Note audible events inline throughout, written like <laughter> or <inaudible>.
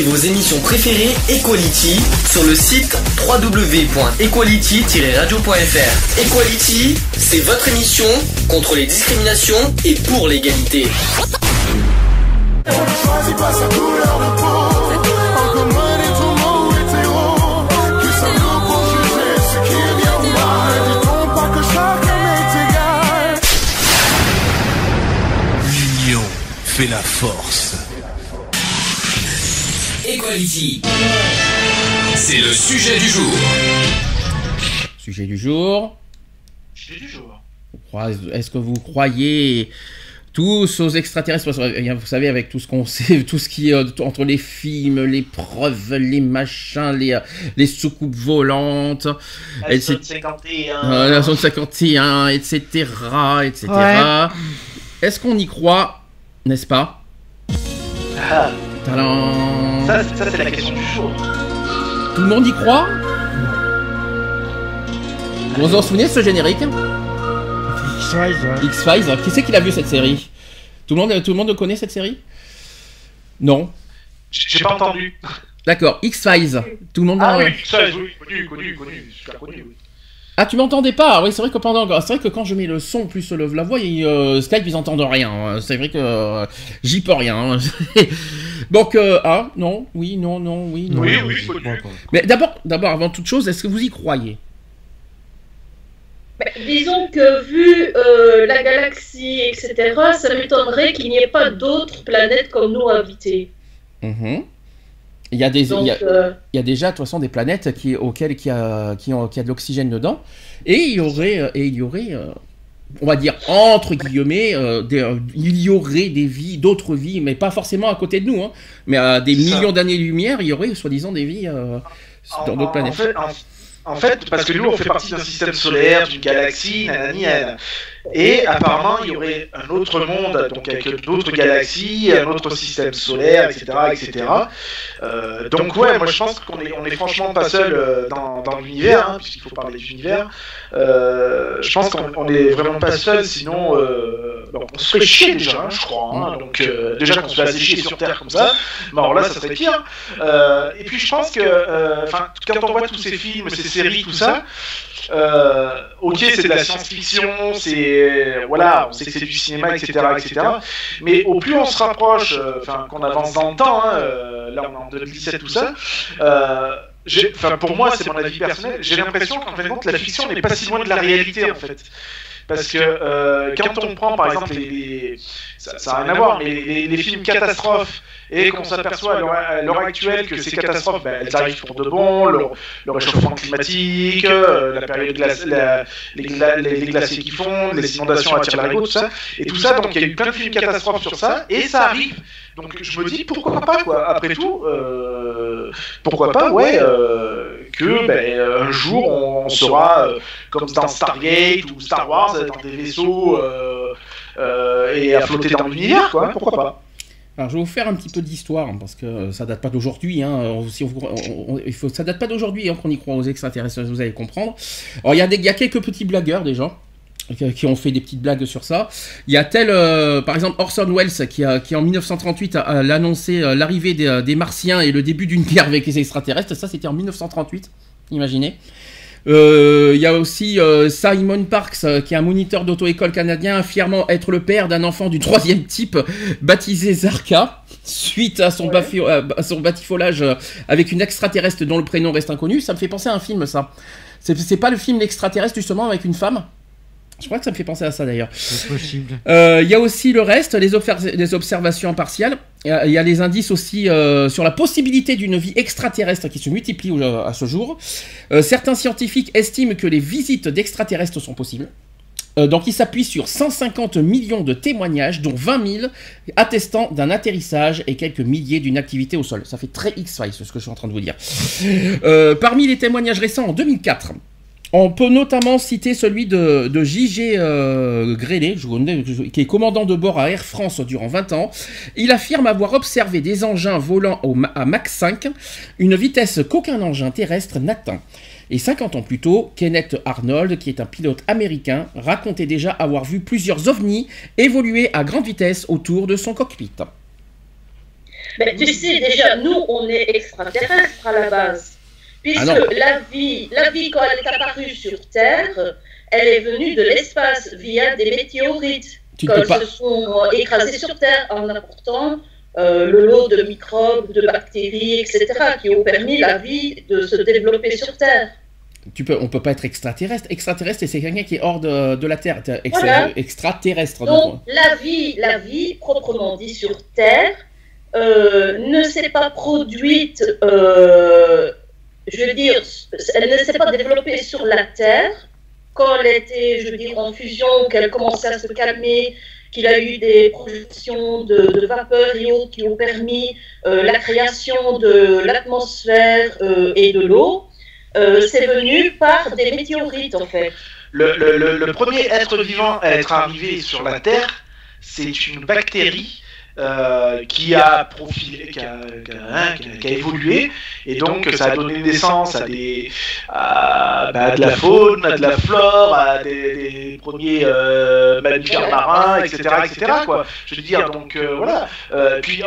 Vos émissions préférées Equality sur le site www.equality-radio.fr. Equality, c'est votre émission contre les discriminations et pour l'égalité. Fait la force. C'est le sujet du jour. Sujet du jour. Sujet du jour. Est-ce que vous croyez tous aux extraterrestres? Vous savez, avec tout ce qu'on <laughs> sait, tout ce qui est euh, entre les films, les preuves, les machins, les, euh, les soucoupes volantes, La zone 51. euh, la zone 51, etc., etc. Ouais. Est-ce qu'on y croit, n'est-ce pas? Ah, Tadam ça, c'est- ça, c'est la question du jour. Tout le monde y croit? Vous vous en souvenez de ce générique? X-Files, X-Files, qui c'est qui l'a vu cette série? Tout le, monde, tout le monde connaît cette série? Non J'ai pas entendu. D'accord, X-Files. Tout le monde Ah en- oui, ça, oui, connu, connu, connu, super connu. oui. Ah, tu m'entendais pas Ah Oui, c'est vrai que pendant, c'est vrai que quand je mets le son plus le, la voix, et, euh, Skype ils entendent rien. hein. C'est vrai que euh, j'y peux rien. hein. <laughs> Donc euh, ah non, oui, non, non, oui, non. Oui, oui. Mais d'abord, d'abord, avant toute chose, est-ce que vous y croyez? Ben, disons que vu euh, la galaxie, etc., ça m'étonnerait qu'il n'y ait pas d'autres planètes comme nous habitées. Mhm. Il y a des, il y a, Donc, euh, il y a déjà de toute façon des planètes qui, auxquelles qui a, qui, ont, qui a de l'oxygène dedans, et il y aurait, euh, et il y aurait, euh, on va dire entre guillemets, euh, des- euh, il y aurait des vies, d'autres vies, mais pas forcément à côté de nous, hein, mais à des millions d'années-lumière, il y aurait soi-disant des vies euh, dans d'autres En planètes. fait, en, en fait, parce que nous, on fait partie d'un système solaire, d'une galaxie, nanani, nanana. Et apparemment, il y aurait un autre monde, donc avec d'autres galaxies, un autre système solaire, etc., etc. Euh, donc ouais, moi je pense qu'on est, franchement pas seul euh, dans, l'univers, hein, puisqu'il faut parler d'univers. Euh, je pense qu'on on est vraiment pas seul, sinon euh, bon, on se ferait chier déjà, hein, je crois. hein. donc déjà qu'on se fait assez chier sur Terre comme ça, mais alors là ça serait pire. Et puis je pense que, quand on voit tous ces films, ces séries, tout ça. Euh, ok, c'est de la science-fiction, c'est voilà, on sait que c'est du cinéma, etc., etc. Mais au plus on se rapproche, euh, enfin qu'on avance dans le temps, hein, euh, là on est en 2017 tout ça. Euh, Enfin, pour moi, c'est mon avis personnel. J'ai l'impression qu'en fin de compte, la fiction n'est pas si loin de la réalité, en fait. Parce que euh, quand on prend, par exemple, les, les- ça n'a rien à voir, mais les, les films catastrophes et qu'on s'aperçoit à l'heure- actuelle que ces catastrophes, ben, elles arrivent pour de bon, le, le réchauffement climatique, euh, la période glace, la- les, gla- les- les glaciers qui fondent, les inondations à Tire-Larigot, tout ça, et tout ça, donc il y a eu plein de films catastrophes sur ça, et ça arrive. Donc je me dis pourquoi pas quoi. Après tout, euh, pourquoi pas, ouais, euh, que ben, un jour on sera euh, comme dans Stargate ou Star Wars dans des vaisseaux euh, euh, et à flotter dans l'univers, quoi. Pourquoi pas Alors, je vais vous faire un petit peu d'histoire, hein, parce que euh, ça date pas d'aujourd'hui. Hein, on- si on- on- on- il faut, ça date pas d'aujourd'hui hein, qu'on y croit aux extraterrestres, vous allez comprendre. Alors, il y, a des- il y a quelques petits blagueurs, déjà, qui- qui ont fait des petites blagues sur ça. Il y a tel, euh, par exemple, Orson Welles, qui, a, qui en 1938 a, a annoncé euh, l'arrivée des, des Martiens et le début d'une guerre avec les extraterrestres. Ça, c'était en 1938, imaginez. Euh, Il y a aussi euh, Simon Parks, euh, qui est un moniteur d'auto-école canadien, affirmant être le père d'un enfant du troisième type baptisé Zarka, suite à son, bafi- euh, à son batifolage euh, avec une extraterrestre dont le prénom reste inconnu. Ça me fait penser à un film, ça. C'est pas le film L'extraterrestre, justement, avec une femme? Je crois que ça me fait penser à ça, d'ailleurs. C'est possible. Euh, Il y a aussi le reste, les, obser- les observations impartiales. Il y a- il y, a les indices aussi euh, sur la possibilité d'une vie extraterrestre qui se multiplie au- à ce jour. Euh, certains scientifiques estiment que les visites d'extraterrestres sont possibles. Euh, donc il s'appuie sur 150 millions de témoignages, dont 20 000 attestant d'un atterrissage et quelques milliers d'une activité au sol. Ça fait très X-Files ce que je suis en train de vous dire. Euh, parmi les témoignages récents en 2004, on peut notamment citer celui de, J.G. Euh, qui est commandant de bord à Air France durant 20 ans. Il affirme avoir observé des engins volant à Mach 5, une vitesse qu'aucun engin terrestre n'atteint. Et 50 ans plus tôt, Kenneth Arnold, qui est un pilote américain, racontait déjà avoir vu plusieurs ovnis évoluer à grande vitesse autour de son cockpit. Mais tu sais, déjà, nous, on est extraterrestres à la base. Puisque Ah la vie, la vie, quand elle est apparue sur Terre, elle est venue de l'espace via des météorites. Ne elles se sont écrasées sur Terre en apportant euh, le lot de microbes, de bactéries, etc., qui ont permis la vie de se développer sur Terre. Tu peux, on peut pas être extraterrestre. Extraterrestre, c'est quelqu'un qui est hors de, de la Terre. T'es ex- Voilà. Extraterrestre. Donc, donc. la vie, la vie, proprement dit, sur Terre, euh, ne s'est pas produite, euh, je veux dire, elle ne s'est pas développée sur la Terre. Quand elle était, je veux dire, en fusion, qu'elle commençait à se calmer, qu'il a eu des projections de, vapeur et autres qui ont permis euh, la création de l'atmosphère euh, et de l'eau, euh, c'est venu par des météorites, en fait. Le premier être vivant à être arrivé sur la Terre, c'est une bactérie euh, qui a profilé, qui a, qui a- hein, qui a- évolué, et donc ça a donné naissance à des, à, bah, à de la faune, à de la flore, à des, des premiers euh, mammifères marins, etc., etc. Quoi. Je veux dire, donc euh, voilà. Euh, puis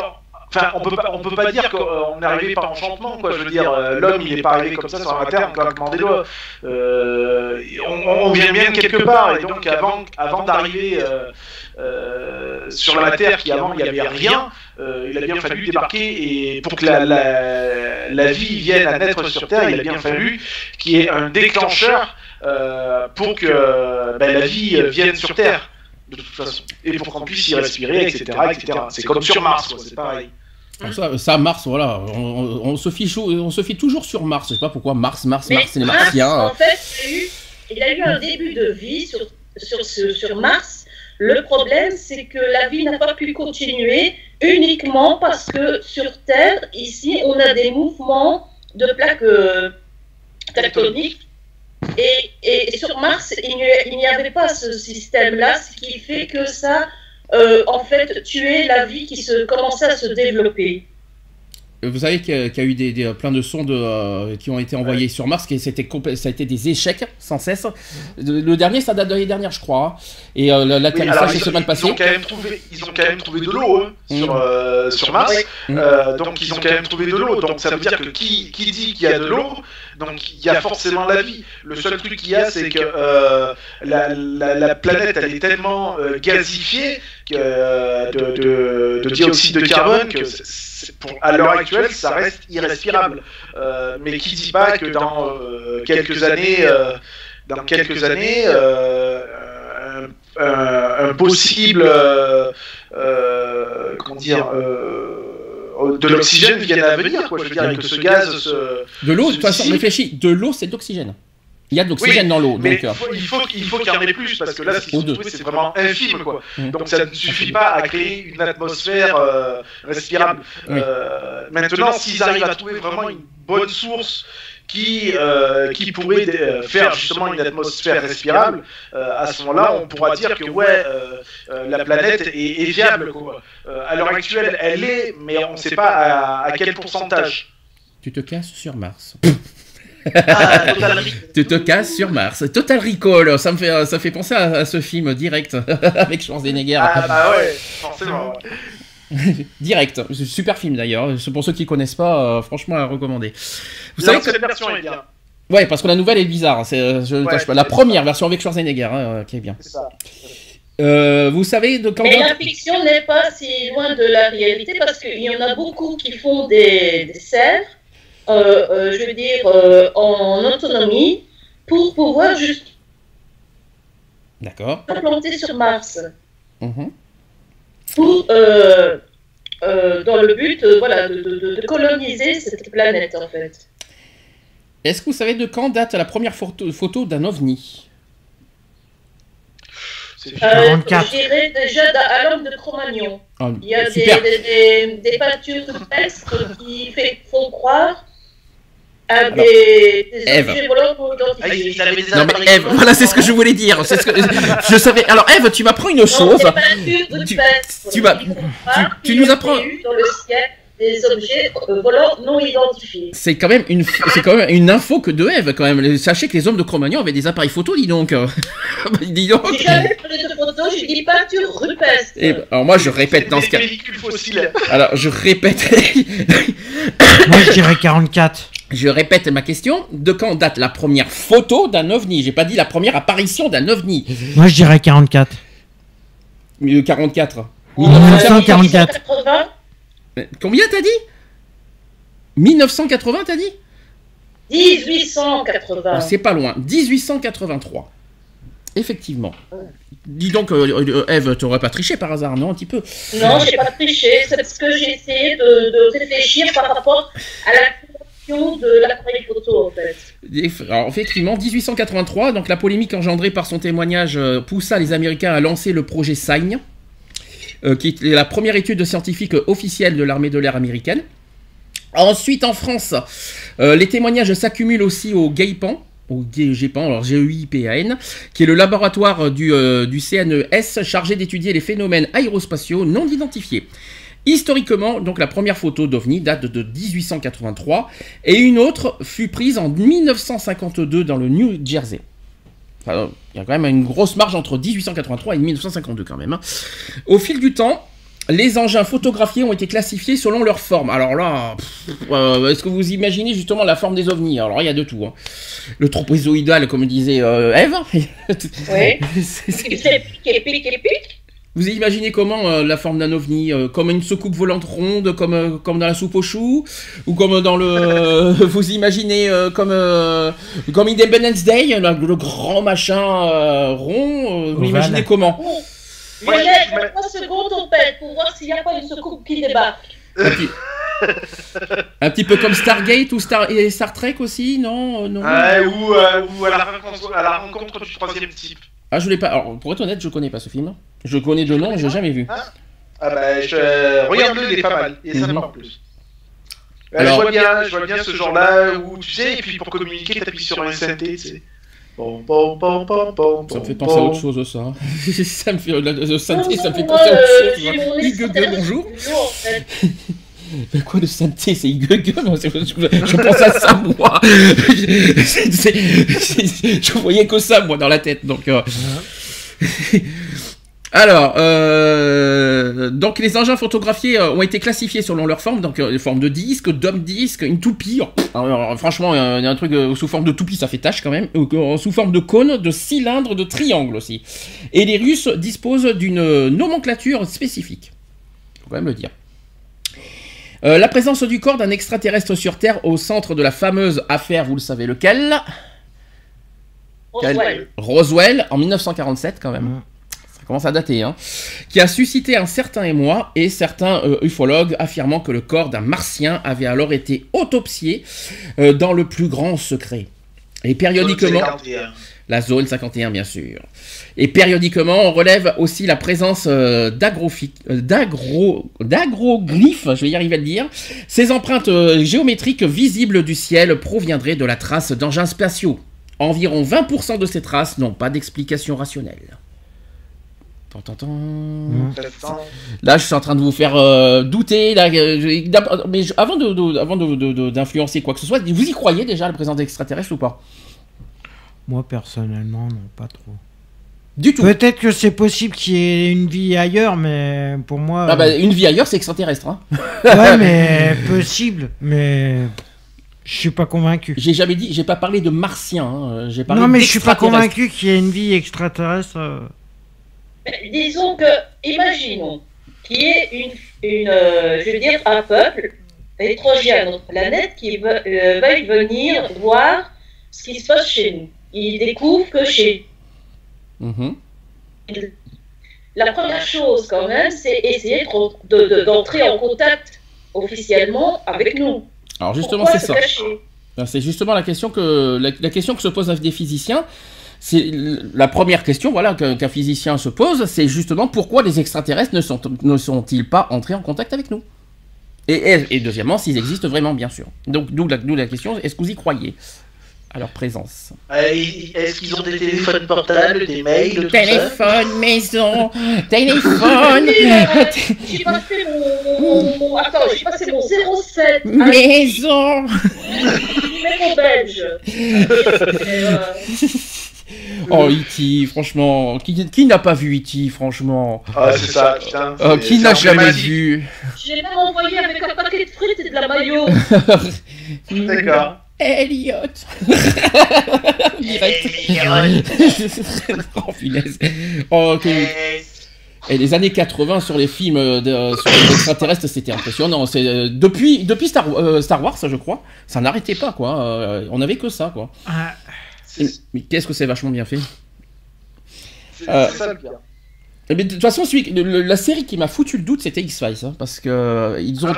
Enfin, on peut pas, on peut pas dire qu'on est arrivé par enchantement, quoi. Je veux dire, euh, l'homme, il est pas arrivé comme ça sur la terre des doigts. Euh, on, on vient bien de quelque part, et donc avant, avant d'arriver euh, euh, sur la terre, qui avant il n'y avait rien, il a bien fallu débarquer et pour que la, la, la vie vienne à naître sur terre, il a bien fallu qu'il y ait un déclencheur pour que ben, la vie vienne sur terre. De toute façon, et pour qu'on puisse y respirer, etc., etc. C'est comme sur Mars, c'est pareil. Alors Ça, ça, Mars, voilà. On, on- on se on se fie toujours sur Mars. Je sais pas pourquoi Mars, Mars, Mais Mars, c'est les Martiens. En fait, il y a eu, il y a eu un début de vie sur, sur, ce- sur Mars. Le problème, c'est que la vie n'a pas pu continuer uniquement parce que sur Terre, ici, on a des mouvements de plaques euh, tectoniques. Et, et sur Mars, il n'y avait pas ce système-là, ce qui fait que ça, en fait, tuait la vie qui se, commençait à se développer. Vous savez qu'il y a, eu des, des- plein de sondes euh, qui ont été envoyées sur Mars, qui c'était ça a été des échecs sans cesse. Le, le dernier, ça date de l'année dernière, je crois. hein. Et euh, Oui, l'atterrissage alors, s'est ils, mal ils passé. ont quand même trouvé, ils ont quand même trouvé de l'eau hein, sur, Mm. euh, sur Mars. Euh, donc ils ont quand même trouvé de l'eau. Donc ça veut dire que qui, qui dit qu'il y a de l'eau, donc il y a forcément la vie. Le seul truc qu'il y a, c'est que la, la, la planète, elle est tellement gazifiée que, de, de, de dioxyde de carbone que pour, à l'heure actuelle, ça reste irrespirable. Euh, mais qui dit pas que dans euh, quelques années, euh, dans quelques années, euh, un, un- possible, euh, euh, comment dire, euh, de l'oxygène vienne à venir, quoi. Je veux dire, que ce gaz se, De l'eau, de toute façon, réfléchis, de l'eau, c'est de l'oxygène. Il y a de l'oxygène Oui, dans l'eau. Mais Donc, euh, il faut, il faut qu'il y en ait plus, parce que là, ce qu'ils ont c'est vraiment infime, quoi. Donc ça ne suffit pas à créer une atmosphère euh, respirable. Oui. Euh, maintenant, s'ils arrivent à trouver vraiment une bonne source qui, euh, qui pourrait euh, faire justement une atmosphère respirable, euh, à ce moment-là, on pourra dire que ouais, euh, euh, la planète est, est viable. Quoi. Euh, à l'heure actuelle, elle est, mais on ne sait pas à, à quel pourcentage. tu te casses sur Mars. Ah, Total Recall. Tu te casses sur Mars. Total Recall, ça me fait, ça fait penser à, à ce film direct <laughs> avec Schwarzenegger. Ah bah ouais, forcément. <laughs> Direct, super film d'ailleurs. Pour ceux qui connaissent pas, euh, franchement à recommander. Vous savez que... L'ancienne version est bien. Ouais, parce que la nouvelle est bizarre. C'est, euh, je ne Ouais, cache pas. La première version avec Schwarzenegger, hein, euh, qui est bien. C'est ça. Euh, vous savez de quand Mais la fiction n'est pas si loin de la réalité parce qu'il y en a beaucoup qui font des, des serres, je veux dire, euh, en autonomie pour pouvoir juste D'accord. implanter sur Mars. Mhm. Pour, euh, euh, dans le but euh, voilà, de, de- de coloniser cette planète en fait. Est-ce que vous savez de quand date la première photo, photo d'un ovni? C'est Euh, 44. je dirais déjà à l'homme de Cro-Magnon. Ah, Il y a des, des, des, des peintures rupestres qui fait, font croire à des, des volants non Ah, ils identifiés. avaient des Non mais appareils Eve, photo. voilà, c'est ce que je voulais dire. C'est ce que je savais. Alors Eve, tu m'apprends une Non, chose. Tu- nous apprends- eu dans le ciel des objets euh, volants non identifiés. C'est quand même une, c'est quand même une info que de Eve quand même. Sachez que les hommes de Cro-Magnon avaient des appareils photo, dis donc. <laughs> Bah, dis donc. J'ai jamais parlé de photos, j'ai dit peinture rupestre. Et, ben, alors moi je répète dans ce cas. véhicules fossiles. Alors je répète. Moi, je dirais 44. Je répète ma question. De quand date la première photo d'un ovni? J'ai pas dit la première apparition d'un ovni. Moi, je dirais 44. Euh, 44. 1944. 1980, Euh, Combien t'as dit? 1980 t'as dit? 1880. C'est pas loin. 1883. Effectivement. Dis donc, euh, euh, Eve, t'aurais pas triché par hasard, non Un petit peu? Non, j'ai pas triché, c'est parce que j'ai essayé de, de réfléchir par rapport à la de l'appareil photo en fait. Alors, effectivement, 1883, donc la polémique engendrée par son témoignage euh, poussa les Américains à lancer le projet SIGN, euh, qui est la première étude scientifique officielle de l'armée de l'air américaine. Ensuite, en France, euh, les témoignages s'accumulent aussi au GAIPAN, au GEIPAN, alors G-E-I-P-A-N, qui est le laboratoire du, euh, du CNES chargé d'étudier les phénomènes aérospatiaux non identifiés. Historiquement, donc la première photo d'OVNI date de 1883 et une autre fut prise en 1952 dans le New Jersey. Enfin, il y a quand même une grosse marge entre 1883 et 1952 quand même. hein. Au fil du temps, les engins photographiés ont été classifiés selon leur forme. Alors là, euh, est-ce que vous imaginez justement la forme des ovnis? Alors il y a de tout. hein. Le tropézoïdal, comme disait euh, Eve. Oui. <laughs> C'est- Il fait pique, pique, pique. Vous imaginez comment euh, la forme d'un ovni euh, Comme une soucoupe volante ronde, comme, euh, comme dans la soupe aux choux Ou comme dans le... euh, <laughs> vous imaginez euh, comme, euh, comme Independence Day, le, le grand machin euh, rond euh, Vous imaginez comment Lionel, je mets- 3 secondes on pète pour voir s'il n'y a pas une soucoupe qui débarque. un petit, un petit peu comme Stargate ou Star, et Star Trek aussi Non, non. Ouais, ou, euh, ou à, la rencontre, à la rencontre du troisième type. Ah, je l'ai pas. Alors, pour être honnête, je connais pas ce film. Je connais de nom, j'ai jamais vu. Ah bah, je, euh, regarde-le, il est pas mal. Et ça Mhm. en plus. Euh, Alors- je vois bien, je vois bien ce genre-là où tu sais, et puis pour communiquer, t'appuies sur un SNT, tu sais. Bon, bon, bon, bon, bon, Ça me fait penser à autre chose, ça. <laughs> ça me fait, le synthé, ça me fait penser à euh, autre j'ai chose. extraterrestre bonjour. Mais quoi le synthé C'est c'est- je, je pense à ça, moi. <laughs> Je voyais que ça, moi, dans la tête. Donc, euh, Alors, euh, donc les engins photographiés euh, ont été classifiés selon leur forme, donc euh, forme de disque, d'homme disque, une toupie. Alors, alors, franchement, euh, il y a un truc euh, sous forme de toupie, ça fait tâche quand même. Sous forme de cône, de cylindre, de triangle aussi. Et les Russes disposent d'une nomenclature spécifique. Faut quand même le dire. Euh, la présence du corps d'un extraterrestre sur Terre au centre de la fameuse affaire, vous le savez lequel? Roswell. Roswell en 1947 quand même. Ça commence à dater, hein. Qui a suscité un certain émoi et certains euh, ufologues affirmant que le corps d'un martien avait alors été autopsié euh, dans le plus grand secret. Et périodiquement, 51. la zone 51 bien sûr. Et périodiquement, on relève aussi la présence euh, d'agroglyphes, je vais y arriver à le dire. Ces empreintes euh, géométriques visibles du ciel proviendraient de la trace d'engins spatiaux. Environ 20% de ces traces n'ont pas d'explication rationnelle. Là, je suis en train de vous faire euh, douter. Là, euh, je- mais je- avant de, de- avant de- de- de- d'influencer quoi que ce soit, vous y croyez déjà à la présence d'extraterrestres ou pas? Moi, personnellement, non, pas trop. Du tout. Peut-être que c'est possible qu'il y ait une vie ailleurs, mais pour moi. Ah bah, une vie ailleurs, c'est extraterrestre. Hein. Ouais, <laughs> mais possible, mais je suis pas convaincu. J'ai jamais dit, j'ai pas parlé de martiens. hein, J'ai parlé Non, mais je suis pas convaincu qu'il y ait une vie extraterrestre. Mais Disons que, imaginons qu'il y ait une, une euh, je veux dire, un peuple étranger à notre planète qui ve- euh, veuille venir voir ce qui se passe chez nous. Il découvre que chez Mhm. la première chose quand même, c'est essayer de- de- d'entrer en contact officiellement avec nous. Alors justement, c'est ça. Ben, C'est justement la question que la, la question que se posent des physiciens. C'est la première question, voilà, qu'un physicien se pose, c'est justement pourquoi les extraterrestres ne sont ne sont-ils pas entrés en contact avec nous? Et, et, et deuxièmement, s'ils existent vraiment, bien sûr. Donc d'où la, la question, est-ce que vous y croyez à leur présence? Euh, Est-ce qu'ils ont des téléphones portables, des mails, tout ça? Téléphone, maison, téléphone, J'ai passé mon, mon, mon- Attends, j'ai passé mon 07 avec maison. numéro belge. Et, <laughs> euh, <laughs> Oh, E.T., franchement, qui, qui n'a pas vu E.T., franchement Ah, c'est ça, putain. Oh, c'est- Qui c'est n'a jamais vu J'ai même envoyé avec un paquet de frites et de la maillot. <laughs> D'accord. Elliot Direct. oh, <laughs> punaise. Oh, ok. Et les années 80 sur les films euh, de, sur les extraterrestres, c'était impressionnant. C'est euh, depuis depuis Star, euh, Star Wars, je crois, ça n'arrêtait pas quoi. Euh, on avait que ça quoi. Ah, mais qu'est-ce que c'est vachement bien fait. C'est Euh, c'est ça le pire. Eh de toute façon, celui, le- le- la série qui m'a foutu le doute, c'était X-Files, hein, parce que euh, ils ont, Ah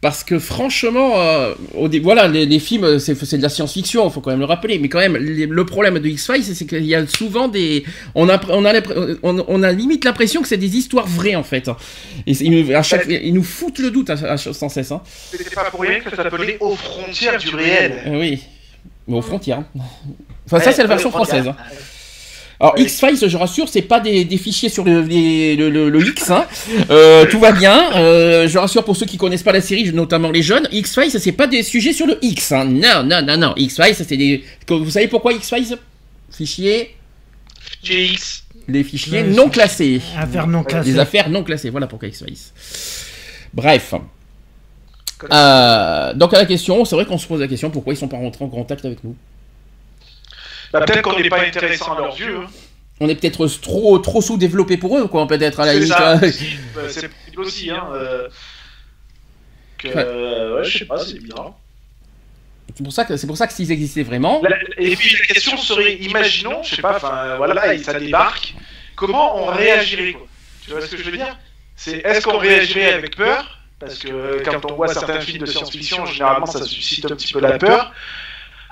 parce que franchement, euh, au voilà, les, les films, c'est de la science-fiction, il faut quand même le rappeler, mais quand même, les- le problème de X-Files, c'est qu'il y a souvent des, on a, on a, l'impr- on, on a limite l'impression que c'est des histoires vraies en fait, et c'est- ils, nous- à chaque, ils nous foutent le doute à, à- sans cesse, hein. C'était pas pour rien que ça s'appelait Aux frontières du réel. Euh, oui, mais aux frontières. hein. Enfin, ça, c'est la version frontières. française. hein. Alors Oui. X-Files, je rassure, c'est pas des, des fichiers sur le, les- le, le- le X, hein. Euh, tout va bien. Euh, je rassure pour ceux qui connaissent pas la série, notamment les jeunes, X-Files, c'est pas des sujets sur le X, hein. Non, non, non, non. X-Files, c'est des. Vous savez pourquoi X-Files? Fichiers, GX. les fichiers non classés, affaire non classée. les affaires non classées. Voilà pourquoi X-Files. Bref. Euh, donc à la question, c'est vrai qu'on se pose la question pourquoi ils sont pas rentrés en contact avec nous? Bah, peut-être qu'on n'est pas intéressant à leurs yeux. hein. On est peut-être trop trop sous-développé pour eux, quoi. Peut-être à la limite. hein. Bah, C'est possible aussi, hein. euh, Que, Ouais. euh, ouais, je sais pas, c'est bizarre. C'est pour ça que c'est pour ça que s'ils existaient vraiment. Et puis la question serait, imaginons, je sais pas, enfin voilà, ça débarque, comment on réagirait quoi? Tu vois ce que je veux dire? C'est est-ce qu'on réagirait avec peur Parce que euh, quand on voit certains films de science-fiction, généralement ça suscite un petit peu la peur.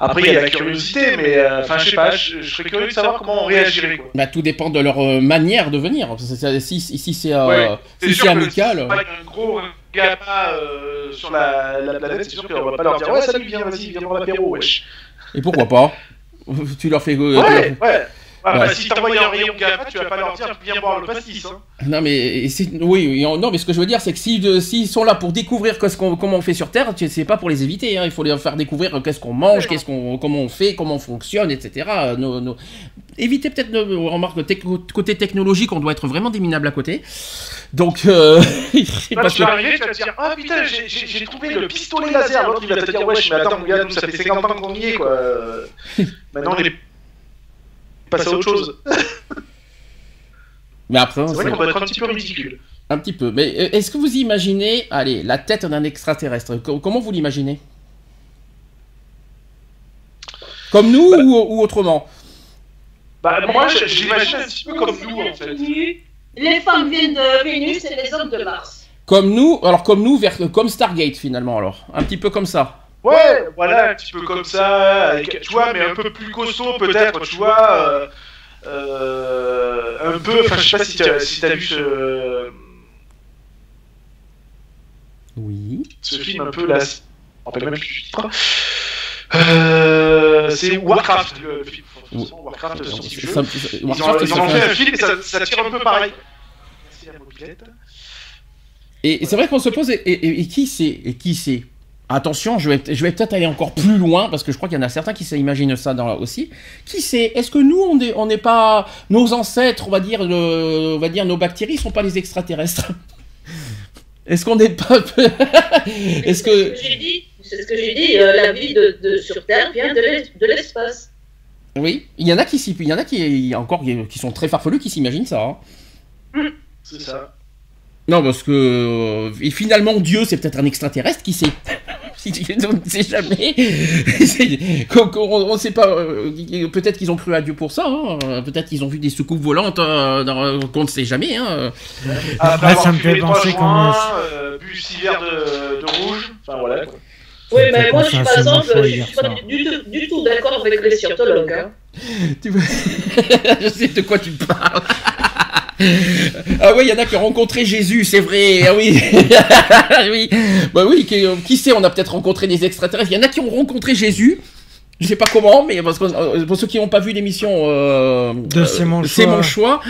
Après il y a la curiosité, mais euh, enfin je sais pas, je, je serais curieux de savoir comment on réagirait quoi. Bah, tout dépend de leur euh, manière de venir. Si, si, si c'est euh, Ouais. si que amical. si c'est pas un gros gamin euh, sur la, la planète, c'est sûr qu'on va pas leur dire ouais salut viens vas-y viens dans l'apéro wesh. Et pourquoi pas? <laughs> Tu leur fais. euh, Ouais ouais. Ah, bah, Ouais. si t'envoies un rayon gamin, tu vas pas leur dire viens boire le pastis. Hein. Non mais oui, oui, non mais ce que je veux dire c'est que si s'ils sont là pour découvrir qu'est-ce qu'on comment on fait sur Terre, c'est pas pour les éviter. hein. Il faut leur faire découvrir qu'est-ce qu'on mange, qu'est-ce qu'on comment on fait, comment on fonctionne, etc. Nos- nos- Éviter peut-être nos remarques côté technologique, on doit être vraiment des minables à côté. Donc euh, Là, <laughs> parce tu que- vas arriver, tu vas te dire Ah putain, j'ai- trouvé le pistolet laser. L'autre, il va te dire Wesh, mais attends, mon gars, nous, ça fait 50 ans qu'on y est, quoi. <laughs> Maintenant, on est passé à autre chose. <laughs> mais après C'est vrai qu'on doit être un petit peu ridicule. un petit peu. Mais euh, est-ce que vous imaginez, allez, la tête d'un extraterrestre? Co- Comment vous l'imaginez? Comme nous ou, ou autrement? Bah, moi, je- je l'imagine un petit peu comme nous, en fait. Les femmes viennent de Vénus et les hommes de Mars. Comme nous, alors comme nous, vers, comme Stargate finalement, alors. Un petit peu comme ça. Ouais, voilà, un petit peu comme ça, avec, tu vois, mais un peu plus costaud, peut-être, tu vois. euh, euh, un peu, enfin, je sais pas si t'as si t'as vu ce, Oui. ce film un peu là. Je rappelle même plus du titre. Euh, c'est Warcraft, le film. Warcraft, son petit jeu. Ils, ont, ils ont fait un- un film et ça, ça tire un peu pareil. Merci la mobilette. Et c'est vrai qu'on se pose, et, et- et qui c'est Et qui c'est? Attention, je vais, je vais peut-être aller encore plus loin, parce que je crois qu'il y en a certains qui s'imaginent ça dans, aussi. Qui c'est Est-ce que nous, on n'est on n'est pas... Nos ancêtres, on va dire, le- on va dire nos bactéries, sont pas les extraterrestres? <laughs> Est-ce qu'on n'est pas... <laughs> Est-ce C'est que... ce que j'ai dit. C'est ce que j'ai dit. euh, la vie de, de- sur Terre vient de l'es- de l'espace. Oui, il y en a qui s'y- il y en a qui, encore qui sont très farfelus qui s'imaginent ça. hein. C'est ça. Non, parce que euh, et finalement Dieu c'est peut-être un extraterrestre, qui sait? <laughs> On ne sait jamais. <laughs> On ne sait pas. euh, peut-être qu'ils ont cru à Dieu pour ça. hein. Peut-être qu'ils ont vu des soucoupes volantes euh, dans- qu'on ne sait jamais. hein. Après Ouais, avoir ça me fait penser qu'on euh, bu six verres de, de rouge, enfin voilà. Quoi. Oui, mais moi, je par exemple, je suis pas ça. du, tout- du tout d'accord avec les scientologues. Hein. <laughs> Tu vois- Je sais de quoi tu parles. <laughs> ah oui, il y en a qui ont rencontré Jésus, c'est vrai. Ah oui. <laughs> oui. Bah oui, qui, qui sait, on a peut-être rencontré des extraterrestres. Il y en a qui ont rencontré Jésus. Je sais pas comment, mais parce que, euh, pour ceux qui n'ont pas vu l'émission euh, De C'est mon choix. mon choix,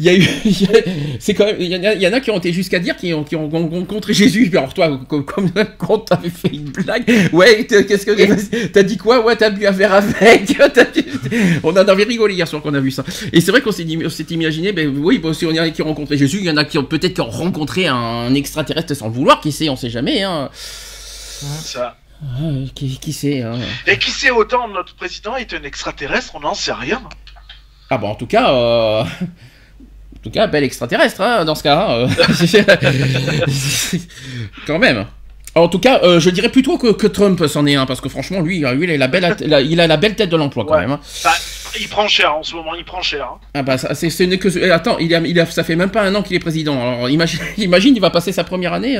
il y a eu, il y a- c'est quand même, il y, en a- il y en a qui ont été jusqu'à dire qui ont, qui ont rencontré Jésus. Alors toi, comme, comme quand t'avais fait une blague, ouais, t'as- qu'est-ce que t'as dit quoi? Ouais, t'as bu un verre avec. <laughs> On en avait rigolé hier soir qu'on a vu ça. Et c'est vrai qu'on s'est dit- on s'est imaginé, ben oui, bon, si on y en a qui ont rencontré Jésus, il y en a qui ont peut-être qui ont rencontré un extraterrestre sans le vouloir. Qui sait On sait jamais. Hein. Ça. Ah, qui, qui sait hein. Et qui sait autant notre président est un extraterrestre, on n'en sait rien. Ah bah en tout cas, euh... en tout cas, bel extraterrestre hein, dans ce cas. hein, euh. <laughs> Quand même. En tout cas, euh, je dirais plutôt que, que Trump s'en est un, parce que franchement, lui, euh, lui il, a la belle, la- il a la belle tête de l'emploi quand même. hein. Bah, il prend cher en ce moment, il prend cher. hein. Ah bah ça, c'est, que... eh, attends, il a, il a, ça fait même pas un an qu'il est président. Alors imagine, <laughs> imagine il va passer sa première année.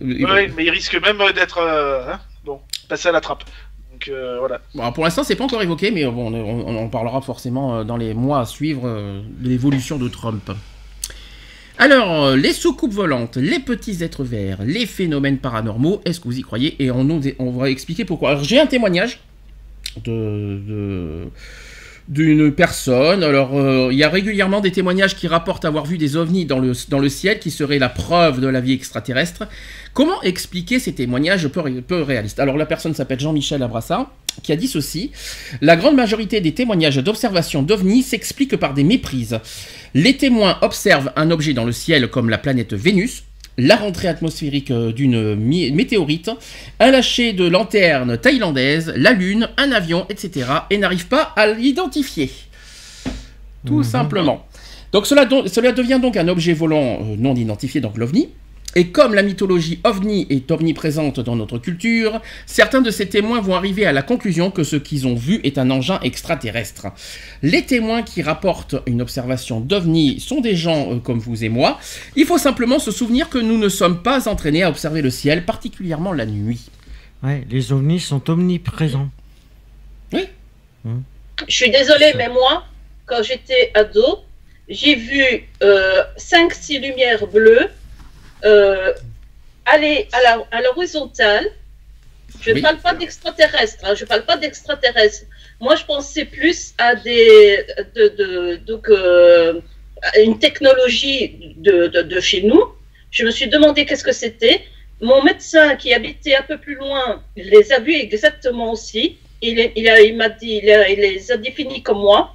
Euh, Ouais, mais il risque même d'être. euh, hein, bon, passé à la trappe. Donc euh, voilà. Bon, pour l'instant, c'est pas encore évoqué, mais bon, on, on parlera forcément euh, dans les mois à suivre euh, de l'évolution de Trump. Alors, euh, les soucoupes volantes, les petits êtres verts, les phénomènes paranormaux, est-ce que vous y croyez? Et on, va expliquer pourquoi. Alors, j'ai un témoignage de, de- d'une personne. Alors, euh, il y a régulièrement des témoignages qui rapportent avoir vu des ovnis dans le, ciel qui seraient la preuve de la vie extraterrestre. Comment expliquer ces témoignages peu, peu réalistes? Alors, la personne s'appelle Jean-Michel Abrassard, qui a dit ceci. La grande majorité des témoignages d'observation d'ovnis s'expliquent par des méprises. Les témoins observent un objet dans le ciel comme la planète Vénus, la rentrée atmosphérique euh, d'une météorite, un lâcher de lanterne thaïlandaise, la lune, un avion, etc. et n'arrivent pas à l'identifier. Tout simplement. Donc cela, cela devient donc un objet volant euh, non identifié, donc l'OVNI. Et comme la mythologie ovni est omniprésente dans notre culture, certains de ces témoins vont arriver à la conclusion que ce qu'ils ont vu est un engin extraterrestre. Les témoins qui rapportent une observation d'ovni sont des gens euh, comme vous et moi. Il faut simplement se souvenir que nous ne sommes pas entraînés à observer le ciel, particulièrement la nuit. Ouais, les ovnis sont omniprésents. Je suis désolée, mais moi, quand j'étais ado, j'ai vu 5-6 lumières bleues euh, aller à la- à l'horizontale. je ne Oui. parle pas d'extraterrestres, hein, je ne parle pas d'extraterrestres. Moi, je pensais plus à des. De, de- donc, euh, à une technologie de, de- de chez nous. Je me suis demandé qu'est-ce que c'était. Mon médecin qui habitait un peu plus loin les a vus exactement aussi. Il, est- il, a- il m'a dit, il, a- il les a définis comme moi.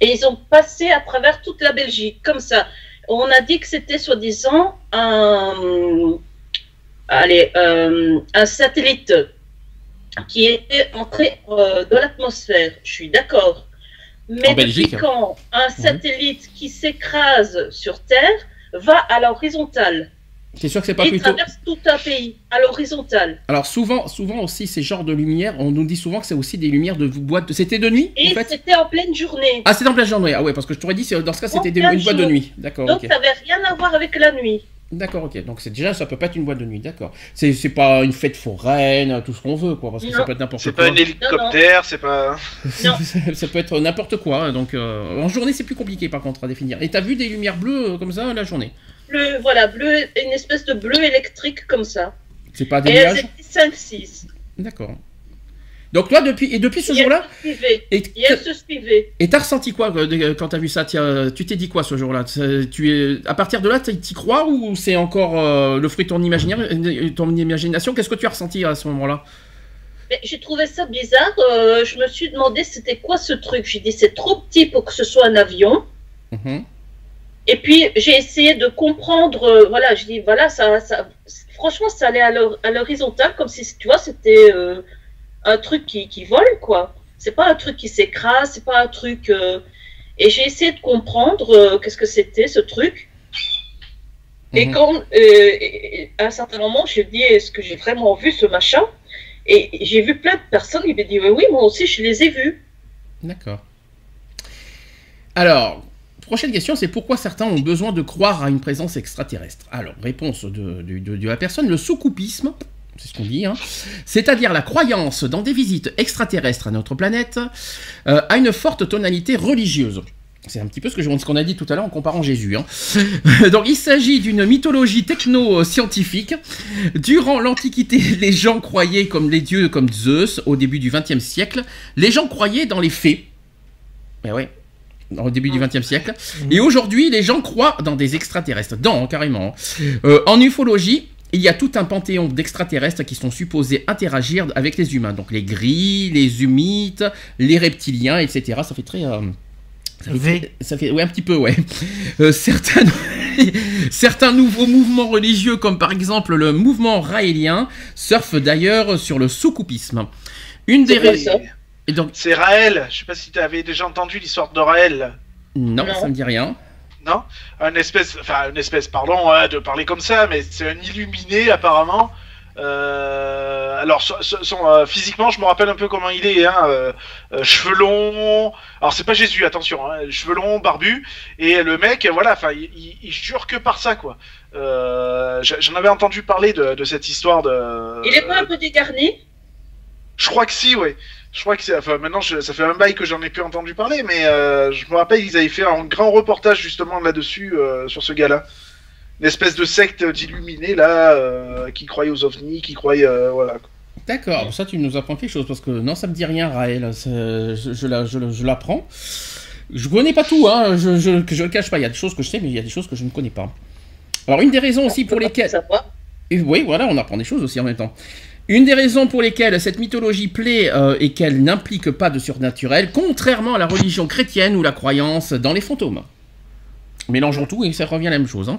Et ils ont passé à travers toute la Belgique, comme ça. On a dit que c'était soi-disant un, allez, euh, un satellite qui était entré euh, dans l'atmosphère. Je suis d'accord. Mais depuis quand un satellite qui s'écrase sur Terre va à l'horizontale? C'est sûr que c'est pas et plutôt. traverse tout un pays à l'horizontale. Alors souvent, souvent aussi ces genres de lumières, on nous dit souvent que c'est aussi des lumières de boîte. C'était de nuit Et en fait c'était en pleine journée. Ah, c'était en pleine journée. Ah ouais, parce que je t'aurais dit, c'est- dans ce cas, c'était des- une boîte de nuit. D'accord, Donc ça n'avait rien à voir avec la nuit. D'accord, ok. Donc c'est déjà, ça peut pas être une boîte de nuit, d'accord. C'est c'est pas une fête foraine, tout ce qu'on veut, quoi, parce que ça peut être n'importe C'est quoi. pas un hélicoptère, c'est pas. <laughs> Non. ça peut être n'importe quoi. Donc euh, en journée, c'est plus compliqué par contre à définir. Et t'as vu des lumières bleues euh, comme ça la journée? Bleu, voilà, bleu, une espèce de bleu électrique comme ça. C'est pas des Et nuages étaient 5-6. D'accord. Donc toi, depuis et depuis ce jour-là, et Et elles se suivaient. et t'as ressenti quoi euh, de- quand t'as vu ça? Tiens, Tu t'es dit quoi ce jour-là? Tu es à partir de là, t'y crois ou c'est encore euh, le fruit de ton imaginaire, euh, ton imagination? Qu'est-ce que tu as ressenti à ce moment-là? J'ai trouvé ça bizarre. euh, je me suis demandé c'était quoi ce truc. J'ai dit c'est trop petit pour que ce soit un avion. Mhm. Et puis j'ai essayé de comprendre. euh, voilà, je dis voilà, ça, ça, franchement, ça allait à l'hor- à l'horizontale comme si tu vois c'était euh, un truc qui, qui vole quoi. C'est pas un truc qui s'écrase, c'est pas un truc. euh, Et j'ai essayé de comprendre qu'est-ce que c'était ce truc. Et Mhm. quand, et- à un certain moment, j'ai dit est-ce que j'ai vraiment vu ce machin? Et j'ai vu plein de personnes qui me disent oui, oui, moi aussi, je les ai vus. D'accord. Alors, prochaine question, c'est pourquoi certains ont besoin de croire à une présence extraterrestre Alors, réponse de, la personne, le soucoupisme, c'est ce qu'on dit, hein, c'est-à-dire la croyance dans des visites extraterrestres à notre planète, euh, a une forte tonalité religieuse. C'est un petit peu ce qu'on a dit tout à l'heure en comparant Jésus. hein. <laughs> Donc il s'agit d'une mythologie techno-scientifique. Durant l'Antiquité, les gens croyaient comme les dieux comme Zeus au début du XXe siècle. Les gens croyaient dans les fées. Mais ouais. Au début du XXe siècle. Et aujourd'hui, les gens croient dans des extraterrestres. Dans, carrément. Euh, en ufologie, il y a tout un panthéon d'extraterrestres qui sont supposés interagir avec les humains. Donc les gris, les humites, les reptiliens, etc. Ça fait très... euh, ça fait, ça fait- ouais, un petit peu, ouais. <laughs> Euh, certains, <laughs> certains nouveaux mouvements religieux, comme par exemple le mouvement raélien, surfent d'ailleurs sur le soukoupisme. Une des C'est quoi ra- ça? Et donc, C'est Raël. Je sais pas si tu avais déjà entendu l'histoire de Raël. non, Non. ça me dit rien. Non? Un espèce, enfin une espèce, pardon hein, de parler comme ça, mais c'est un illuminé apparemment. Euh, alors son- son- son, euh, physiquement, je me rappelle un peu comment il est, hein, euh, euh, cheveux longs. Alors c'est pas Jésus, attention, hein, cheveux longs, barbu. Et le mec, voilà, enfin, il, il- il jure que par ça, quoi. Euh, J'en avais entendu parler de, de cette histoire de. Il est pas un peu dégarni Je crois que si, ouais. Je crois que c'est. Enfin, maintenant, je- ça fait un bail que j'en ai plus entendu parler, mais euh, je me rappelle, ils avaient fait un grand reportage justement là-dessus, euh, sur ce gars-là. Une espèce de secte d'illuminés, là, euh, qui croyait aux ovnis, qui croyait. euh, voilà. D'accord, ça tu nous apprends quelque chose, parce que non, ça me dit rien, Raël. Je, je, la- je, je l'apprends. Je connais pas tout, hein, je, je, que je le cache pas. Il y a des choses que je sais, mais il y a des choses que je ne connais pas. Alors, une des raisons aussi pour lesquelles. Ça va. Et oui, voilà, on apprend des choses aussi en même temps. Une des raisons pour lesquelles cette mythologie plaît euh, et qu'elle n'implique pas de surnaturel, contrairement à la religion chrétienne ou la croyance dans les fantômes. Mélangeons tout et ça revient à la même chose. hein.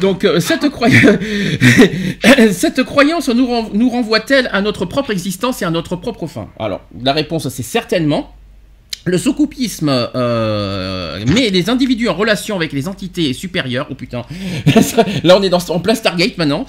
Donc euh, cette, croy- <laughs> cette croyance nous renvoie-t-elle à notre propre existence et à notre propre fin? Alors la réponse c'est certainement. Le soukoupisme euh, met les individus en relation avec les entités supérieures. Oh putain, <laughs> là on est dans, en plein Stargate maintenant.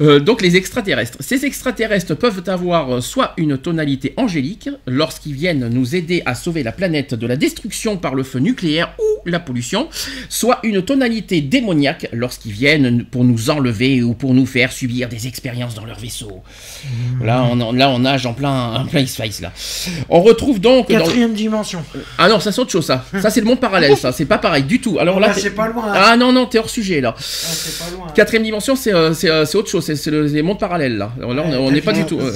Euh, donc les extraterrestres. Ces extraterrestres peuvent avoir euh, soit une tonalité angélique lorsqu'ils viennent nous aider à sauver la planète de la destruction par le feu nucléaire ou la pollution, soit une tonalité démoniaque lorsqu'ils viennent pour nous enlever ou pour nous faire subir des expériences dans leur vaisseau. Là on, là on nage en plein, en plein X-Files. On retrouve donc dans- Quatrième ah non ça c'est autre chose ça. Ça c'est le monde parallèle ça. C'est pas pareil du tout. Alors là t'es- c'est pas loin. hein. ah non non t'es hors sujet là. Ah, c'est pas loin. hein. Quatrième dimension, c'est euh, euh, c'est autre chose, c'est c'est le, c'est les mondes parallèles là. Alors là, on- on n'est pas du tout. euh.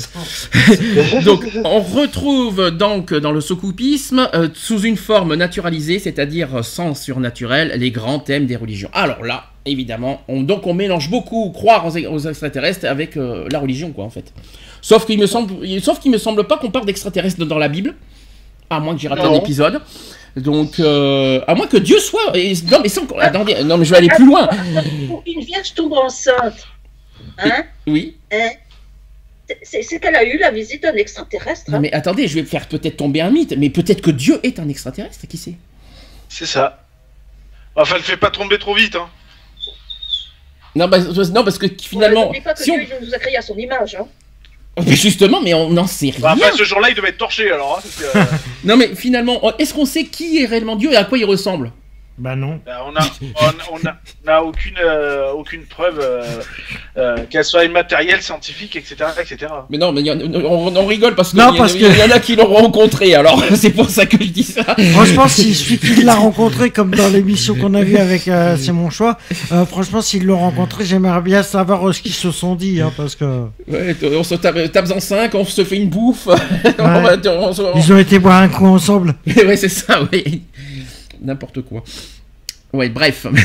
<laughs> Donc, on retrouve donc dans le soukoupisme, euh, sous une forme naturalisée, c'est-à-dire sans surnaturel, les grands thèmes des religions. Alors là, évidemment, on, donc on mélange beaucoup croire aux, aux extraterrestres avec euh, la religion, quoi, en fait. Sauf qu'il me semble, sauf qu'il me semble pas qu'on parle d'extraterrestres dans la Bible, à moins que j'ai raté Non. un épisode. Donc, euh, à moins que Dieu soit. et- non, mais sans. Attendez, non, mais je vais aller plus loin. Une vierge tombe enceinte, hein, Oui. hein, c'est qu'elle a eu la visite d'un extraterrestre. Non, hein. mais attendez, je vais faire peut-être tomber un mythe, mais peut-être que Dieu est un extraterrestre, qui sait? C'est ça. Enfin, le fait pas tomber trop vite, hein. non, bah, non, parce que finalement, N'oublie pas que si on- Dieu il nous a créé à son image. Hein. Mais justement, mais on n'en sait Bah, rien. après, ce jour-là, il devait être torché, alors. Hein, que, euh, <laughs> Non, mais finalement, est-ce qu'on sait qui est réellement Dieu et à quoi il ressemble? Bah non. bah, on a, on, on a, on a aucune, euh, aucune preuve euh, euh, qu'elle soit immatérielle, scientifique, etc., etc. Mais non, mais y on, on rigole parce que Non, il y, en- parce il que- y en a qui l'ont rencontré, alors <laughs> c'est pour ça que je dis ça. Franchement, s'il suffit qu'il l'a rencontré, comme dans l'émission qu'on a vue avec euh, <laughs> C'est mon choix, euh, franchement, s'ils l'ont rencontré, j'aimerais bien savoir ce qu'ils se sont dit, hein, parce que Ouais, on se tape, tape en 5, on se fait une bouffe. <laughs> on va- on se- on- ils ont été boire un coup ensemble. ouais, c'est ça, oui. N'importe quoi. Ouais, bref. <laughs>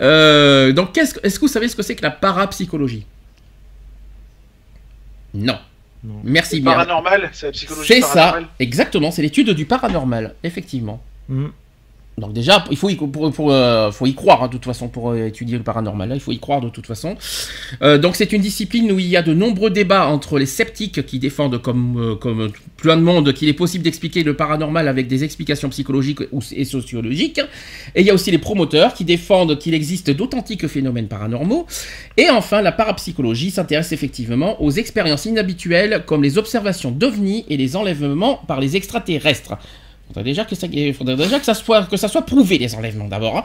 Euh, donc, qu'est-ce que- est-ce que vous savez ce que c'est que la parapsychologie? Non. Non. Merci bien. Paranormal, c'est la psychologie C'est ça, exactement, c'est l'étude du paranormal, effectivement. Mm. Donc déjà, il faut y, croire de toute façon pour étudier le paranormal. il faut y croire de toute façon. Donc c'est une discipline où il y a de nombreux débats entre les sceptiques qui défendent comme, euh, comme plein de monde qu'il est possible d'expliquer le paranormal avec des explications psychologiques et sociologiques. Et il y a aussi les promoteurs qui défendent qu'il existe d'authentiques phénomènes paranormaux. Et enfin, la parapsychologie s'intéresse effectivement aux expériences inhabituelles comme les observations d'ovnis et les enlèvements par les extraterrestres. Faudrait déjà que ça, il faudrait déjà que ça soit que ça soit prouvé les enlèvements d'abord. hein.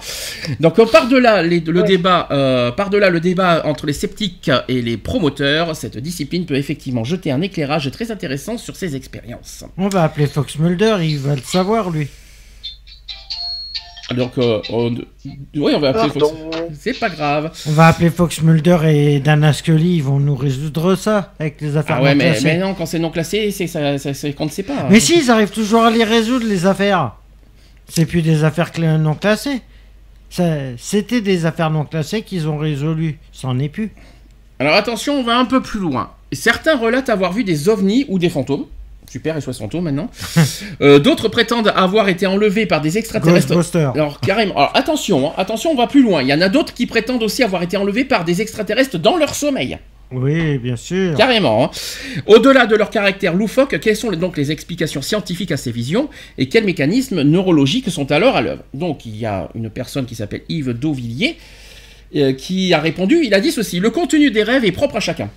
Donc euh, par-delà les- le Ouais. débat, euh, par-delà le débat entre les sceptiques et les promoteurs, cette discipline peut effectivement jeter un éclairage très intéressant sur ces expériences. On va appeler Fox Mulder, il va le savoir, lui. Donc, euh, on- oui, on va appeler Fox. C'est pas grave. On va appeler Fox Mulder et Dana Scully, ils vont nous résoudre ça avec les affaires Ah ouais, non mais, classées. mais non, quand c'est non classé, c'est ça, ça- c'est qu'on ne sait pas. Mais si, ils arrivent toujours à les résoudre, les affaires. C'est plus des affaires non classées. Ça- C'était des affaires non classées qu'ils ont résolues. C'en est plus. Alors attention, on va un peu plus loin. Certains relatent avoir vu des ovnis ou des fantômes. Super, et soit fantômes maintenant. <laughs> Euh, D'autres prétendent avoir été enlevés par des extraterrestres. Alors carrément. Alors attention, hein, attention, on va plus loin. Il y en a d'autres qui prétendent aussi avoir été enlevés par des extraterrestres dans leur sommeil. Oui, bien sûr. Carrément. hein. Au-delà de leur caractère loufoque, quelles sont donc les explications scientifiques à ces visions et quels mécanismes neurologiques sont alors à l'œuvre? Donc il y a une personne qui s'appelle Yves Dauvillier euh, qui a répondu, il a dit ceci, le contenu des rêves est propre à chacun,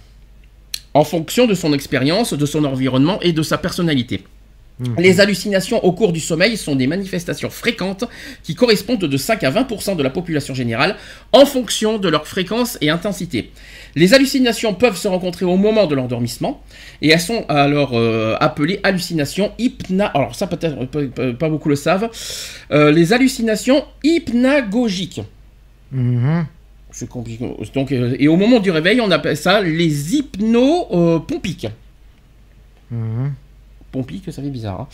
en fonction de son expérience, de son environnement et de sa personnalité. Les hallucinations au cours du sommeil sont des manifestations fréquentes qui correspondent de 5 à 20% de la population générale en fonction de leur fréquence et intensité. Les hallucinations peuvent se rencontrer au moment de l'endormissement et elles sont alors euh, appelées hallucinations hypna. Alors ça peut-être pas- pas- beaucoup le savent. Euh, les hallucinations hypnagogiques. Mhm. C'est compliqué. Donc, euh, et au moment du réveil, on appelle ça les hypnopompiques. Mhm. Pompique, ça fait bizarre. hein.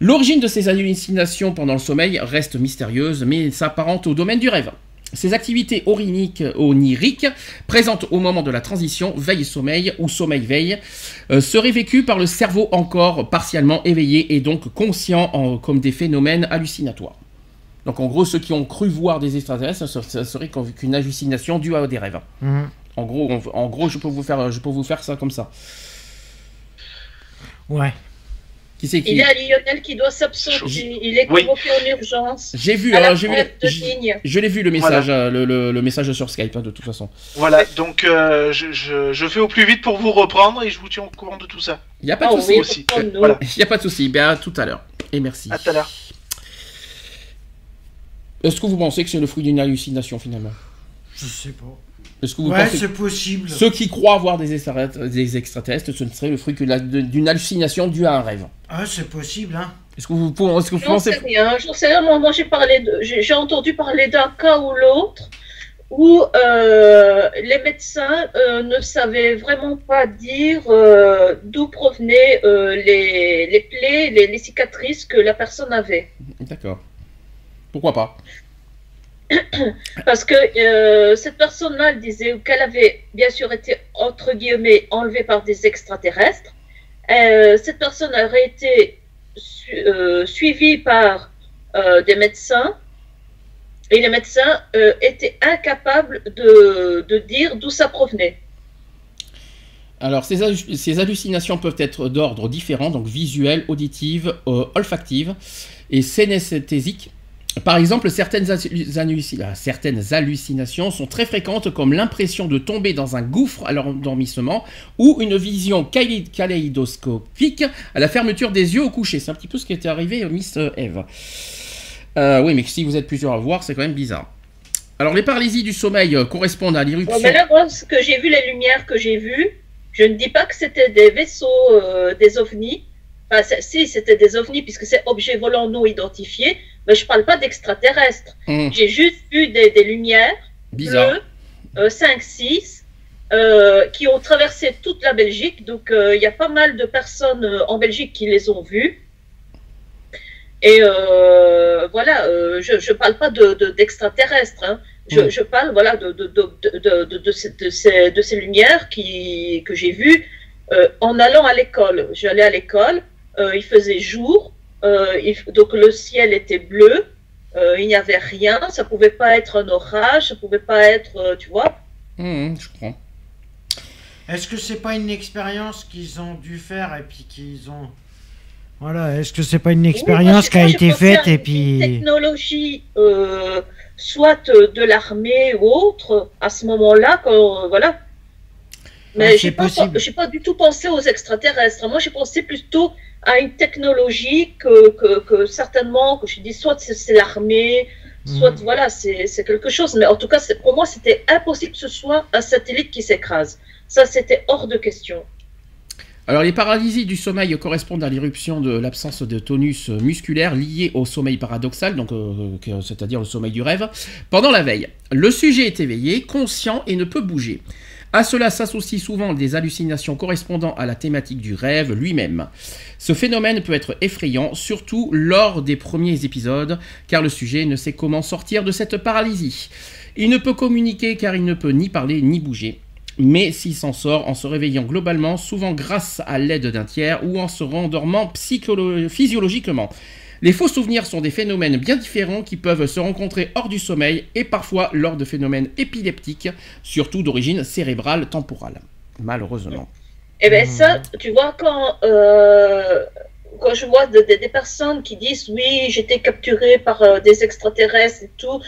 L'origine de ces hallucinations pendant le sommeil reste mystérieuse, mais s'apparente au domaine du rêve. Ces activités oriniques, oniriques, présentes au moment de la transition veille-sommeil ou sommeil-veille, euh, seraient vécues par le cerveau encore partiellement éveillé et donc conscient en- comme des phénomènes hallucinatoires. Donc en gros, ceux qui ont cru voir des extraterrestres, ça serait qu'une hallucination due à des rêves. Mhm. En gros, on- en gros, je peux vous faire, je peux vous faire ça comme ça. Ouais. Qui c'est qui Il y a Lionel qui doit s'absenter. Il est Oui. convoqué en urgence. J'ai vu, À la alors j'ai vu, je- l'ai vu le message, euh, le, le- le message sur Skype hein, de toute façon. Voilà, donc euh, je, je, je fais au plus vite pour vous reprendre et je vous tiens au courant de tout ça. Il y a pas Ah de souci. Voilà. Il y a pas de souci. Ben à tout à l'heure. Et merci. À tout à l'heure. Est-ce que vous pensez que c'est le fruit d'une hallucination finalement? Je sais pas. Est-ce que vous Ouais, pensez c'est possible. que ceux qui croient voir des extraterrestres, des extraterrestres, ce ne serait le fruit que la- de- d'une hallucination due à un rêve Ah, c'est possible, hein. Est-ce que vous, est-ce que vous J'en sais pensez rien, j'en sais rien. Moi, moi, j'ai parlé de, j'ai j'ai entendu parler d'un cas ou l'autre où euh, les médecins euh, ne savaient vraiment pas dire euh, d'où provenaient euh, les, les plaies, les, les cicatrices que la personne avait. D'accord. Pourquoi pas? <clears throat> Parce que euh, cette personne-là elle disait qu'elle avait bien sûr été, entre guillemets, enlevée par des extraterrestres. Euh, cette personne aurait été su- euh, suivie par des médecins. Et les médecins étaient incapables de, de dire d'où ça provenait. Alors, ces, hallu- ces hallucinations peuvent être d'ordre différent, donc visuelles, auditives, olfactives et synesthésiques. Par exemple, ah, certaines hallucinations sont très fréquentes, comme l'impression de tomber dans un gouffre à l'endormissement ou une vision kalé- kaléidoscopique à la fermeture des yeux au coucher. C'est un petit peu ce qui était arrivé à Miss euh, Eve. Euh, oui, mais si vous êtes plusieurs à voir, c'est quand même bizarre. Alors, les paralysies du sommeil euh, correspondent à l'irruption. Mais là, moi, ce que j'ai vu, les lumières que j'ai vues, je ne dis pas que c'était des vaisseaux, euh, des ovnis. Enfin, si, c'était des ovnis, puisque c'est objets volants non identifiés, mais je ne parle pas d'extraterrestres. Hum, J'ai juste vu des, des lumières bizarre. bleues, 5-6, euh, qui ont traversé toute la Belgique. Donc, euh, il y a pas mal de personnes euh, en Belgique qui les ont vues. Et euh, voilà, euh, je ne parle pas de- de- d'extraterrestres. hein. Je, Mm. je parle voilà, de, de, de, de, de, de, de ces, ces- lumières qui, que j'ai vues euh, en allant à l'école. J'allais à l'école, euh, il faisait jour, euh, il- donc le ciel était bleu, euh, il n'y avait rien, ça pouvait pas être un orage, ça pouvait pas être, euh, tu vois. Hum, je comprends. Est-ce que c'est pas une expérience qu'ils ont dû faire et puis qu'ils ont. Voilà, est-ce que c'est pas une expérience Oui, qui a été faite et une puis. Technologie, euh, soit euh, de l'armée ou autre, à ce moment-là, quand, euh, voilà. Mais Ah, j'ai c'est pas, du tout pensé aux extraterrestres. Moi, j'ai pensé plutôt à une technologie que, que, que certainement, que je dis, soit c'est l'armée, soit Mhm. voilà, c'est quelque chose. Mais en tout cas, pour moi, c'était impossible que ce soit un satellite qui s'écrase. Ça, c'était hors de question. Alors les paralysies du sommeil correspondent à l'éruption de l'absence de tonus musculaire liée au sommeil paradoxal, donc euh, c'est-à-dire le sommeil du rêve, pendant la veille. Le sujet est éveillé, conscient et ne peut bouger. À cela s'associent souvent des hallucinations correspondant à la thématique du rêve lui-même. Ce phénomène peut être effrayant, surtout lors des premiers épisodes, car le sujet ne sait comment sortir de cette paralysie. Il ne peut communiquer car il ne peut ni parler ni bouger. Mais s'il s'en sort en se réveillant globalement, souvent grâce à l'aide d'un tiers ou en se rendormant physiologiquement. Les faux souvenirs sont des phénomènes bien différents qui peuvent se rencontrer hors du sommeil et parfois lors de phénomènes épileptiques, surtout d'origine cérébrale temporale. Malheureusement. Eh bien, ça, tu vois, quand, euh, quand je vois de- de- des personnes qui disent oui, j'étais capturé par euh, des extraterrestres et tout, euh,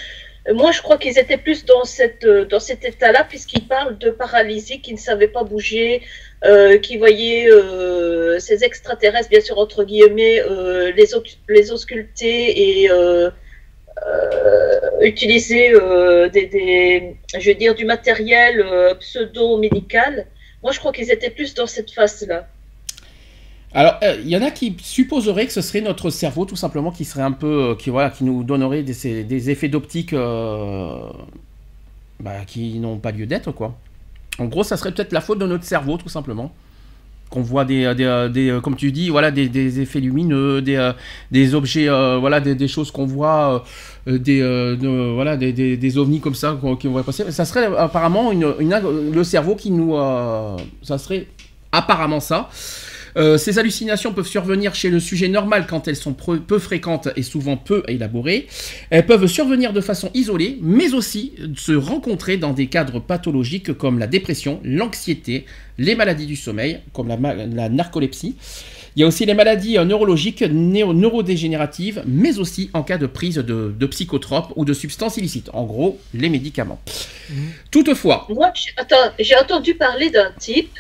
moi je crois qu'ils étaient plus dans, cette, euh, dans cet état-là, puisqu'ils parlent de paralysie, qui ne savaient pas bouger, euh, qui voyaient euh, ces extraterrestres, bien sûr, entre guillemets, euh, les, les ausculter et. utiliser des, des- je veux dire, du matériel pseudo-médical. Moi, je crois qu'ils étaient plus dans cette phase-là. Alors, euh, il y en a qui supposeraient que ce serait notre cerveau, tout simplement, qui serait un peu, euh, qui voilà, qui nous donnerait des, effets d'optique euh, bah, qui n'ont pas lieu d'être, quoi. En gros, ça serait peut-être la faute de notre cerveau, tout simplement. Qu'on voit des, des, des, comme tu dis, voilà, des, effets lumineux, des, objets, voilà, des, choses qu'on voit, des, de- voilà, des, ovnis comme ça qu'on- vont passer. Ça serait apparemment une, le cerveau qui nous, ça serait apparemment ça. Euh, ces hallucinations peuvent survenir chez le sujet normal quand elles sont peu fréquentes et souvent peu élaborées. Elles peuvent survenir de façon isolée, mais aussi se rencontrer dans des cadres pathologiques comme la dépression, l'anxiété, les maladies du sommeil, comme la, narcolepsie. Il y a aussi les maladies euh, neurologiques, néo- neurodégénératives, mais aussi en cas de prise de, de psychotropes ou de substances illicites. En gros, les médicaments. Toutefois, Moi, j'ai entendu parler d'un type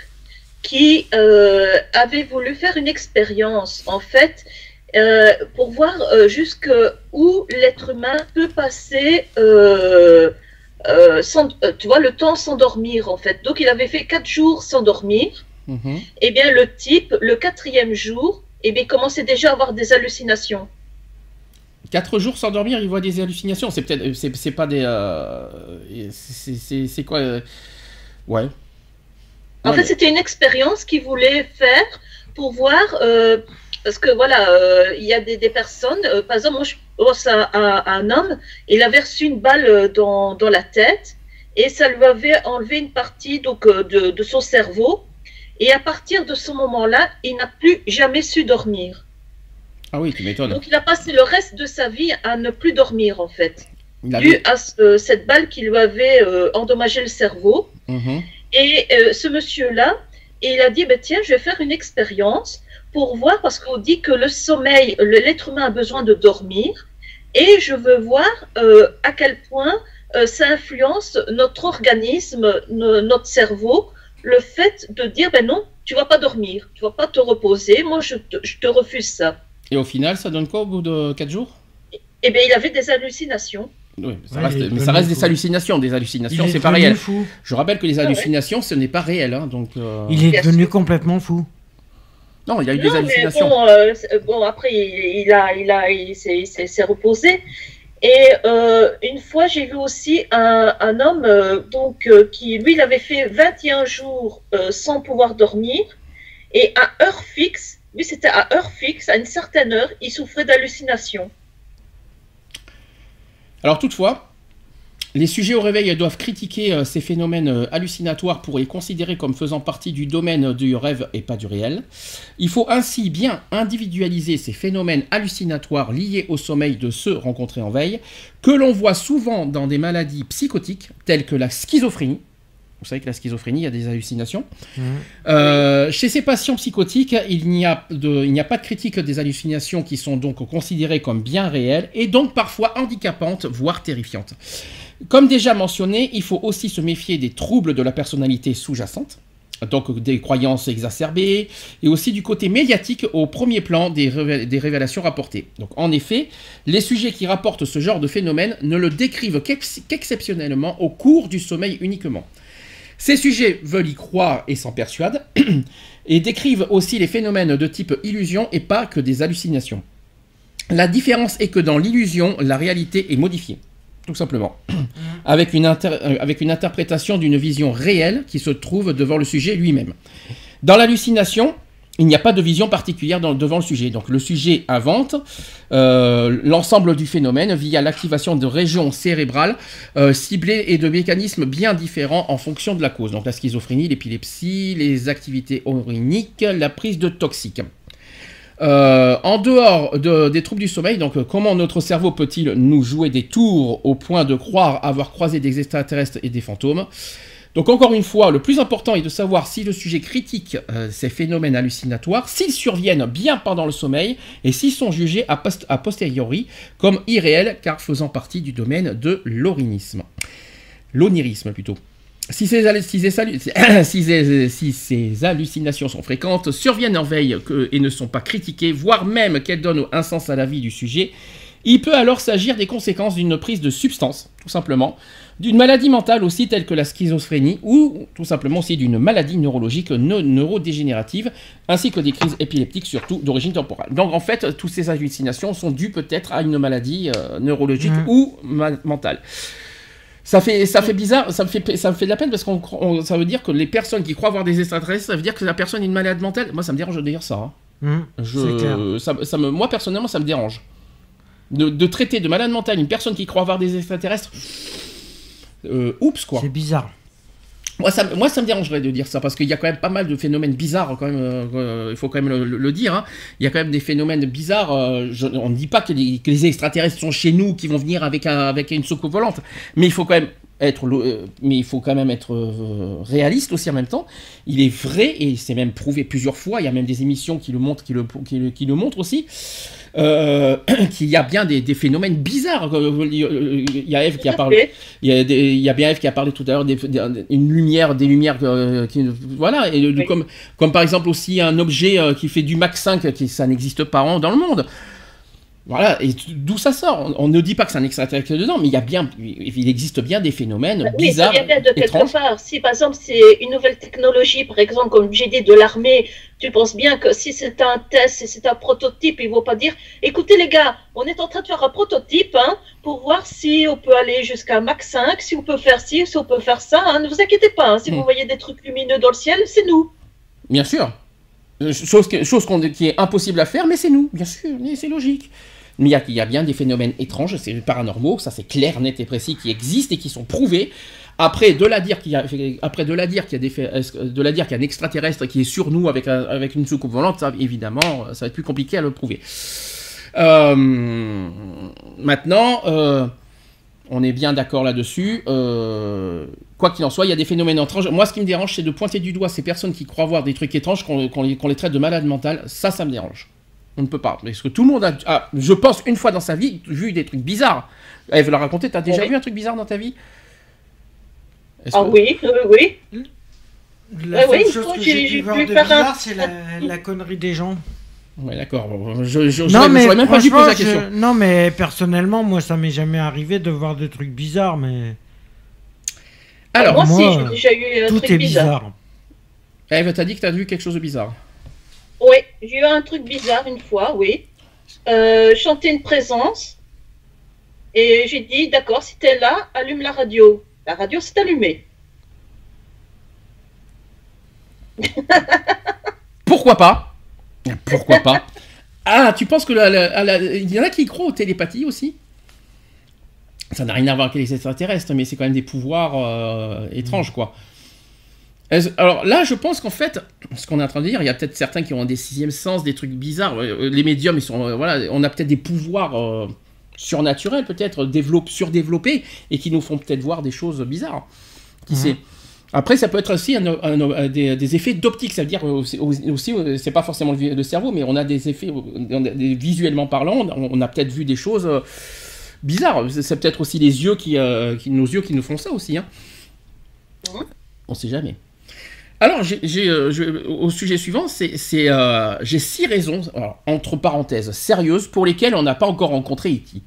qui euh, avait voulu faire une expérience, en fait, euh, pour voir euh, jusqu'où l'être humain peut passer, sans, tu vois, le temps sans dormir, en fait. Donc, il avait fait quatre jours sans dormir. Mhm. Eh bien, le type, le quatrième jour, eh bien, commençait déjà à avoir des hallucinations. Quatre jours sans dormir, il voit des hallucinations. C'est peut-être, c'est, pas des, euh, c'est, quoi euh, Ouais. En Ouais, fait, mais- c'était une expérience qu'il voulait faire pour voir, euh, parce que voilà, euh, il y a des, des personnes, euh, par exemple, moi je pense à, un homme, il avait reçu une balle dans, dans la tête et ça lui avait enlevé une partie donc, de, de son cerveau. Et à partir de ce moment-là, il n'a plus jamais su dormir. Ah oui, tu m'étonnes. Donc il a passé le reste de sa vie à ne plus dormir en fait, dû à ce- cette balle qui lui avait endommagé le cerveau. Mhm. Et euh, ce monsieur-là, il a dit, bah, tiens, je vais faire une expérience pour voir, parce qu'on dit que le sommeil, l'être humain a besoin de dormir, et je veux voir euh, à quel point euh, ça influence notre organisme, no- notre cerveau, le fait de dire, ben non, tu vas pas dormir, tu vas pas te reposer, moi je te, je te refuse ça. Et au final, ça donne quoi au bout de 4 jours? Eh bien, il avait des hallucinations. Oui, mais ça Ouais, reste, mais ça des fou. hallucinations. Des hallucinations, est c'est pas devenu réel. fou. Je rappelle que les Ah ouais. hallucinations, ce n'est pas réel. hein, donc, euh, Il est devenu complètement fou. Non, il y a eu des Non, hallucinations. bon, euh, bon, après, il, a, il a, il s'est- il s'est s'est reposé. Et euh, une fois, j'ai vu aussi un, un homme, euh, donc, euh, qui, lui, il avait fait 21 jours euh, sans pouvoir dormir. Et à heure fixe, lui, c'était à heure fixe, à une certaine heure, il souffrait d'hallucinations. Alors toutefois, les sujets au réveil doivent critiquer euh, ces phénomènes euh, hallucinatoires pour les considérer comme faisant partie du domaine du rêve et pas du réel. Il faut ainsi bien individualiser ces phénomènes hallucinatoires liés au sommeil de ceux rencontrés en veille, que l'on voit souvent dans des maladies psychotiques telles que la schizophrénie. Vous savez que la schizophrénie, il y a des hallucinations. Euh, chez ces patients psychotiques, il n'y a, pas de critique des hallucinations qui sont donc considérées comme bien réelles et donc parfois handicapantes, voire terrifiantes. Comme déjà mentionné, il faut aussi se méfier des troubles de la personnalité sous-jacente, donc des croyances exacerbées, et aussi du côté médiatique au premier plan des, révé- des révélations rapportées. Donc en effet, les sujets qui rapportent ce genre de phénomène ne le décrivent qu'ex- qu'exceptionnellement au cours du sommeil uniquement. Ces sujets veulent y croire et s'en persuadent, <clears throat> et décrivent aussi les phénomènes de type illusion et pas que des hallucinations. La différence est que dans l'illusion, la réalité est modifiée, tout simplement, <clears throat> avec une, euh, avec une interprétation d'une vision réelle qui se trouve devant le sujet lui-même. Dans l'hallucination, il n'y a pas de vision particulière devant le sujet. Donc le sujet invente euh, l'ensemble du phénomène via l'activation de régions cérébrales euh, ciblées et de mécanismes bien différents en fonction de la cause. Donc la schizophrénie, l'épilepsie, les activités oriniques, la prise de toxiques. Euh, en dehors de- des troubles du sommeil, donc comment notre cerveau peut-il nous jouer des tours au point de croire avoir croisé des extraterrestres et des fantômes? Donc encore une fois, le plus important est de savoir si le sujet critique euh, ces phénomènes hallucinatoires, s'ils surviennent bien pendant le sommeil et s'ils sont jugés a, post- a posteriori comme irréels car faisant partie du domaine de l'orinisme. L'onirisme plutôt. Si ces, <coughs> hallucinations sont fréquentes, surviennent en veille et ne sont pas critiquées, voire même qu'elles donnent un sens à la vie du sujet, il peut alors s'agir des conséquences d'une prise de substance, tout simplement, d'une maladie mentale aussi telle que la schizophrénie, ou tout simplement aussi d'une maladie neurologique no- neurodégénérative, ainsi que des crises épileptiques surtout d'origine temporale. Donc en fait, toutes ces hallucinations sont dues peut-être à une maladie euh, neurologique Mhm. ou mentale. Ça fait, ça fait bizarre, ça me fait, ça me fait de la peine parce qu'on, on- ça veut dire que les personnes qui croient avoir des extraterrestres, ça veut dire que la personne est une malade mentale. Moi, ça me dérange de dire ça. hein. Hum, Je, clair. Ça, ça me, moi, personnellement, ça me dérange. De, de traiter de malade mentale une personne qui croit avoir des extraterrestres. Euh, oups, quoi. C'est bizarre. Moi ça, me- moi, ça me dérangerait de dire ça, parce qu'il y a quand même pas mal de phénomènes bizarres, quand même, euh, euh, il faut quand même le, le- le dire. hein. Il y a quand même des phénomènes bizarres. euh, je- on ne dit pas que les, que les extraterrestres sont chez nous, qui vont venir avec, un, avec une soucoupe volante, mais il faut quand même être, euh, mais il faut quand même être euh, réaliste aussi en même temps. Il est vrai, et c'est même prouvé plusieurs fois, il y a même des émissions qui le montrent, qui le, qui le, qui le montrent aussi, euh, <clears throat> qu'il y a bien des, des phénomènes bizarres. Il y a Eve qui a parlé. Il y, a des- il y a bien Eve qui a parlé tout à l'heure des, une lumière, des lumières euh, qui, voilà, et de- Oui. comme, comme par exemple aussi un objet qui fait du Mach 5, qui ça n'existe pas dans le monde. Voilà, et d'où ça sort? On, on ne dit pas que c'est un extraterrestre dedans, mais il y a bien, il existe bien des phénomènes Bah Oui, ça bizarres, vient bien de quelque étranges. part. Si par exemple c'est une nouvelle technologie, par exemple comme j'ai dit de l'armée, tu penses bien que si c'est un test, si c'est un prototype, ils vont pas dire, écoutez les gars, on est en train de faire un prototype hein, pour voir si on peut aller jusqu'à Mach 5, si on peut faire ci, si on peut faire ça. hein. Ne vous inquiétez pas, hein. si Hmm. vous voyez des trucs lumineux dans le ciel, c'est nous. Bien sûr. Euh, Chose, qui est impossible à faire, mais c'est nous, bien sûr, c'est logique. Mais il y, a- bien des phénomènes étranges, c'est paranormaux, ça c'est clair, net et précis, qui existent et qui sont prouvés. Après, de la dire qu'il y a, après de la dire qu'il y a des de la dire qu'il y a un extraterrestre qui est sur nous avec, avec une soucoupe volante, ça évidemment, ça va être plus compliqué à le prouver. Euh, maintenant, euh, on est bien d'accord là-dessus. Euh, quoi qu'il en soit, il y a des phénomènes étranges. Moi, ce qui me dérange, c'est de pointer du doigt ces personnes qui croient voir des trucs étranges, qu'on qu'on les, traite de malades mentales. Ça, ça me dérange. On ne peut pas. Parce que tout le monde a, je pense, une fois dans sa vie, vu des trucs bizarres. Elle veut la raconter. T'as déjà Oui. vu un truc bizarre dans ta vie? Ah que- oui, oui, oui. La Ouais, seule oui, chose que j'ai- pu voir de bizarre, c'est la, <laughs> la connerie des gens. Ouais, d'accord. Je, non, mais même pas dû poser la question. je- non, mais personnellement, moi, ça m'est jamais arrivé de voir des trucs bizarres, mais Alors, moi, moi, aussi, j'ai déjà eu un tout truc est bizarre. bizarre. Eve, t'as dit que t'as vu quelque chose de bizarre. Oui, j'ai eu un truc bizarre une fois, oui. Euh, chanter une présence. Et j'ai dit, d'accord, si t'es là, allume la radio. La radio s'est allumée. Pourquoi pas? Pourquoi pas <laughs> Ah, tu penses que la- la- la- il y en a qui croient aux télépathies aussi? Ça n'a rien à voir avec les extraterrestres, mais c'est quand même des pouvoirs euh, étranges, quoi. Alors là, je pense qu'en fait, ce qu'on est en train de dire, il y a peut-être certains qui ont des sixièmes sens, des trucs bizarres. Euh, Les médiums, ils sont, euh, voilà, on a peut-être des pouvoirs euh, surnaturels, peut-être surdéveloppés, et qui nous font peut-être voir des choses bizarres. Qui Mhm. sait? Après, ça peut être aussi un- un- un- des, des effets d'optique, ça veut dire aussi, aussi, c'est pas forcément le, cerveau, mais on a des effets, visuellement parlant, on, on a peut-être vu des choses euh, bizarres. C'est peut-être aussi les yeux qui, euh, qui- nos yeux qui nous font ça aussi. Hein. On sait jamais. Alors, euh, je- au sujet suivant, c'est, euh, j'ai six raisons, alors, entre parenthèses, sérieuses, pour lesquelles on n'a pas encore rencontré E.T.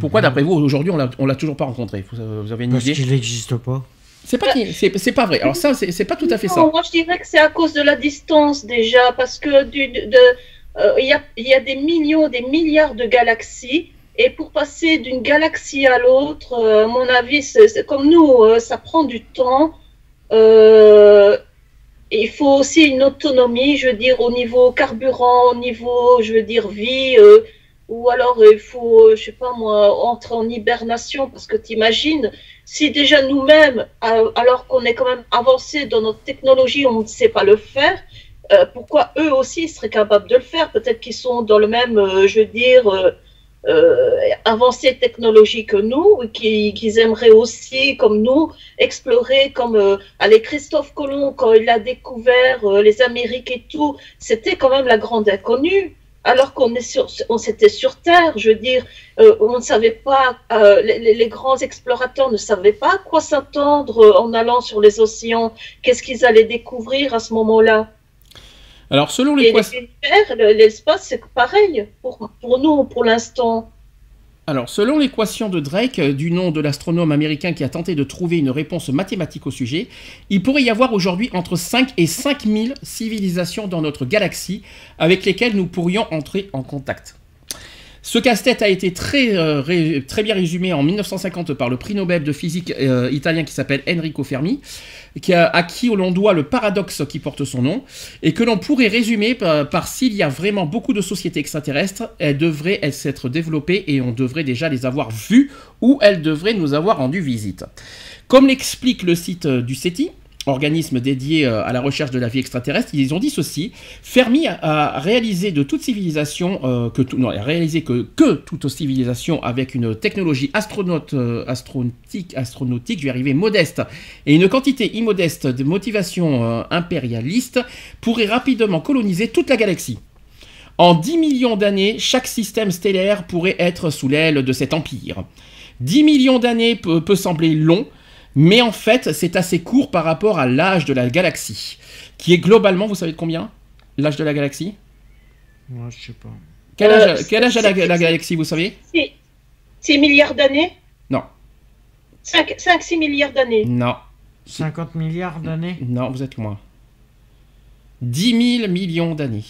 Pourquoi, Mhm. d'après vous, aujourd'hui, on l'a, toujours pas rencontré? Vous, vous avez une Parce idée? qu'il n'existe pas. C'est pas, qui- c'est pas vrai. Alors ça, c'est pas tout à fait ça. Moi je dirais que c'est à cause de la distance déjà, parce que du, de, euh, y, a, y a des millions, des milliards de galaxies, et pour passer d'une galaxie à l'autre, euh, à mon avis, c'est comme nous, euh, ça prend du temps. Euh, il faut aussi une autonomie, je veux dire, au niveau carburant, au niveau, je veux dire, vie. Ou alors il faut, euh, je sais pas moi, entrer en hibernation, parce que t'imagines, si déjà nous-mêmes, alors qu'on est quand même avancé dans notre technologie, on ne sait pas le faire, euh, pourquoi eux aussi seraient capables de le faire? Peut-être qu'ils sont dans le même, euh, je veux dire, euh, avancée technologie que nous, qu'ils aimeraient aussi, comme nous, explorer, comme allez, Christophe Colomb, quand il a découvert les Amériques et tout, c'était quand même la grande inconnue. Alors qu'on est sur, on s'était sur Terre, je veux dire, euh, on ne savait pas, euh, les, les- les grands explorateurs ne savaient pas à quoi s'attendre euh, en allant sur les océans. Qu'est-ce qu'ils allaient découvrir à ce moment-là? Alors selon Et l'équation. l'univers, le- l'espace, c'est pareil pour, pour nous, pour l'instant. Alors, selon l'équation de Drake, euh, du nom de l'astronome américain qui a tenté de trouver une réponse mathématique au sujet, il pourrait y avoir aujourd'hui entre 5 et 5000 civilisations dans notre galaxie avec lesquelles nous pourrions entrer en contact. Ce casse-tête a été très, euh, bien résumé en 1950 par le prix Nobel de physique euh, italien qui s'appelle Enrico Fermi, qui a, à qui l'on doit le paradoxe qui porte son nom, et que l'on pourrait résumer par, par s'il y a vraiment beaucoup de sociétés extraterrestres, elles devraient s'être développées et on devrait déjà les avoir vues ou elles devraient nous avoir rendu visite. Comme l'explique le site euh, du SETI, organisme dédié euh, à la recherche de la vie extraterrestre, ils ont dit ceci Fermi a, réalisé de toute civilisation euh, que tout, non, que, toute civilisation avec une technologie euh, astronautique, astronautique, je vais arriver modeste, et une quantité immodeste de motivation impérialiste pourrait rapidement coloniser toute la galaxie. En 10 millions d'années, chaque système stellaire pourrait être sous l'aile de cet empire. 10 millions d'années peut sembler long, mais en fait, c'est assez court par rapport à l'âge de la galaxie, qui est globalement, vous savez de combien L'âge de la galaxie? Moi, je sais pas. Quel Euh, âge, quel âge a la, la galaxie, vous savez? 6 milliards d'années? Non. 5-6 milliards d'années. Non, 50 milliards d'années? Non, vous êtes loin. 10 000 millions d'années.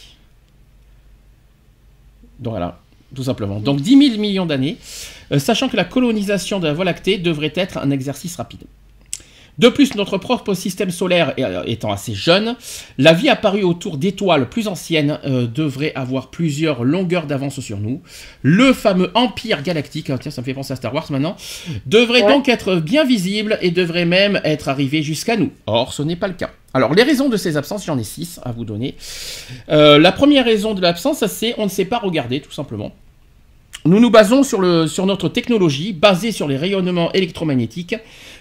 Donc voilà, tout simplement. Donc 10 000 millions d'années, euh, sachant que la colonisation de la Voie lactée devrait être un exercice rapide. De plus, notre propre système solaire euh, étant assez jeune, la vie apparue autour d'étoiles plus anciennes euh, devrait avoir plusieurs longueurs d'avance sur nous. Le fameux empire galactique, ah, tiens, ça me fait penser à Star Wars maintenant, devrait Ouais. donc être bien visible et devrait même être arrivé jusqu'à nous. Or, ce n'est pas le cas. Alors, les raisons de ces absences, j'en ai six à vous donner. Euh, la première raison de l'absence, c'est on ne sait pas regarder, tout simplement. Nous nous basons sur, notre technologie basée sur les rayonnements électromagnétiques.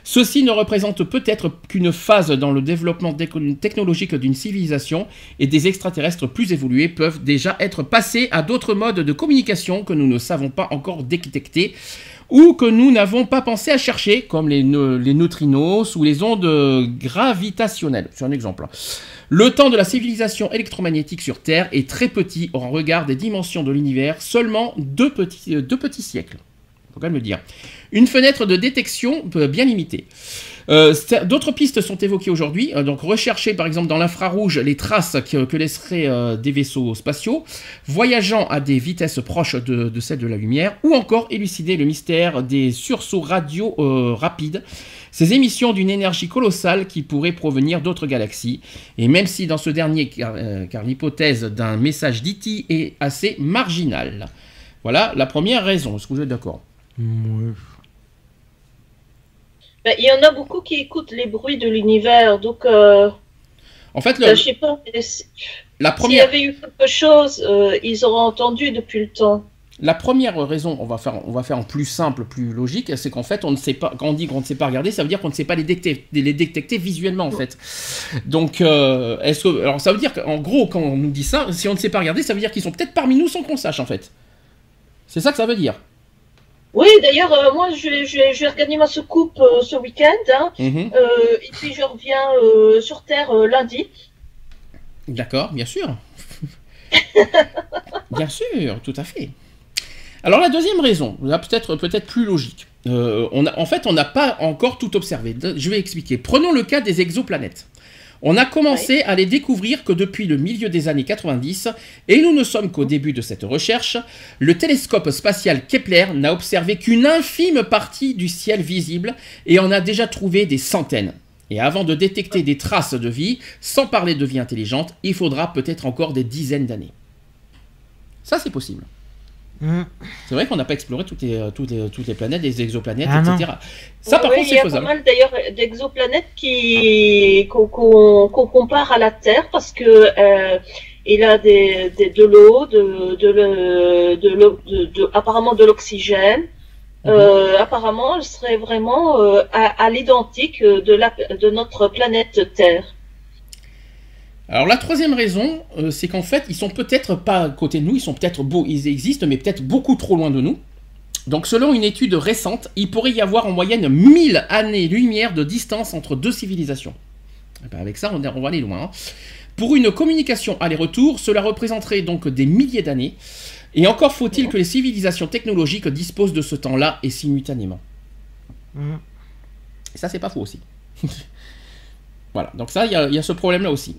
Ceci ne représente peut-être qu'une phase dans le développement technologique d'une civilisation et des extraterrestres plus évolués peuvent déjà être passés à d'autres modes de communication que nous ne savons pas encore détecter ou que nous n'avons pas pensé à chercher, comme les, les neutrinos ou les ondes gravitationnelles. C'est un exemple. Le temps de la civilisation électromagnétique sur Terre est très petit en regard des dimensions de l'univers, seulement deux petits, euh, deux petits siècles. Faut quand même le dire. Une fenêtre de détection euh, bien limitée. Euh, D'autres pistes sont évoquées aujourd'hui, donc rechercher par exemple dans l'infrarouge les traces que, laisseraient des vaisseaux spatiaux, voyageant à des vitesses proches de, celles de la lumière, ou encore élucider le mystère des sursauts radio rapides, ces émissions d'une énergie colossale qui pourraient provenir d'autres galaxies, et même si dans ce dernier, car, euh, car l'hypothèse d'un message d'IT est assez marginale. Voilà la première raison, est-ce que vous êtes d'accord? Ouais. Ben, Il y en a beaucoup qui écoutent les bruits de l'univers, donc euh, En fait, le- je sais pas. la S'il y première... avait eu quelque chose, euh, ils auraient entendu depuis le temps. La première raison, on va faire, on va faire en plus simple, plus logique, c'est qu'en fait, on ne sait pas. Quand on dit qu'on ne sait pas regarder, ça veut dire qu'on ne sait pas les détecter, les détecter visuellement, en fait. Donc, euh, est-ce que, alors, ça veut dire qu'en gros, quand on nous dit ça, si on ne sait pas regarder, ça veut dire qu'ils sont peut-être parmi nous sans qu'on sache, en fait. C'est ça que ça veut dire. Oui, d'ailleurs, euh, moi, je, vais- je, vais- je vais regagner ma soucoupe euh, ce week-end, hein, Mhm. et puis je reviens sur Terre lundi. D'accord, bien sûr. <laughs> bien sûr, tout à fait. Alors la deuxième raison, peut-être peut-être plus logique. Euh, on a- en fait, on n'a pas encore tout observé. Je vais expliquer. Prenons le cas des exoplanètes. On a commencé à les découvrir que depuis le milieu des années 90, et nous ne sommes qu'au début de cette recherche, le télescope spatial Kepler n'a observé qu'une infime partie du ciel visible et en a déjà trouvé des centaines. Et avant de détecter des traces de vie, sans parler de vie intelligente, il faudra peut-être encore des dizaines d'années. Ça, c'est possible. Hmm. C'est vrai qu'on n'a pas exploré toutes les, euh, toutes, les, toutes les planètes, les exoplanètes, Ah non. etc. Ça, par Oui, contre, il y c'est a pas faisable. mal d'ailleurs d'exoplanètes qui qu'on qu'on- qu'on compare à la Terre parce que euh, il a des, des- de l'eau, de, de, le- de, l'eau- de- de- apparemment de l'oxygène. Mhm. Euh, apparemment, elle serait vraiment euh, à, à l'identique de, la, de notre planète Terre. Alors la troisième raison, euh, c'est qu'en fait, ils sont peut-être pas à côté de nous, ils sont peut-être beaux, ils existent, mais peut-être beaucoup trop loin de nous. Donc selon une étude récente, il pourrait y avoir en moyenne 1000 années-lumière de distance entre deux civilisations. Eh ben, avec ça, on, va aller loin. hein. Pour une communication aller-retour, cela représenterait donc des milliers d'années. Et encore faut-il que les civilisations technologiques disposent de ce temps-là et simultanément. Hmm. Et ça, c'est pas faux aussi. <laughs> voilà, donc ça, il y, a- il y a ce problème-là aussi.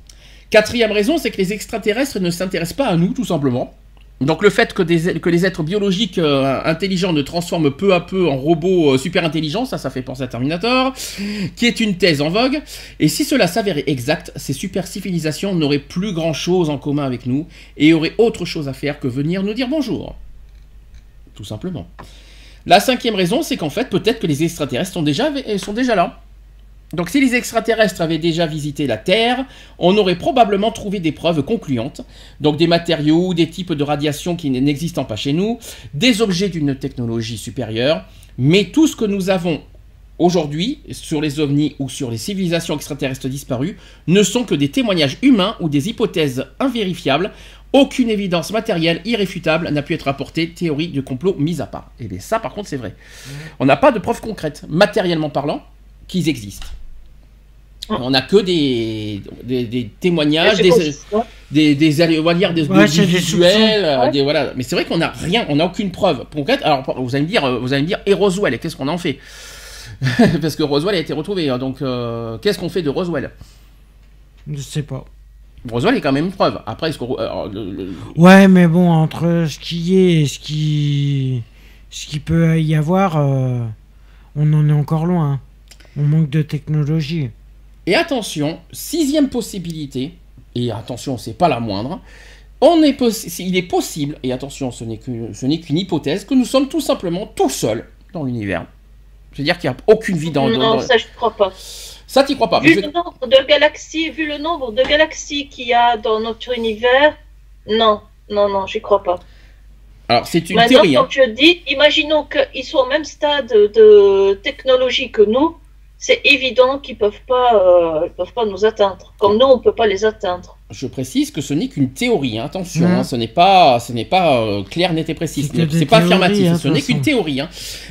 Quatrième raison, c'est que les extraterrestres ne s'intéressent pas à nous, tout simplement. Donc le fait que, les êtres biologiques euh, intelligents ne transforment peu à peu en robots euh, super intelligents, ça, ça fait penser à Terminator, qui est une thèse en vogue. Et si cela s'avérait exact, ces super civilisations n'auraient plus grand-chose en commun avec nous et auraient autre chose à faire que venir nous dire bonjour. Tout simplement. La cinquième raison, c'est qu'en fait, peut-être que les extraterrestres sont déjà là. Donc si les extraterrestres avaient déjà visité la Terre, on aurait probablement trouvé des preuves concluantes, donc des matériaux, des types de radiation qui n'existent pas chez nous, des objets d'une technologie supérieure, mais tout ce que nous avons aujourd'hui sur les ovnis ou sur les civilisations extraterrestres disparues ne sont que des témoignages humains ou des hypothèses invérifiables. Aucune évidence matérielle irréfutable n'a pu être apportée, théorie de complot mise à part. Et bien ça par contre c'est vrai. On n'a pas de preuves concrètes, matériellement parlant, qu'ils existent. On n'a que des, des, des témoignages, des, consistant. des, des, on va dire des, Ouais, des des visuels, euh, Ouais. des- voilà. Mais c'est vrai qu'on n'a rien, on n'a aucune preuve concrète. Alors vous allez me dire, euh, vous allez me dire, et Roswell, qu'est-ce qu'on en fait? <laughs> Parce que Roswell a été retrouvé, hein, donc euh, qu'est-ce qu'on fait de Roswell? Je sais pas. Roswell est quand même une preuve. Après, est-ce qu'on- alors, le- le- Ouais, mais bon, entre ce qui est et ce qui, ce qui peut y avoir, euh, on en est encore loin. On manque de technologie. Et attention, sixième possibilité, et attention, c'est pas la moindre, on est il est possible, et attention, ce n'est que- ce n'est qu'une hypothèse, que nous sommes tout simplement tout seuls dans l'univers. C'est-à-dire qu'il n'y a aucune vie dans... dans- non, dans- ça je crois pas. Ça, t'y crois pas. Vu je- le nombre de galaxies, vu le nombre de galaxies qu'il y a dans notre univers, non, non, non, j'y crois pas. Alors, c'est une Maintenant, théorie. hein. je dis, imaginons qu'ils soient au même stade de technologie que nous, c'est évident qu'ils peuvent pas, euh, peuvent pas nous atteindre. Comme nous, on peut pas les atteindre. Je précise que ce n'est qu'une théorie, hein, attention, Mhm. hein, ce n'est pas, ce n'est pas euh, clair, net et précis, C'est n'est- pas affirmatif, hein, ce n'est qu'une théorie.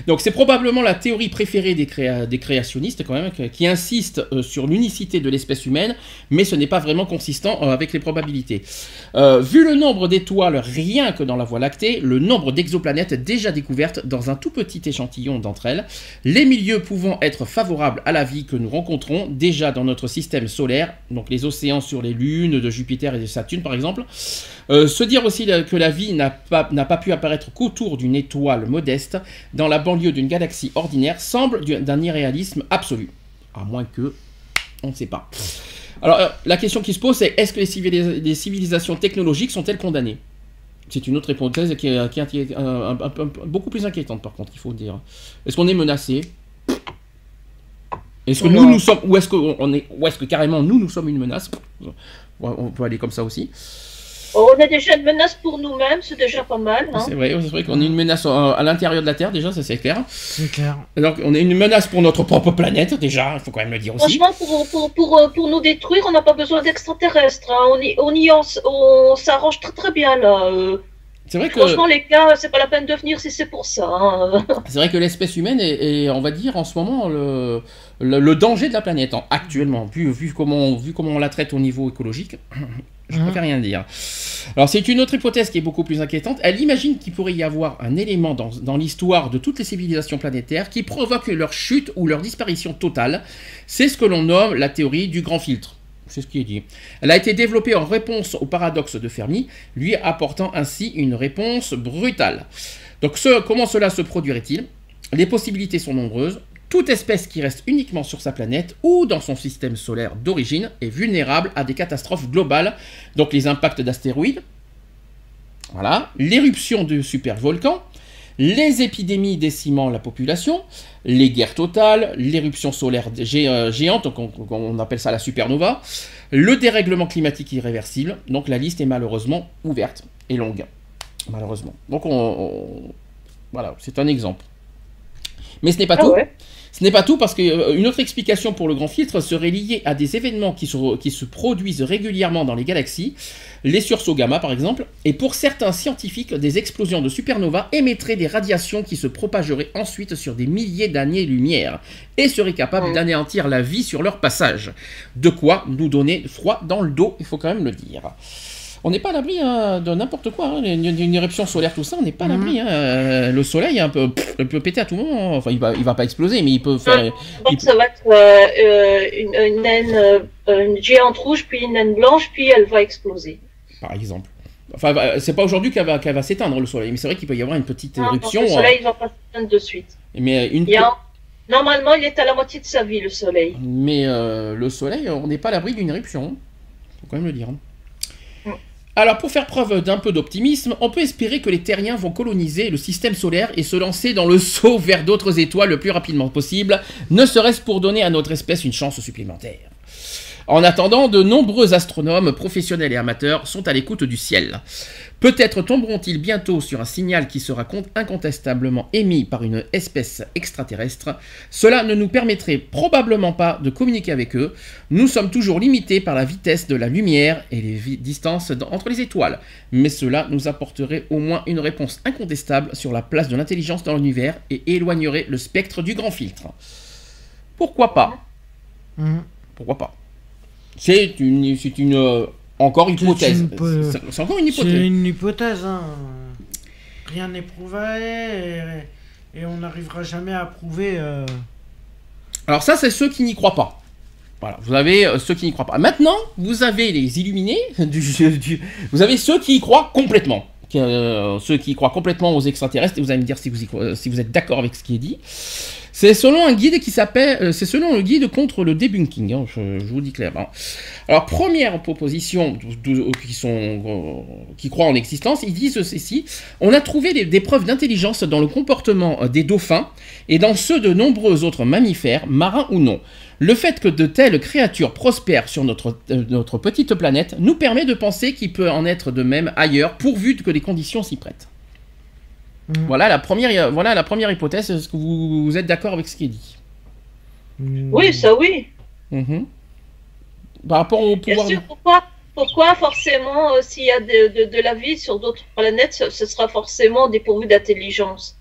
Donc c'est probablement la théorie préférée des, créa- des créationnistes quand même, que- qui insiste euh, sur l'unicité de l'espèce humaine, mais ce n'est pas vraiment consistant euh, avec les probabilités. Vu le nombre d'étoiles rien que dans la Voie lactée, le nombre d'exoplanètes déjà découvertes dans un tout petit échantillon d'entre elles, les milieux pouvant être favorables à la vie que nous rencontrons déjà dans notre système solaire, donc les océans sur les lunes de Jupiter et de Saturne par exemple, Euh, se dire aussi que la vie n'a pas, pas pu apparaître qu'autour d'une étoile modeste dans la banlieue d'une galaxie ordinaire semble du- d'un irréalisme absolu. À moins que... On ne sait pas. Alors euh, la question qui se pose c'est est-ce que les, civilis- les civilisations technologiques sont-elles condamnées? C'est une autre hypothèse qui est, qui est inquié- un- un- un- un- beaucoup plus inquiétante par contre, il faut dire. Est-ce qu'on est menacé? Est-ce que nous, Non. nous sommes, ou est-ce que on est, ou est-ce que carrément nous, nous sommes une menace? On peut aller comme ça aussi. On est déjà une menace pour nous-mêmes, c'est déjà pas mal. Hein. C'est vrai, c'est vrai qu'on est une menace euh, à l'intérieur de la Terre déjà, ça c'est clair. C'est clair. Donc on est une menace pour notre propre planète déjà, il faut quand même le dire aussi. Franchement, pour, pour, pour, euh, pour nous détruire, on n'a pas besoin d'extraterrestres. hein. On, y, on, y en- on s'arrange très très bien là. euh. C'est vrai que Franchement, les gars, c'est pas la peine de venir si c'est pour ça. hein. c'est vrai que l'espèce humaine est, est, on va dire en ce moment le, le, le danger de la planète hein, actuellement, vu, vu comment vu comment on la traite au niveau écologique. <clears throat> Je Mhm. préfère rien dire. Alors c'est une autre hypothèse qui est beaucoup plus inquiétante. Elle imagine qu'il pourrait y avoir un élément dans, dans l'histoire de toutes les civilisations planétaires qui provoque leur chute ou leur disparition totale. C'est ce que l'on nomme la théorie du grand filtre. C'est ce qui est dit. Elle a été développée en réponse au paradoxe de Fermi, lui apportant ainsi une réponse brutale. Donc ce- comment cela se produirait-il? Les possibilités sont nombreuses. Toute espèce qui reste uniquement sur sa planète ou dans son système solaire d'origine est vulnérable à des catastrophes globales, donc les impacts d'astéroïdes, voilà, l'éruption de supervolcans, les épidémies décimant la population, les guerres totales, l'éruption solaire gé- euh, géante, donc on, on appelle ça la supernova, le dérèglement climatique irréversible. Donc la liste est malheureusement ouverte et longue, malheureusement. Donc on, on- voilà, c'est un exemple. Mais ce n'est pas Ah tout. ouais. Ce n'est pas tout parce qu'une autre explication pour le grand filtre serait liée à des événements qui se, qui se produisent régulièrement dans les galaxies, les sursauts gamma par exemple, et pour certains scientifiques, des explosions de supernovas émettraient des radiations qui se propageraient ensuite sur des milliers d'années-lumière et seraient capables d'anéantir la vie sur leur passage. De quoi nous donner froid dans le dos, il faut quand même le dire. On n'est pas à l'abri hein, de n'importe quoi, hein, une, une éruption solaire, tout ça, on n'est pas à l'abri. hein. Euh, Le soleil, un peu, pff, il peut péter à tout moment. Enfin, il va, il va pas exploser, mais il peut faire. Donc il- ça va être euh, euh, une, une naine, euh, une géante rouge, puis une naine blanche, puis elle va exploser. par exemple. Enfin, bah, c'est pas aujourd'hui qu'elle va, qu'elle va s'éteindre le soleil, mais c'est vrai qu'il peut y avoir une petite Non, éruption. le soleil ne va pas s'éteindre de suite. euh, mais une, a- Normalement, il est à la moitié de sa vie, le soleil. mais euh, le soleil, on n'est pas à l'abri d'une éruption. Faut quand même le dire. Alors, pour faire preuve d'un peu d'optimisme, on peut espérer que les terriens vont coloniser le système solaire et se lancer dans le <laughs> saut vers d'autres étoiles le plus rapidement possible, ne serait-ce pour donner à notre espèce une chance supplémentaire. En attendant, de nombreux astronomes professionnels et amateurs sont à l'écoute du ciel. Peut-être tomberont-ils bientôt sur un signal qui sera con- incontestablement émis par une espèce extraterrestre. Cela ne nous permettrait probablement pas de communiquer avec eux. Nous sommes toujours limités par la vitesse de la lumière et les distances entre les étoiles. Mais cela nous apporterait au moins une réponse incontestable sur la place de l'intelligence dans l'univers et éloignerait le spectre du grand filtre. Pourquoi pas? Mhm. Pourquoi pas? C'est une, c'est une euh, encore une C'est hypothèse. C'est c'est encore une C'est hypothèse. une hypothèse, hein. Rien n'est prouvé et, et on n'arrivera jamais à prouver. euh, Alors ça, c'est ceux qui n'y croient pas. Voilà, vous avez euh, ceux qui n'y croient pas. Maintenant, vous avez les illuminés <laughs> du, du- vous avez ceux qui y croient complètement. Euh, ceux qui y croient complètement aux extraterrestres, et vous allez me dire si vous, y si vous êtes d'accord avec ce qui est dit. Euh, c'est selon le guide contre le debunking, hein, je, vous dis clairement. Alors première proposition de- qui sont, euh, croient en existence, ils disent ceci on a trouvé des, preuves d'intelligence dans le comportement euh, des dauphins et dans ceux de nombreux autres mammifères, marins ou non. Le fait que de telles créatures prospèrent sur notre, euh, notre petite planète nous permet de penser qu'il peut en être de même ailleurs, pourvu que les conditions s'y prêtent. Mhm. Voilà, la première, voilà la première hypothèse. Est-ce que vous, vous êtes d'accord avec ce qui est dit mm, Oui, ça oui. Mhm. Par rapport au Bien pouvoir. sûr, pourquoi, pourquoi forcément, euh, s'il y a de, de- de la vie sur d'autres planètes, ce, ce sera forcément dépourvu d'intelligence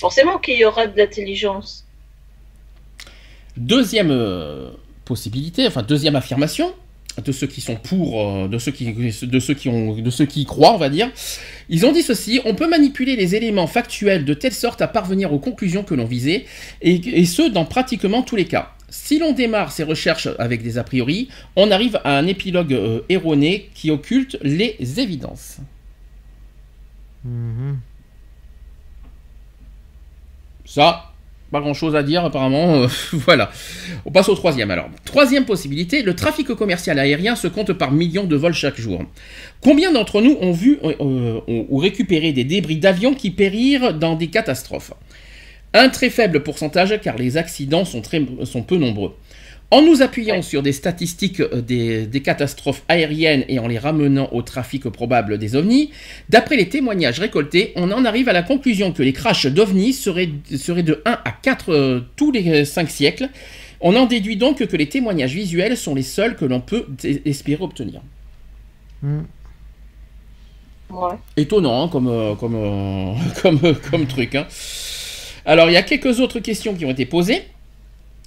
Forcément qu'il y aura de l'intelligence. Deuxième euh, possibilité, enfin deuxième affirmation de ceux qui sont pour, euh, de ceux qui, de ceux qui ont, de ceux qui y croient, on va dire. Ils ont dit ceci on peut manipuler les éléments factuels de telle sorte à parvenir aux conclusions que l'on visait, et, et ce dans pratiquement tous les cas. Si l'on démarre ces recherches avec des a priori, on arrive à un épilogue euh, erroné qui occulte les évidences. mhm. Ça, pas grand chose à dire apparemment. <laughs> voilà. On passe au troisième alors. Troisième possibilité, le trafic commercial aérien se compte par millions de vols chaque jour. Combien d'entre nous ont vu euh, euh, ou récupéré des débris d'avions qui périrent dans des catastrophes? Un très faible pourcentage car les accidents sont peu nombreux. En nous appuyant sur des statistiques euh, des, des catastrophes aériennes et en les ramenant au trafic probable des ovnis, d'après les témoignages récoltés, on en arrive à la conclusion que les crashs d'ovnis seraient, seraient de 1 à 4 euh, tous les 5 siècles. On en déduit donc que les témoignages visuels sont les seuls que l'on peut espérer obtenir. Mm. Ouais. Étonnant hein, comme, euh, comme, euh, <laughs> comme, euh, comme truc. hein. Alors, il y a quelques autres questions qui ont été posées.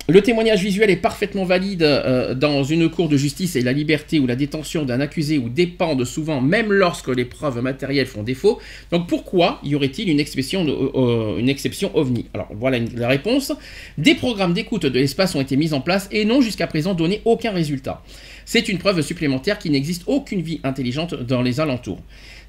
Le témoignage visuel est parfaitement valide euh, dans une cour de justice et la liberté ou la détention d'un accusé ou dépendent souvent, même lorsque les preuves matérielles font défaut. Donc pourquoi y aurait-il une exception, euh, euh, OVNI? Alors voilà la réponse. Des programmes d'écoute de l'espace ont été mis en place et n'ont jusqu'à présent donné aucun résultat. C'est une preuve supplémentaire qu'il n'existe aucune vie intelligente dans les alentours.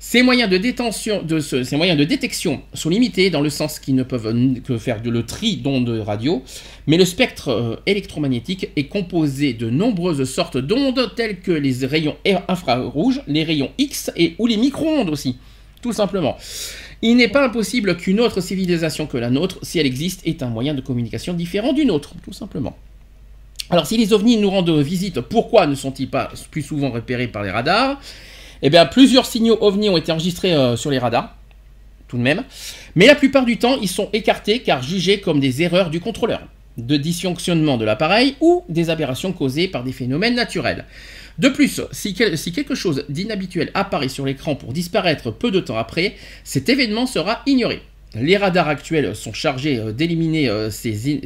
Ces moyens de détention, de ce- ces moyens de détection sont limités dans le sens qu'ils ne peuvent que faire de le tri d'ondes radio, mais le spectre euh, électromagnétique est composé de nombreuses sortes d'ondes telles que les rayons infrarouges, les rayons X et ou les micro-ondes aussi, tout simplement. Il n'est pas impossible qu'une autre civilisation que la nôtre, si elle existe, ait un moyen de communication différent du nôtre, tout simplement. Alors si les ovnis nous rendent visite, pourquoi ne sont-ils pas plus souvent repérés par les radars? Eh bien plusieurs signaux ovnis ont été enregistrés euh, sur les radars, tout de même, mais la plupart du temps ils sont écartés car jugés comme des erreurs du contrôleur, de dysfonctionnement de l'appareil ou des aberrations causées par des phénomènes naturels. De plus, si quelque chose d'inhabituel apparaît sur l'écran pour disparaître peu de temps après, cet événement sera ignoré. Les radars actuels sont chargés euh, d'éliminer euh, ces,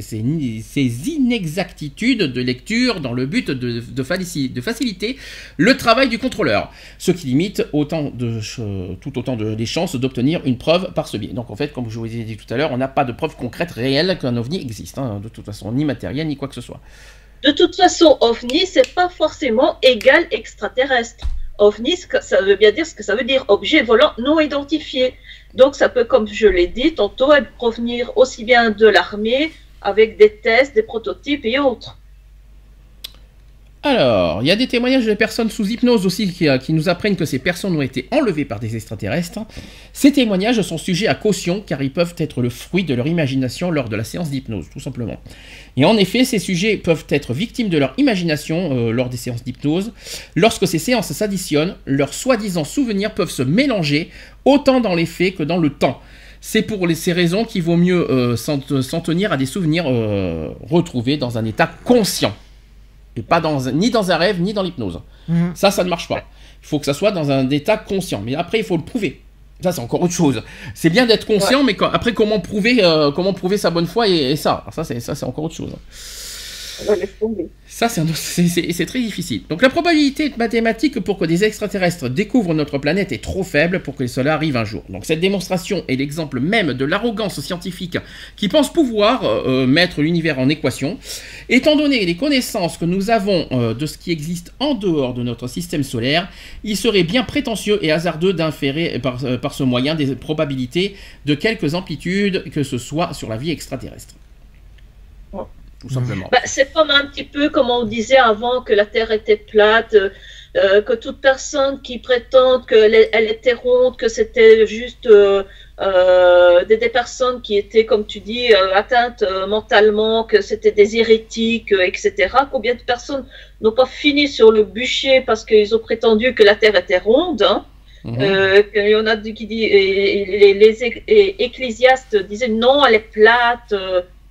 inexactitudes de lecture dans le but de, faciliter le travail du contrôleur, ce qui limite tout autant de, les chances d'obtenir une preuve par ce biais. Donc en fait, comme je vous ai dit tout à l'heure, on n'a pas de preuve concrète réelle qu'un ovni existe, hein, de toute façon, ni matériel, ni quoi que ce soit. De toute façon, OVNI, c'est pas forcément égal extraterrestre. OVNI, ça veut bien dire ce que ça veut dire, objet volant non identifié. Donc ça peut, comme je l'ai dit tantôt, provenir aussi bien de l'armée avec des tests, des prototypes et autres. Alors, il y a des témoignages de personnes sous hypnose aussi qui, euh, qui nous apprennent que ces personnes ont été enlevées par des extraterrestres. Ces témoignages sont sujets à caution car ils peuvent être le fruit de leur imagination lors de la séance d'hypnose, tout simplement. Et en effet, ces sujets peuvent être victimes de leur imagination euh, lors des séances d'hypnose. Lorsque ces séances s'additionnent, leurs soi-disant souvenirs peuvent se mélanger autant dans les faits que dans le temps. C'est pour ces raisons qu'il vaut mieux euh, s'en tenir à des souvenirs retrouvés dans un état conscient. Et pas dans ni dans un rêve, ni dans l'hypnose. Mhm. Ça, ça ne marche pas. Il faut que ça soit dans un état conscient. Mais après, il faut le prouver. Ça, c'est encore autre chose. C'est bien d'être conscient, mais quand- après, comment prouver, euh, comment prouver sa bonne foi et, et ça? Alors Ça, c'est ça, c'est encore autre chose. Ça, c'est très difficile. Donc, la probabilité mathématique pour que des extraterrestres découvrent notre planète est trop faible pour que cela arrive un jour. Donc, cette démonstration est l'exemple même de l'arrogance scientifique qui pense pouvoir euh, euh, mettre l'univers en équation. Étant donné les connaissances que nous avons euh, de ce qui existe en dehors de notre système solaire, il serait bien prétentieux et hasardeux d'inférer par ce moyen des probabilités de quelques amplitudes que ce soit sur la vie extraterrestre. Tout simplement. Bah, c'est comme un petit peu comme on disait avant que la Terre était plate, euh, que toute personne qui prétende qu'elle elle était ronde, que c'était juste euh, euh, des, des personnes qui étaient, comme tu dis, atteintes mentalement, que c'était des hérétiques, etc. Combien de personnes n'ont pas fini sur le bûcher parce qu'ils ont prétendu que la Terre était ronde hein? Mhm. euh, qu'il y en a qui et- et les, ecclésiastes disaient non, elle est plate,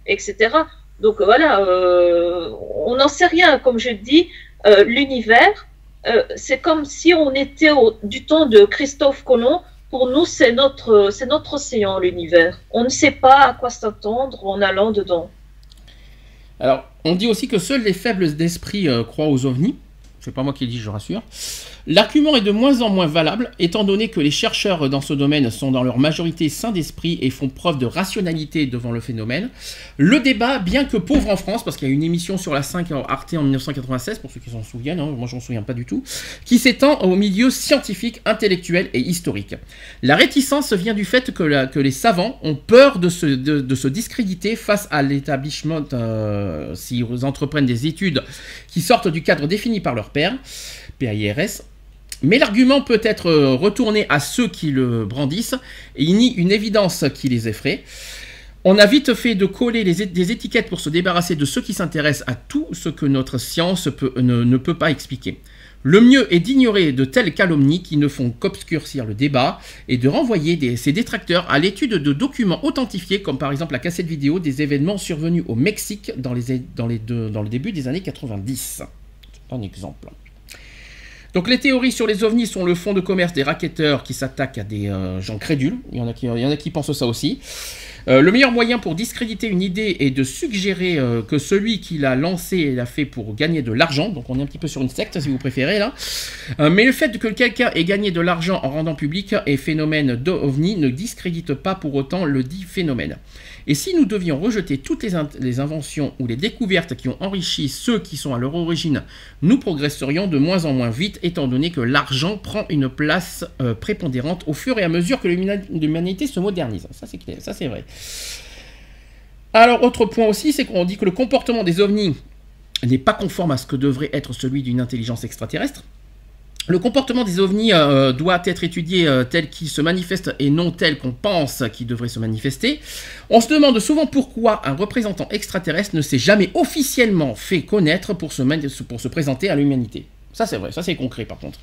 etc. Donc euh, voilà, euh, on n'en sait rien. Comme je dis, euh, l'univers, c'est comme si on était au- du temps de Christophe Colomb. Pour nous, c'est notre, c'est notre océan, l'univers. On ne sait pas à quoi s'attendre en allant dedans. Alors, on dit aussi que seuls les faibles d'esprit croient aux ovnis. C'est pas moi qui le dis, je rassure. L'argument est de moins en moins valable, étant donné que les chercheurs dans ce domaine sont dans leur majorité sains d'esprit et font preuve de rationalité devant le phénomène. Le débat, bien que pauvre en France, parce qu'il y a une émission sur la 5 en Arte en 1996, pour ceux qui s'en souviennent, hein, moi je m'en souviens pas du tout, qui s'étend au milieu scientifique, intellectuel et historique. La réticence vient du fait que, les savants ont peur de se, de, de se discréditer face à l'établissement euh, s'ils entreprennent des études qui sortent du cadre défini par leur père. Mais l'argument peut être euh, retourné à ceux qui le brandissent et il nie une évidence qui les effraie. On a vite fait de coller des étiquettes pour se débarrasser de ceux qui s'intéressent à tout ce que notre science ne, peut pas expliquer. Le mieux est d'ignorer de telles calomnies qui ne font qu'obscurcir le débat et de renvoyer des- ces détracteurs à l'étude de documents authentifiés, comme par exemple la cassette vidéo des événements survenus au Mexique dans le début des années 90. Exemple. Donc les théories sur les ovnis sont le fond de commerce des racketteurs qui s'attaquent à des euh, gens crédules. Il y, en a qui, pensent ça aussi. Euh, le meilleur moyen pour discréditer une idée est de suggérer euh, que celui qui l'a lancé l'a fait pour gagner de l'argent. Donc on est un petit peu sur une secte si vous préférez là. Mais le fait que quelqu'un ait gagné de l'argent en rendant public un phénomène d'OVNI ne discrédite pas pour autant le dit phénomène. Et si nous devions rejeter toutes les, in- les inventions ou les découvertes qui ont enrichi ceux qui sont à leur origine, nous progresserions de moins en moins vite étant donné que l'argent prend une place euh, prépondérante au fur et à mesure que l'humanité se modernise. Ça c'est vrai. Alors autre point aussi, c'est qu'on dit que le comportement des ovnis n'est pas conforme à ce que devrait être celui d'une intelligence extraterrestre. Le comportement des ovnis euh, doit être étudié euh, tel qu'il se manifeste et non tel qu'on pense qu'il devrait se manifester. On se demande souvent pourquoi un représentant extraterrestre ne s'est jamais officiellement fait connaître pour se, présenter à l'humanité. Ça c'est vrai, ça c'est concret par contre.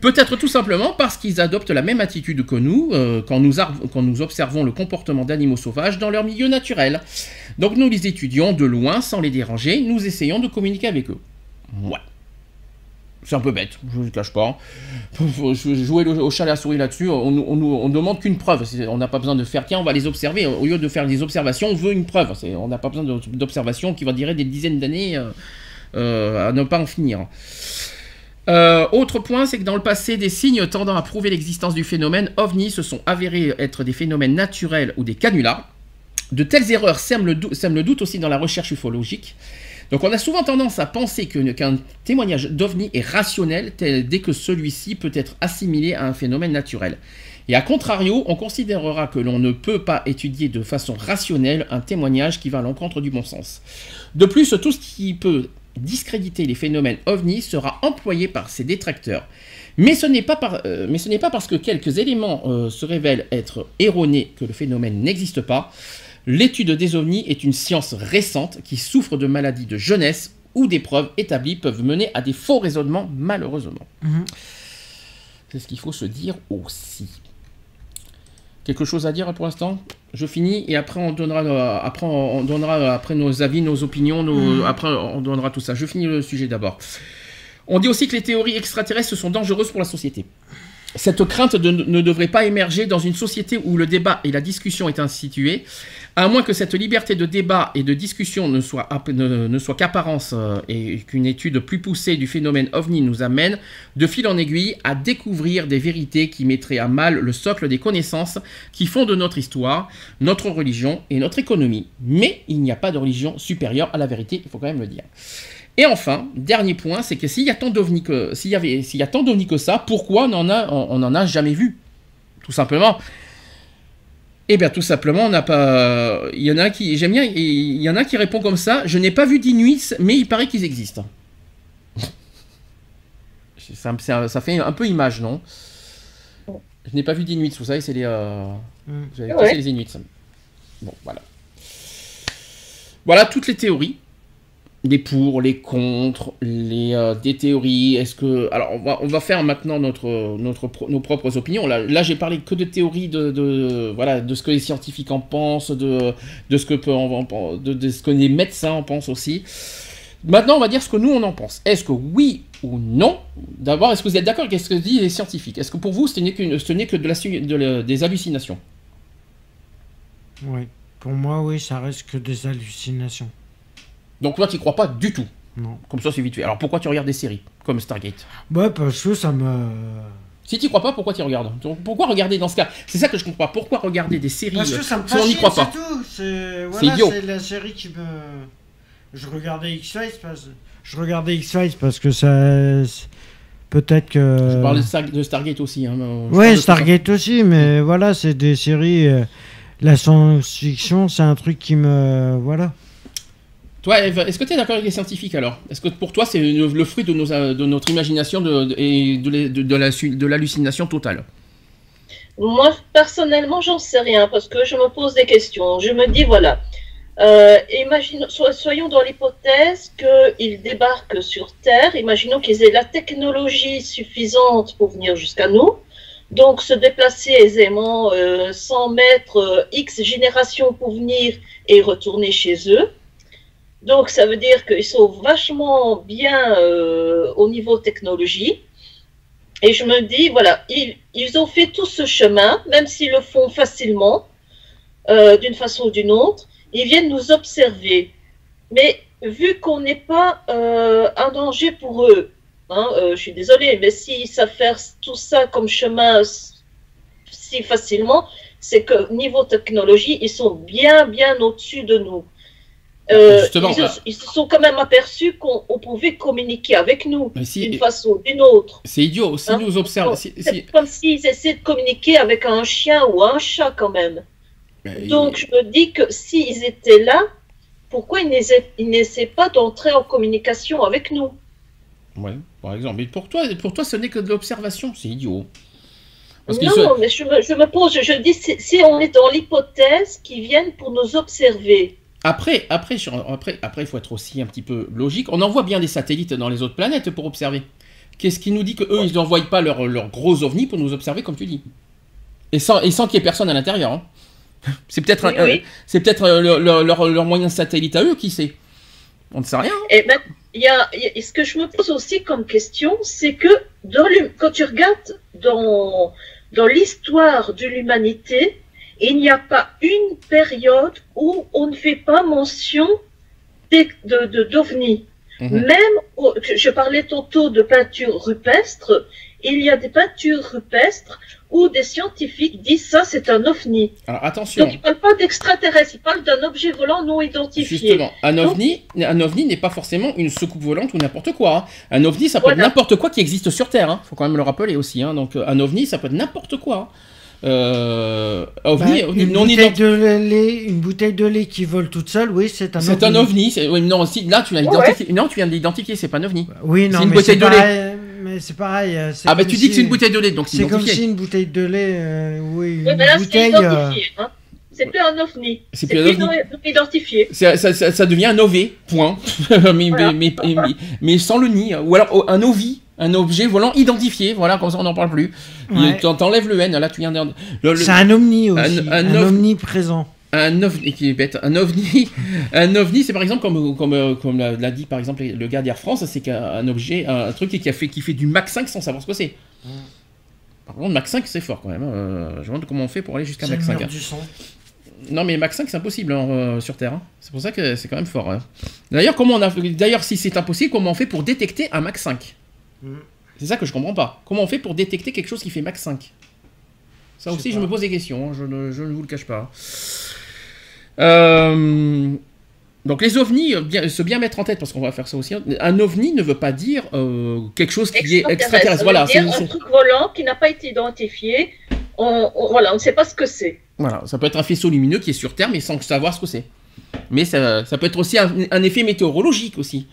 Peut-être tout simplement parce qu'ils adoptent la même attitude que nous euh, quand, nous ar- quand nous observons le comportement d'animaux sauvages dans leur milieu naturel. Donc nous les étudions de loin sans les déranger, nous essayons de communiquer avec eux. Ouais. C'est un peu bête, je ne le cache pas. Jouer au chat à la souris là-dessus, on, nous- on, on demande qu'une preuve. On n'a pas besoin de faire, tiens, on va les observer. Au lieu de faire des observations, on veut une preuve. On n'a pas besoin d'observations qui va durer des dizaines d'années euh, euh, à ne pas en finir. Euh, autre point, c'est que dans le passé, des signes tendant à prouver l'existence du phénomène ovni se sont avérés être des phénomènes naturels ou des canulars. De telles erreurs sèment le, sèment le doute aussi dans la recherche ufologique. Donc on a souvent tendance à penser qu'un témoignage d'ovni est rationnel tel- dès que celui-ci peut être assimilé à un phénomène naturel. Et à contrario, on considérera que l'on ne peut pas étudier de façon rationnelle un témoignage qui va à l'encontre du bon sens. De plus, tout ce qui peut discréditer les phénomènes ovni sera employé par ses détracteurs. Mais ce n'est pas, euh, parce que quelques éléments euh, se révèlent être erronés que le phénomène n'existe pas. L'étude des ovnis est une science récente qui souffre de maladies de jeunesse où des preuves établies peuvent mener à des faux raisonnements, malheureusement. Mhm. C'est ce qu'il faut se dire aussi. Quelque chose à dire pour l'instant? Je finis et après on donnera, euh, après on donnera euh, après nos avis, nos opinions, nos- après on donnera tout ça. Je finis le sujet d'abord. On dit aussi que les théories extraterrestres sont dangereuses pour la société. Cette crainte de- ne devrait pas émerger dans une société où le débat et la discussion est instituée, à moins que cette liberté de débat et de discussion ne soit, qu'apparence euh, et qu'une étude plus poussée du phénomène ovni nous amène, de fil en aiguille, à découvrir des vérités qui mettraient à mal le socle des connaissances qui font de notre histoire, notre religion et notre économie. Mais il n'y a pas de religion supérieure à la vérité, il faut quand même le dire. Et enfin, dernier point, c'est que s'il y a tant d'ovnis que que ça, pourquoi on en a on, on en a jamais vu? Tout simplement. Eh bien, tout simplement, on n'a pas. Il y en a qui j'aime bien. Il y en a qui répond comme ça. Je n'ai pas vu d'Inuits, mais il paraît qu'ils existent. <laughs> ça, ça- ça fait un peu image, non? Je n'ai pas vu d'Inuits. Vous savez, c'est les. euh, Mm. Vous Ouais. c'est les Inuits. Bon, voilà. Voilà toutes les théories les pour, les contre, les, euh, des théories. Est-ce que. Alors, on va, faire maintenant notre, notre, nos propres opinions. Là, j'ai parlé que de théories, de, voilà, de ce que les scientifiques en pensent, de, de, ce que peut de, ce que les médecins en pensent aussi. Maintenant, on va dire ce que nous, on en pense. Est-ce que oui ou non? D'abord, est-ce que vous êtes d'accord avec ce que disent les scientifiques? Est-ce que pour vous, ce n'est que de la, de la- des hallucinations? Oui. Pour moi, oui, ça reste que des hallucinations. Donc, toi, tu crois pas du tout. Non. Comme ça, c'est vite fait. Alors, pourquoi tu regardes des séries comme Stargate? Ouais, parce que ça me. Si tu crois pas, pourquoi tu regardes? Pourquoi regarder dans ce cas? C'est ça que je comprends pas. Pourquoi regarder des séries Parce euh, que ça me si on n'y croit pas? c'est tout. C'est voilà, idiot. c'est la série qui me. Je regardais X-Files parce je regardais X-Files parce que ça. Peut-être que. Je parle de, Star- de Stargate aussi. Hein, je Ouais, Stargate aussi, mais voilà, c'est des séries. euh, La science-fiction, c'est un truc qui me. Voilà. Toi, Eve, est-ce que tu es d'accord avec les scientifiques alors? Est-ce que pour toi, c'est le, fruit euh, de notre imagination et de, de, l'hallucination totale? Moi, personnellement, j'en sais rien parce que je me pose des questions. Je me dis, voilà, euh, soyons dans l'hypothèse qu'ils débarquent sur Terre. Imaginons qu'ils aient la technologie suffisante pour venir jusqu'à nous. Donc, se déplacer aisément euh, sans mettre euh, X générations pour venir et retourner chez eux. Donc, ça veut dire qu'ils sont vachement bien euh, au niveau technologie. Et je me dis, voilà, ils, ont fait tout ce chemin, même s'ils le font facilement. euh, d'une façon ou d'une autre, ils viennent nous observer. Mais vu qu'on n'est pas euh, un danger pour eux, hein, je suis désolée, mais s'ils savent faire tout ça comme chemin si facilement, c'est que niveau technologie, ils sont bien, bien au-dessus de nous. Euh, Justement, ils, se- ils se sont quand même aperçus qu'on on pouvait communiquer avec nous si- d'une façon ou d'une autre. C'est idiot. Si Hein? nous observons. Si- C'est si- comme s'ils essaient de communiquer avec un chien ou un chat quand même. Mais- Donc je me dis que s'ils étaient là, pourquoi ils n'essaient pas d'entrer en communication avec nous? Ouais, par exemple. Mais pour toi, pour toi, ce n'est que de l'observation. C'est idiot. Parce Non, se- mais je me, je me pose, je dis, si, si on est dans l'hypothèse qu'ils viennent pour nous observer, Après, après, sur- après, après, il faut être aussi un petit peu logique. On envoie bien des satellites dans les autres planètes pour observer. Qu'est-ce qui nous dit que eux, ils n'envoient pas leurs leurs gros ovnis pour nous observer, comme tu dis? Et sans, et sans qu'il y ait personne à l'intérieur. hein. <laughs> C'est peut-être un- Oui, oui. euh, c'est peut-être euh, leur, leur, leur- leur moyen de satellite à eux, qui sait? On ne sait rien. Et ben, il y a, y a- et ce que je me pose aussi comme question, c'est que dans quand tu regardes dans, dans l'histoire de l'humanité, il n'y a pas une période où on ne fait pas mention de, de, d'ovnis. Mhm. Même, au- je parlais tantôt de peintures rupestres, il y a des peintures rupestres où des scientifiques disent ça c'est un ovni. Alors attention. Donc ils ne parlent pas d'extraterrestres, ils parlent d'un objet volant non identifié. Justement, un ovni, un ovni n'est pas forcément une soucoupe volante ou n'importe quoi. hein. Un ovni, ça peut Voilà. être n'importe quoi qui existe sur Terre. Il faut quand même le rappeler aussi. hein. Donc, un ovni, ça peut être n'importe quoi. Euh, ovni, Bah, ovni une, non bouteille de lait, une bouteille de lait qui vole toute seule, oui, c'est un C'est un ovni. c'est- Oui, non, si, là, tu l'as Ouais. identifié. Non, tu viens de l'identifier. C'est pas un ovni. Oui, non, C'est une mais bouteille c'est de lait. pareil, Mais c'est pareil. euh, Ah, bah tu dis que c'est une bouteille de lait, donc c'est C'est comme si une bouteille de lait, euh, oui, une mais là, c'est bouteille. euh, identifié. Hein. C'est plus un ovni. C'est plus un plus ovni. non identifié. Ça, ça- ça- ça devient un OV, point. <laughs> mais, Voilà. mais, mais, mais- mais sans le nid. Ou alors oh, un OVI, un objet volant identifié. Voilà, comme ça on n'en parle plus. Ouais. T'enlèves le N, là tu viens de. le- le- C'est un omni aussi, un- un, un ov- omni présent. Un ovni qui est bête. Un ovni, <laughs> un ovni, c'est par exemple comme comme comme l'a dit par exemple le gars d'Air France, c'est qu'un un objet, un, un truc qui a fait qui fait du Mach 5 sans savoir ce que c'est. Par contre, Mach 5 c'est fort quand même. hein. Euh, je me demande comment on fait pour aller jusqu'à Mach le 5. mur hein. du son. Non mais Mach 5 c'est impossible hein, euh, sur Terre. hein. C'est pour ça que c'est quand même fort. hein. D'ailleurs comment on a d'ailleurs si c'est impossible comment on fait pour détecter un Mach 5 Mm. C'est ça que je comprends pas. Comment on fait pour détecter quelque chose qui fait Mach 5 Ça aussi je me pose des questions. hein, Je ne, je ne vous le cache pas. Euh, Donc les ovnis, euh, bien, se bien mettre en tête parce qu'on va faire ça aussi. Un ovni ne veut pas dire euh, quelque chose qui est extraterrestre. Voilà, c'est- c'est- un truc volant qui n'a pas été identifié. On, on- voilà, on ne sait pas ce que c'est. Voilà, ça peut être un faisceau lumineux qui est sur Terre, mais sans savoir ce que c'est. Mais ça, ça peut être aussi un, un effet météorologique aussi.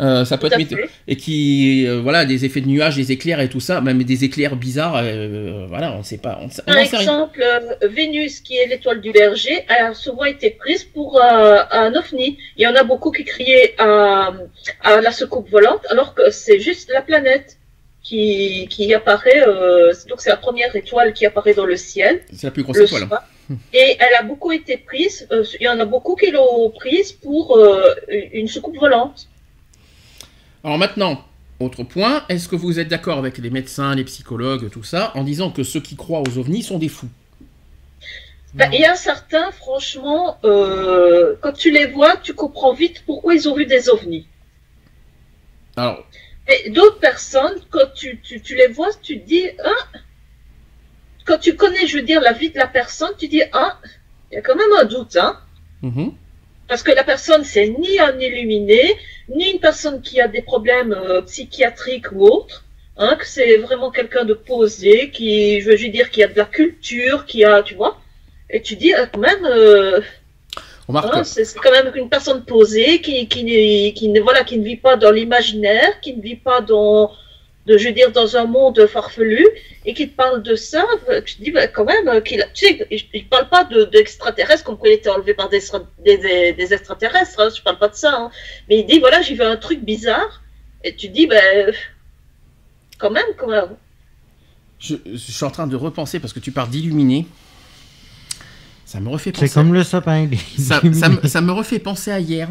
Euh, ça peut être météo- et qui euh, voilà des effets de nuages, des éclairs et tout ça, même des éclairs bizarres. euh, voilà, on ne sait pas. On, sait- on Par rien. exemple, euh, Vénus, qui est l'étoile du berger, a souvent été prise pour euh, un ovni. Il y en a beaucoup qui criaient à, à la soucoupe volante, alors que c'est juste la planète qui, qui apparaît. euh, donc c'est la première étoile qui apparaît dans le ciel. C'est la plus grosse le étoile. hein. soir. Et elle a beaucoup été prise. euh, il y en a beaucoup qui l'ont prise pour euh, une soucoupe volante. Alors maintenant, autre point, est-ce que vous êtes d'accord avec les médecins, les psychologues, tout ça, en disant que ceux qui croient aux ovnis sont des fous? Ben, Il y a certains, franchement, quand tu les vois, tu comprends vite pourquoi ils ont vu des ovnis. Alors, Et d'autres personnes, quand tu, tu, tu les vois, tu te dis, ah, quand tu connais, je veux dire, la vie de la personne, tu dis, ah, il y a quand même un doute, hein? mhm. Parce que la personne, c'est ni un illuminé, ni une personne qui a des problèmes euh, psychiatriques ou autres, hein, que c'est vraiment quelqu'un de posé, qui, je veux dire, qui a de la culture, qui a, tu vois? Et tu dis, ah, quand même, euh, Hein, c'est c'est quand même une personne posée qui, qui, ne- qui, ne, voilà, qui ne vit pas dans l'imaginaire, qui ne vit pas dans, de, je veux dire, dans un monde farfelu, et qui te parle de ça, euh, tu te dis bah, quand même euh, qu'il a- tu sais, il ne parle pas de- d'extraterrestres comme quoi il était enlevé par des, des, des, des extraterrestres, hein, je parle pas de ça, hein. mais il dit voilà, j'ai vu un truc bizarre, et tu te dis ben, quand même, quand même. je, je suis en train de repenser parce que tu parles d'illuminer. Ça me refait penser. C'est comme le sapin. ça, ça illuminé. me, ça me refait penser à hier.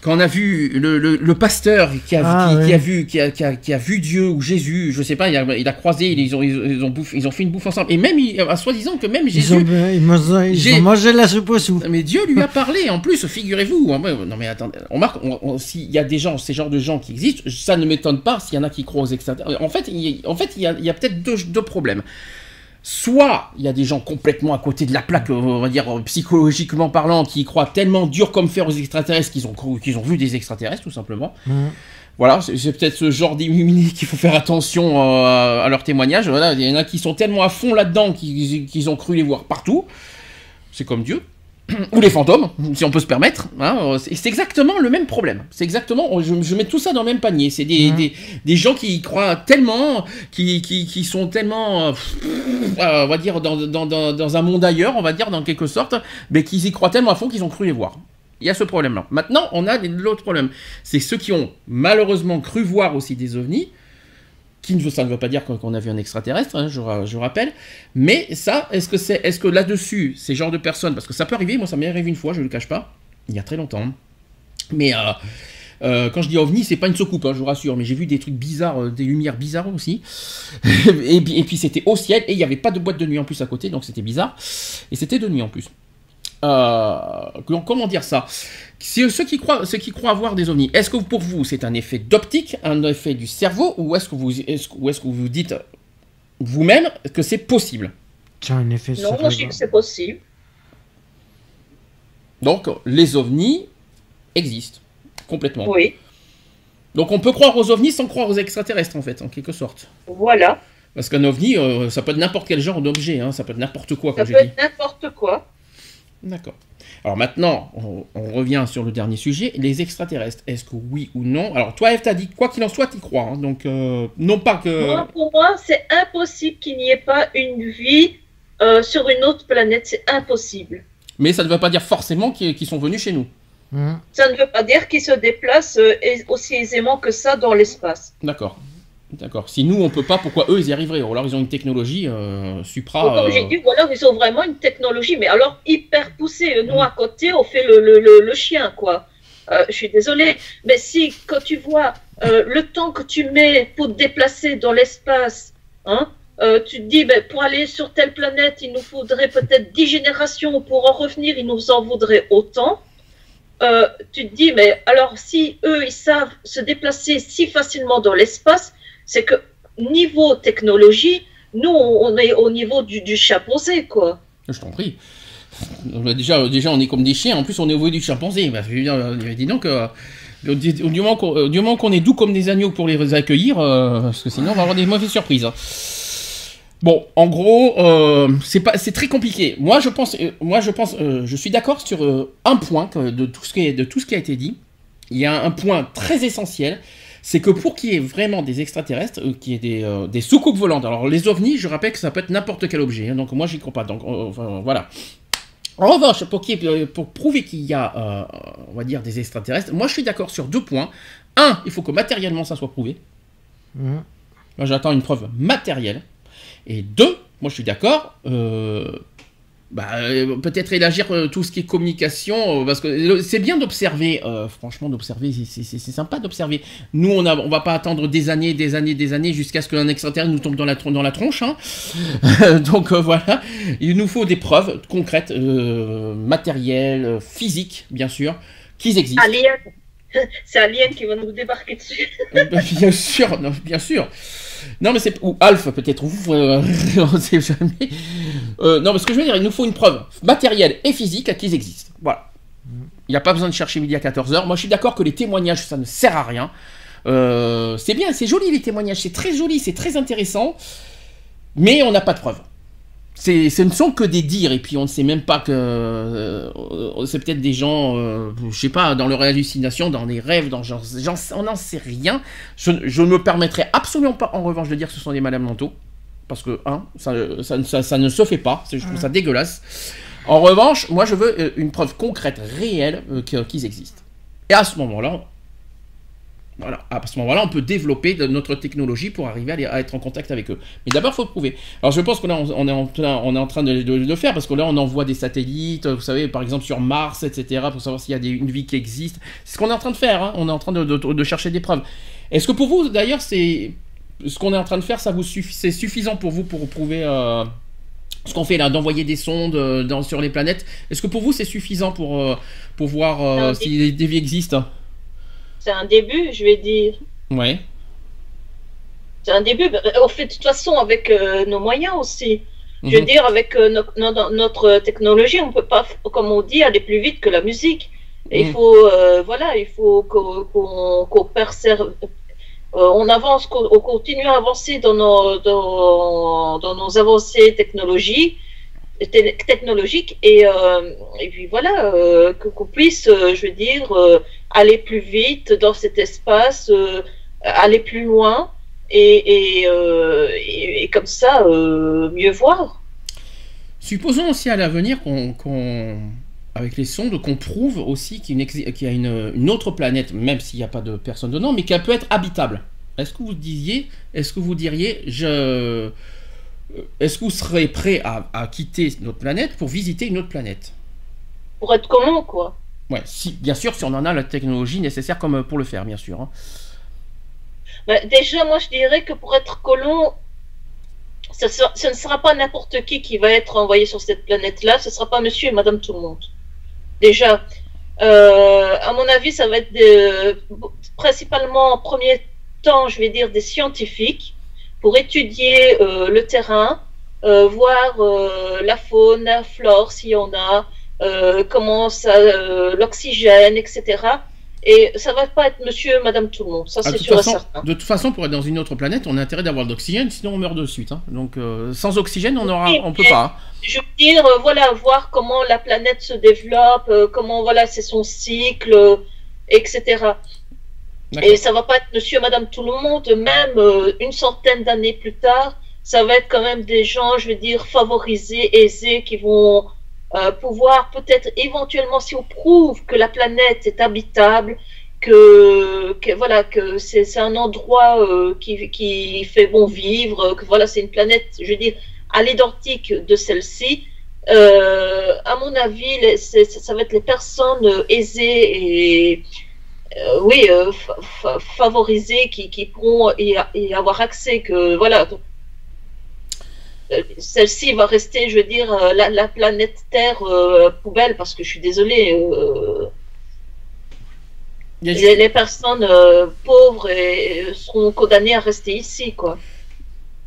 quand on a vu le, le- le pasteur qui a, Ah, qui, qui oui. a vu qui a, qui a- qui a vu Dieu ou Jésus, je sais pas, il a, il croisé, ils ont, ils ont bouffé- ils ont fait une bouffe ensemble. Et même, à soi-disant que même Ils Jésus, ont, ils ils ont mangé la soupe au sou. mais Dieu lui a <laughs> parlé en plus, figurez-vous. Non mais attendez, on marque, s'il y a des gens, ces genres de gens qui existent, ça ne m'étonne pas s'il y en a qui croient aux extraterrestres. En fait, il y a, en fait, il y a, il y a peut-être deux, deux problèmes. Soit il y a des gens complètement à côté de la plaque, euh, on va dire euh, psychologiquement parlant, qui croient tellement dur comme fer aux extraterrestres qu'ils ont, cru- qu'ils ont vu des extraterrestres tout simplement. Mhm. Voilà, c'est peut-être ce genre d'illuminés qu'il faut faire attention euh, à leur témoignage. Voilà, il y en a qui sont tellement à fond là-dedans qu'ils qu'ils ont cru les voir partout. C'est comme Dieu. Ou les fantômes, si on peut se permettre. hein, c'est exactement le même problème. C'est exactement, je, je mets tout ça dans le même panier. C'est des, Mhm. des, des gens qui y croient tellement, qui, qui, qui sont tellement, euh, euh, on va dire, dans, dans, dans, dans un monde ailleurs, on va dire, dans quelque sorte, mais qu'ils y croient tellement à fond qu'ils ont cru les voir. Il y a ce problème-là. Maintenant, on a l'autre problème. C'est ceux qui ont malheureusement cru voir aussi des ovnis, qui ne veut, ça ne veut pas dire qu'on a vu un extraterrestre, hein, je, ra- je rappelle. Mais ça, est-ce que c'est, là-dessus, ces genres de personnes, parce que ça peut arriver, moi ça m'est arrivé une fois, je ne le cache pas, il y a très longtemps. Mais euh, euh, quand je dis ovni, c'est pas une soucoupe, hein, je vous rassure, mais j'ai vu des trucs bizarres, euh, des lumières bizarres aussi. <laughs> et, et puis c'était au ciel, et il n'y avait pas de boîte de nuit en plus à côté, donc c'était bizarre. Et c'était de nuit en plus. Euh, donc, comment dire ça? Si- ceux, qui croient, ceux qui croient avoir des ovnis, est-ce que pour vous c'est un effet d'optique, un effet du cerveau, ou est-ce que vous, est-ce, ou est-ce que vous dites vous-même que c'est possible? Tiens, un effet Non, moi je dis que c'est possible. Donc les ovnis existent complètement. Oui, Donc on peut croire aux ovnis sans croire aux extraterrestres en fait, en quelque sorte. voilà. Parce qu'un ovni, euh, ça peut être n'importe quel genre d'objet, hein, ça peut être n'importe quoi, Ça peut dit. être n'importe quoi. D'accord. Alors maintenant, on, on revient sur le dernier sujet, les extraterrestres. Est-ce que oui ou non? Alors toi, Eve, t'as dit quoi qu'il en soit, t'y crois. hein, donc euh, non pas que. Moi, pour moi, c'est impossible qu'il n'y ait pas une vie euh, sur une autre planète. C'est impossible. Mais ça ne veut pas dire forcément qu'ils sont venus chez nous. Hum. Ça ne veut pas dire qu'ils se déplacent euh, aussi aisément que ça dans l'espace. D'accord. D'accord. Si nous on peut pas, pourquoi eux ils y arriveraient? Ou alors ils ont une technologie euh, supra. Comme euh, j'ai dit, ou alors ils ont vraiment une technologie, mais alors hyper poussée. Nous, à côté, on fait le, le, le, le chien, quoi. Euh, je suis désolée, mais si, quand tu vois euh, le temps que tu mets pour te déplacer dans l'espace, hein, tu te dis, ben, pour aller sur telle planète, il nous faudrait peut-être 10 générations, pour en revenir, il nous en vaudrait autant. Tu te dis, mais alors si eux, ils savent se déplacer si facilement dans l'espace, c'est que niveau technologie, nous, on est au niveau du, du chimpanzé, quoi. Je t'en prie. Déjà, déjà, on est comme des chiens. En plus, on est au niveau du chimpanzé. Bah, je veux dire, dis donc, euh, qu'on euh, du moment qu'on est doux comme des agneaux pour les accueillir, euh, parce que sinon, on va avoir des mauvaises surprises. hein. Bon, en gros, euh, c'est pas, c'est très compliqué. Moi, je pense, moi, je pense, je suis d'accord sur un point de tout ce qui de tout ce qui a été dit. Il y a un point très essentiel, c'est que pour qu'il y ait vraiment des extraterrestres, euh, qu'il y ait des, euh, des soucoupes volantes. Alors les ovnis, je rappelle que ça peut être n'importe quel objet. hein, donc moi, j'y crois pas. Donc euh, enfin, voilà. En revanche, pour, qu'il y ait- pour prouver qu'il y a, on va dire, des extraterrestres, moi je suis d'accord sur deux points. Un, il faut que matériellement ça soit prouvé. Hum. Moi j'attends une preuve matérielle. Et deux, moi je suis d'accord, euh, bah, euh, peut-être élargir euh, tout ce qui est communication, euh, parce que c'est bien d'observer, euh, franchement d'observer, c'est- sympa d'observer. Nous on a, on va pas attendre des années, des années, des années jusqu'à ce qu'un extraterrestre nous tombe dans la, tron- dans la tronche. hein. <laughs> Donc euh, voilà, il nous faut des preuves concrètes, euh, matérielles, physiques bien sûr, qu'ils existent. Alien. <laughs> C'est Alien qui va nous débarquer dessus. Bah, bien sûr, non, bien sûr. Non, mais c'est. Ou Alf, peut-être, ou. euh, <laughs> on sait jamais. Euh, non, mais ce que je veux dire, il nous faut une preuve matérielle et physique à qu'ils existent. Voilà. Il n'y a pas besoin de chercher midi à 14h. Moi, je suis d'accord que les témoignages, ça ne sert à rien. Euh, c'est bien, c'est joli les témoignages, c'est très joli, c'est très intéressant. Mais on n'a pas de preuves. C'est, ce ne sont que des dires, et puis on ne sait même pas que. euh, c'est peut-être des gens, euh, je sais pas, dans leur hallucination, dans des rêves, dans genre. on n'en sait rien. Je, je ne me permettrai absolument pas, en revanche, de dire que ce sont des malades mentaux. Parce que, hein, ça, ça, ça- ça ne se fait pas. Je trouve ça dégueulasse. En revanche, moi, je veux euh, une preuve concrète, réelle, euh, qu'ils existent. Et à ce moment-là, Voilà, à ce moment-là, on peut développer notre technologie pour arriver à, être en contact avec eux. Mais d'abord, il faut prouver. Alors, je pense qu'on est en- on est en, plein- on est en train de, le faire parce que là, on envoie des satellites, vous savez, par exemple sur Mars, etc., pour savoir s'il y a des- une vie qui existe. C'est ce qu'on est en train de faire. hein. On est en train de, de- de chercher des preuves. Est-ce que pour vous, d'ailleurs, c'est ce qu'on est en train de faire, ça vous suffit, c'est suffisant pour vous pour prouver euh, ce qu'on fait là, d'envoyer des sondes euh, dans, sur les planètes? Est-ce que pour vous, c'est suffisant pour, euh, pour voir euh, si des, des vies existent? C'est un début, je vais dire. Ouais. C'est un début. Ben, On fait de toute façon avec euh, nos moyens aussi. Je veux Mhm. dire, avec euh, no- no- notre technologie, on peut pas, comme on dit, aller plus vite que la musique. Et Il Mhm. faut, euh, voilà, il faut qu'o- qu'on euh, on avance, on continue à avancer dans nos, dans, dans nos avancées technologiques, et, euh, et puis voilà, euh, que- qu'on puisse, euh, je veux dire, aller plus vite dans cet espace, euh, aller plus loin, et, et, euh, et, et comme ça, euh, mieux voir. Supposons aussi à l'avenir qu'on, qu'on- avec les sondes, qu'on prouve aussi qu'il y a une, exi- qu'il y a une- une autre planète, même s'il n'y a pas de personne dedans, mais qu'elle peut être habitable. Est-ce que vous disiez, est-ce que vous diriez, je, est-ce que vous serez prêt à, à quitter notre planète pour visiter une autre planète? Pour être commun, quoi? Ouais, si, bien sûr, si on en a la technologie nécessaire comme pour le faire, bien sûr. hein. Ben, déjà, moi, je dirais que pour être colon, ce, ne sera pas n'importe qui qui va être envoyé sur cette planète-là, ce ne sera pas monsieur et madame tout le monde. Déjà, euh, à mon avis, ça va être principalement en premier temps, je vais dire, des scientifiques pour étudier euh, le terrain, euh, voir euh, la faune, la flore, s'il y en a, euh, comment ça, euh, l'oxygène, etc. Et ça va pas être monsieur madame tout le monde, ça Ah, c'est sûr et certain. de toute façon, pour être dans une autre planète, on a intérêt d'avoir de l'oxygène, sinon on meurt de suite. hein. Donc, euh, sans oxygène, on aura, Oui, on peut pas. hein. je veux dire, voilà, voir comment la planète se développe, comment, voilà, c'est son cycle, etc. Et ça va pas être monsieur madame tout le monde, même euh, une centaine d'années plus tard, ça va être quand même des gens, je veux dire, favorisés, aisés, qui vont euh, pouvoir peut-être éventuellement, si on prouve que la planète est habitable, que, que voilà, que c'est un endroit euh, qui, qui fait bon vivre, que voilà, c'est une planète, je veux dire, à l'identique de celle-ci. Euh, à mon avis, ça va être les personnes euh, aisées et euh, oui, fa- fa- favorisées qui, qui pourront y, y avoir accès. Que voilà, celle-ci va rester, je veux dire, euh, la, la planète Terre euh, poubelle parce que je suis désolée. euh, les, juste- les personnes euh, pauvres et, et seront condamnées à rester ici, quoi.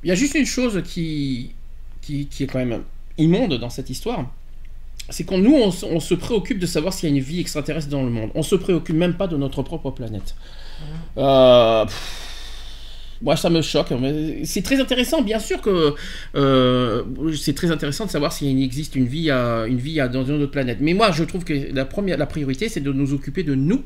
Il y a juste une chose qui, qui, qui est quand même immonde dans cette histoire. C'est qu'on nous, on, se- on se préoccupe de savoir s'il y a une vie extraterrestre dans le monde. On se préoccupe même pas de notre propre planète. Euh, pff, moi, ça me choque. C'est très intéressant, bien sûr que euh, c'est très intéressant de savoir s'il existe une vie, à, une vie à- dans une autre planète. Mais moi, je trouve que la première, la priorité, c'est de nous occuper de nous,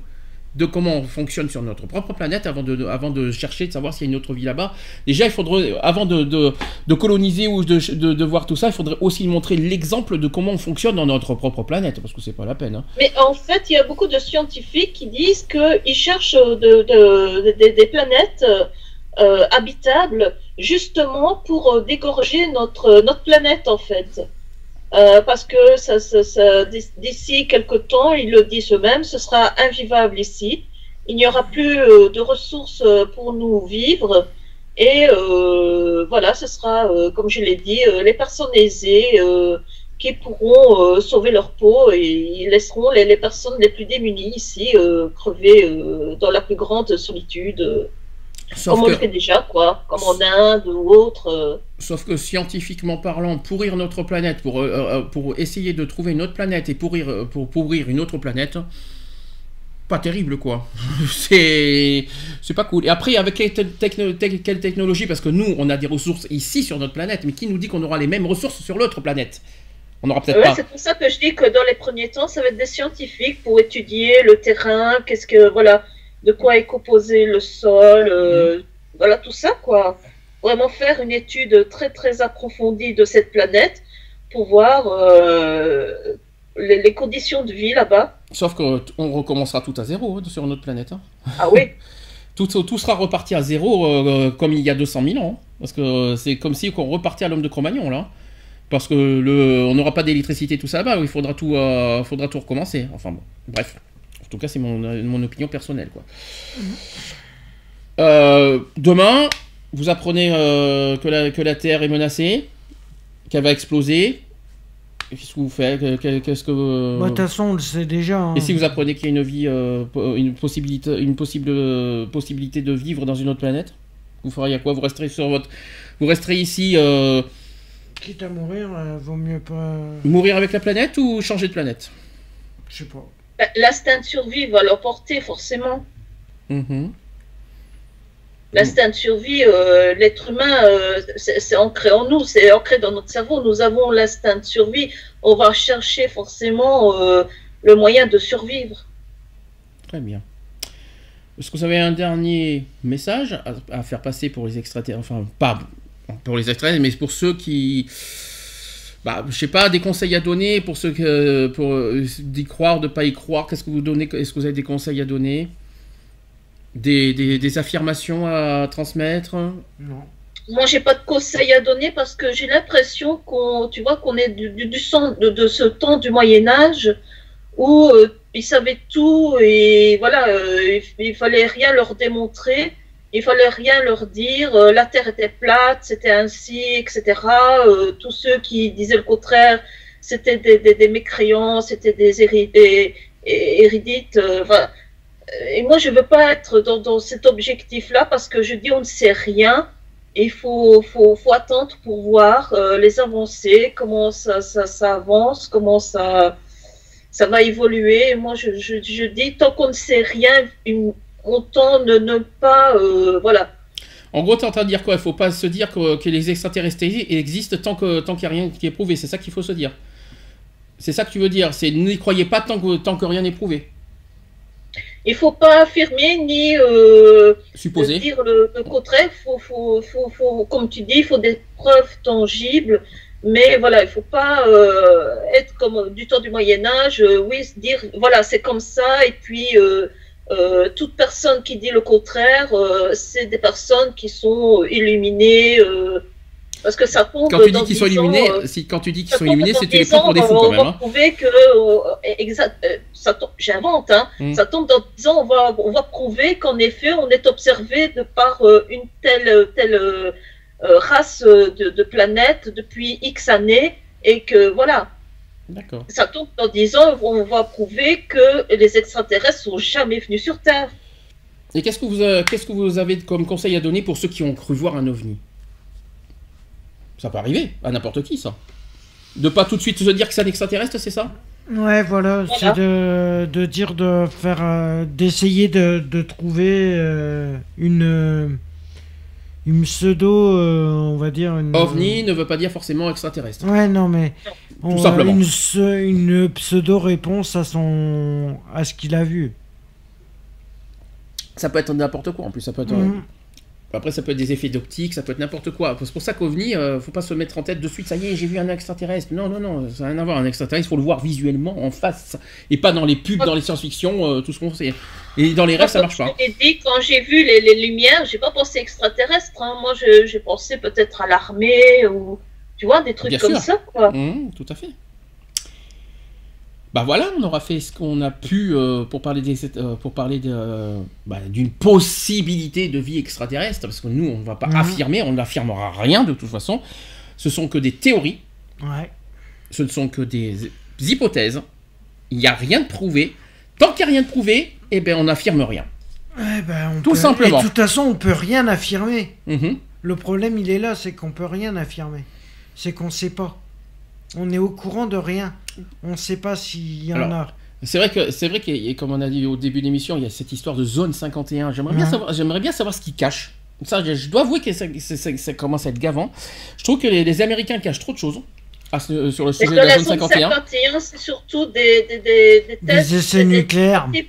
de comment on fonctionne sur notre propre planète avant de, avant de chercher de savoir s'il y a une autre vie là-bas. Déjà, il faudrait, avant de, coloniser ou de, voir tout ça, il faudrait aussi montrer l'exemple de comment on fonctionne dans notre propre planète, parce que c'est pas la peine. hein. Mais en fait, il y a beaucoup de scientifiques qui disent qu'ils cherchent de, de- de- de- des planètes euh, habitables justement pour euh, dégorger notre, notre planète, en fait. Euh, parce que ça, ça- d'ici quelques temps, ils le disent eux-mêmes, ce sera invivable ici. Il n'y aura plus euh, de ressources euh, pour nous vivre. Et euh, voilà, ce sera, euh, comme je l'ai dit, euh, les personnes aisées euh, qui pourront euh, sauver leur peau et ils laisseront les, les personnes les plus démunies ici euh, crever euh, dans la plus grande solitude, euh, Sauf comme on que, le fait déjà, quoi, comme en Inde ou autre. euh. sauf que scientifiquement parlant, pourrir notre planète, pour, euh, euh, pour essayer de trouver une autre planète et pourrir, pour pourrir une autre planète, pas terrible quoi. <laughs> c'est c'est pas cool. Et après, avec quelle, techno- tec- quelle technologie Parce que nous, on a des ressources ici sur notre planète, mais qui nous dit qu'on aura les mêmes ressources sur l'autre planète? On n'aura peut-être Ouais, pas. c'est pour ça que je dis que dans les premiers temps, ça va être des scientifiques pour étudier le terrain, qu'est-ce que voilà, de quoi est composé le sol, euh, voilà tout ça quoi. Vraiment faire une étude très très approfondie de cette planète pour voir euh, les, les conditions de vie là-bas. Sauf qu'on recommencera tout à zéro hein, sur notre planète. hein. Ah oui. <laughs> tout, tout sera reparti à zéro euh, comme il y a 200 000 ans. Parce que c'est comme si on repartait à l'homme de Cro-Magnon là. Parce que le, on n'aura pas d'électricité tout ça là il faudra tout, faudra tout recommencer. Enfin bon, bref. En tout cas, c'est mon, mon opinion personnelle quoi. Euh, demain, vous apprenez euh, que, la, que la Terre est menacée, qu'elle va exploser. Qu'est-ce que vous faites? Que- que- Qu'est-ce que Bah, De toute façon, on le sait déjà. hein. et si vous apprenez qu'il y a une vie, euh, une possibilité, une possible possibilité de vivre dans une autre planète, vous feriez quoi? Vous resterez sur votre, vous resterez ici, Quitte à mourir, vaut mieux pas. mourir avec la planète ou changer de planète? Je sais pas. Ben, L'instinct de survie va l'emporter forcément. Mhm. L'instinct de survie, euh, l'être humain, euh, c'est c'est ancré en nous, c'est ancré dans notre cerveau. Nous avons l'instinct de survie. On va chercher forcément euh, le moyen de survivre. Très bien. Est-ce que vous avez un dernier message à, à faire passer pour les extraterrestres? Enfin, pas pour les extraterrestres, mais pour ceux qui. Bah, je sais pas, des conseils à donner pour ceux que. pour euh, d'y croire, de pas y croire. Qu'est-ce que vous donnez Est-ce que vous avez des conseils à donner? Des, des, des affirmations à transmettre? Non. Moi, j'ai pas de conseils à donner parce que j'ai l'impression qu'on, tu vois, qu'on est du, du, du sang de, de ce temps du Moyen Âge où euh, ils savaient tout et voilà, euh, il, il fallait rien leur démontrer, il fallait rien leur dire. euh, la Terre était plate, c'était ainsi, etc. Euh, tous ceux qui disaient le contraire, c'était des, mécréants, c'était des, héri- des- é- éridites. euh, et moi, je veux pas être dans, cet objectif-là parce que je dis on ne sait rien. Il faut, faut, faut attendre pour voir les avancées, comment ça, ça, ça avance, comment ça, ça va évoluer. Et moi, je, je, je dis, tant qu'on ne sait rien, il- autant ne, ne pas... euh, voilà. En gros, tu es en train de dire quoi? Il faut pas se dire que, que les extraterrestres existent tant que tant qu'il n'y a rien qui est prouvé. C'est ça qu'il faut se dire. C'est ça que tu veux dire. C'est n'y croyez pas tant que, tant que rien n'est prouvé. Il faut pas affirmer ni euh, Supposé. dire le, le contraire. Faut, faut, faut, faut, comme tu dis, il faut des preuves tangibles. Mais voilà, il faut pas euh, être comme du temps du Moyen Âge, euh, oui, se dire voilà, c'est comme ça, et puis euh, toute personne qui dit le contraire, euh, c'est des personnes qui sont illuminées, euh, parce que ça tombe Quand tu dis dans qu'ils sont 10 ans, illuminés, euh, si, quand tu dis qu'ils sont illuminés, c'est tu les 10 prends pour des fous on quand va même. hein. prouver que, euh, exact, euh, ça tombe- j'invente, hein, Mm. ça tombe dans 10 ans, on va, on va prouver qu'en effet, on est observé de par une telle, telle race de, de planètes depuis X années, et que voilà, D'accord. ça tombe dans 10 ans, on va prouver que les extraterrestres sont jamais venus sur Terre. Et qu'est-ce que vous euh, qu'est-ce que vous avez comme conseil à donner pour ceux qui ont cru voir un ovni? Ça peut arriver à n'importe qui, ça. De pas tout de suite se dire que c'est un extraterrestre, c'est ça? Ouais, voilà, Voilà. c'est de, de dire de faire, euh, d'essayer de, de trouver euh, une, euh, une pseudo, euh, on va dire une. OVNI ne veut pas dire forcément extraterrestre. Ouais, non mais on- simplement. une, se- une pseudo réponse à son, à ce qu'il a vu. Ça peut être n'importe quoi en plus. Ça peut être. Mhm. Après, ça peut être des effets d'optique, ça peut être n'importe quoi. C'est pour ça qu'OVNI, euh, faut pas se mettre en tête de suite, ça y est, j'ai vu un extraterrestre. Non, non, non, ça n'a rien à voir. Un extraterrestre, faut le voir visuellement, en face. Et pas dans les pubs, dans les science-fiction, euh, tout ce qu'on sait. Et dans les rêves, ça marche pas. Je dit, quand j'ai vu les, les lumières, j'ai pas pensé extraterrestre. hein. Moi, j'ai pensé peut-être à l'armée ou tu vois des trucs Bien comme sûr. ça. Quoi. Mhm, tout à fait. Bah voilà, on aura fait ce qu'on a pu euh, pour parler des, euh, pour parler de, euh, bah, d'une possibilité de vie extraterrestre, parce que nous, on ne va pas Mhm. affirmer, on n'affirmera rien de toute façon. Ce sont que des théories, Ouais. ce ne sont que des hypothèses. Il n'y a rien de prouvé. Tant qu'il n'y a rien de prouvé, eh ben on n'affirme rien. Ouais, ben, on Tout peut- simplement. Et de toute façon, on peut rien affirmer. Mhm. Le problème, il est là, c'est qu'on peut rien affirmer. C'est qu'on sait pas. On est au courant de rien. On sait pas s'il y en Alors, a. C'est vrai que c'est vrai que comme on a dit au début de l'émission, il y a cette histoire de zone 51. J'aimerais bien savoir, j'aimerais bien savoir ce qu'ils cachent. Ça, je, je dois avouer que ça, ça- ça- ça commence à être gavant. Je trouve que les, les Américains cachent trop de choses à ce- sur le Et sujet de la la zone zone 51. 51, c'est surtout des, des, des, des tests. Des essais des- nucléaires. des-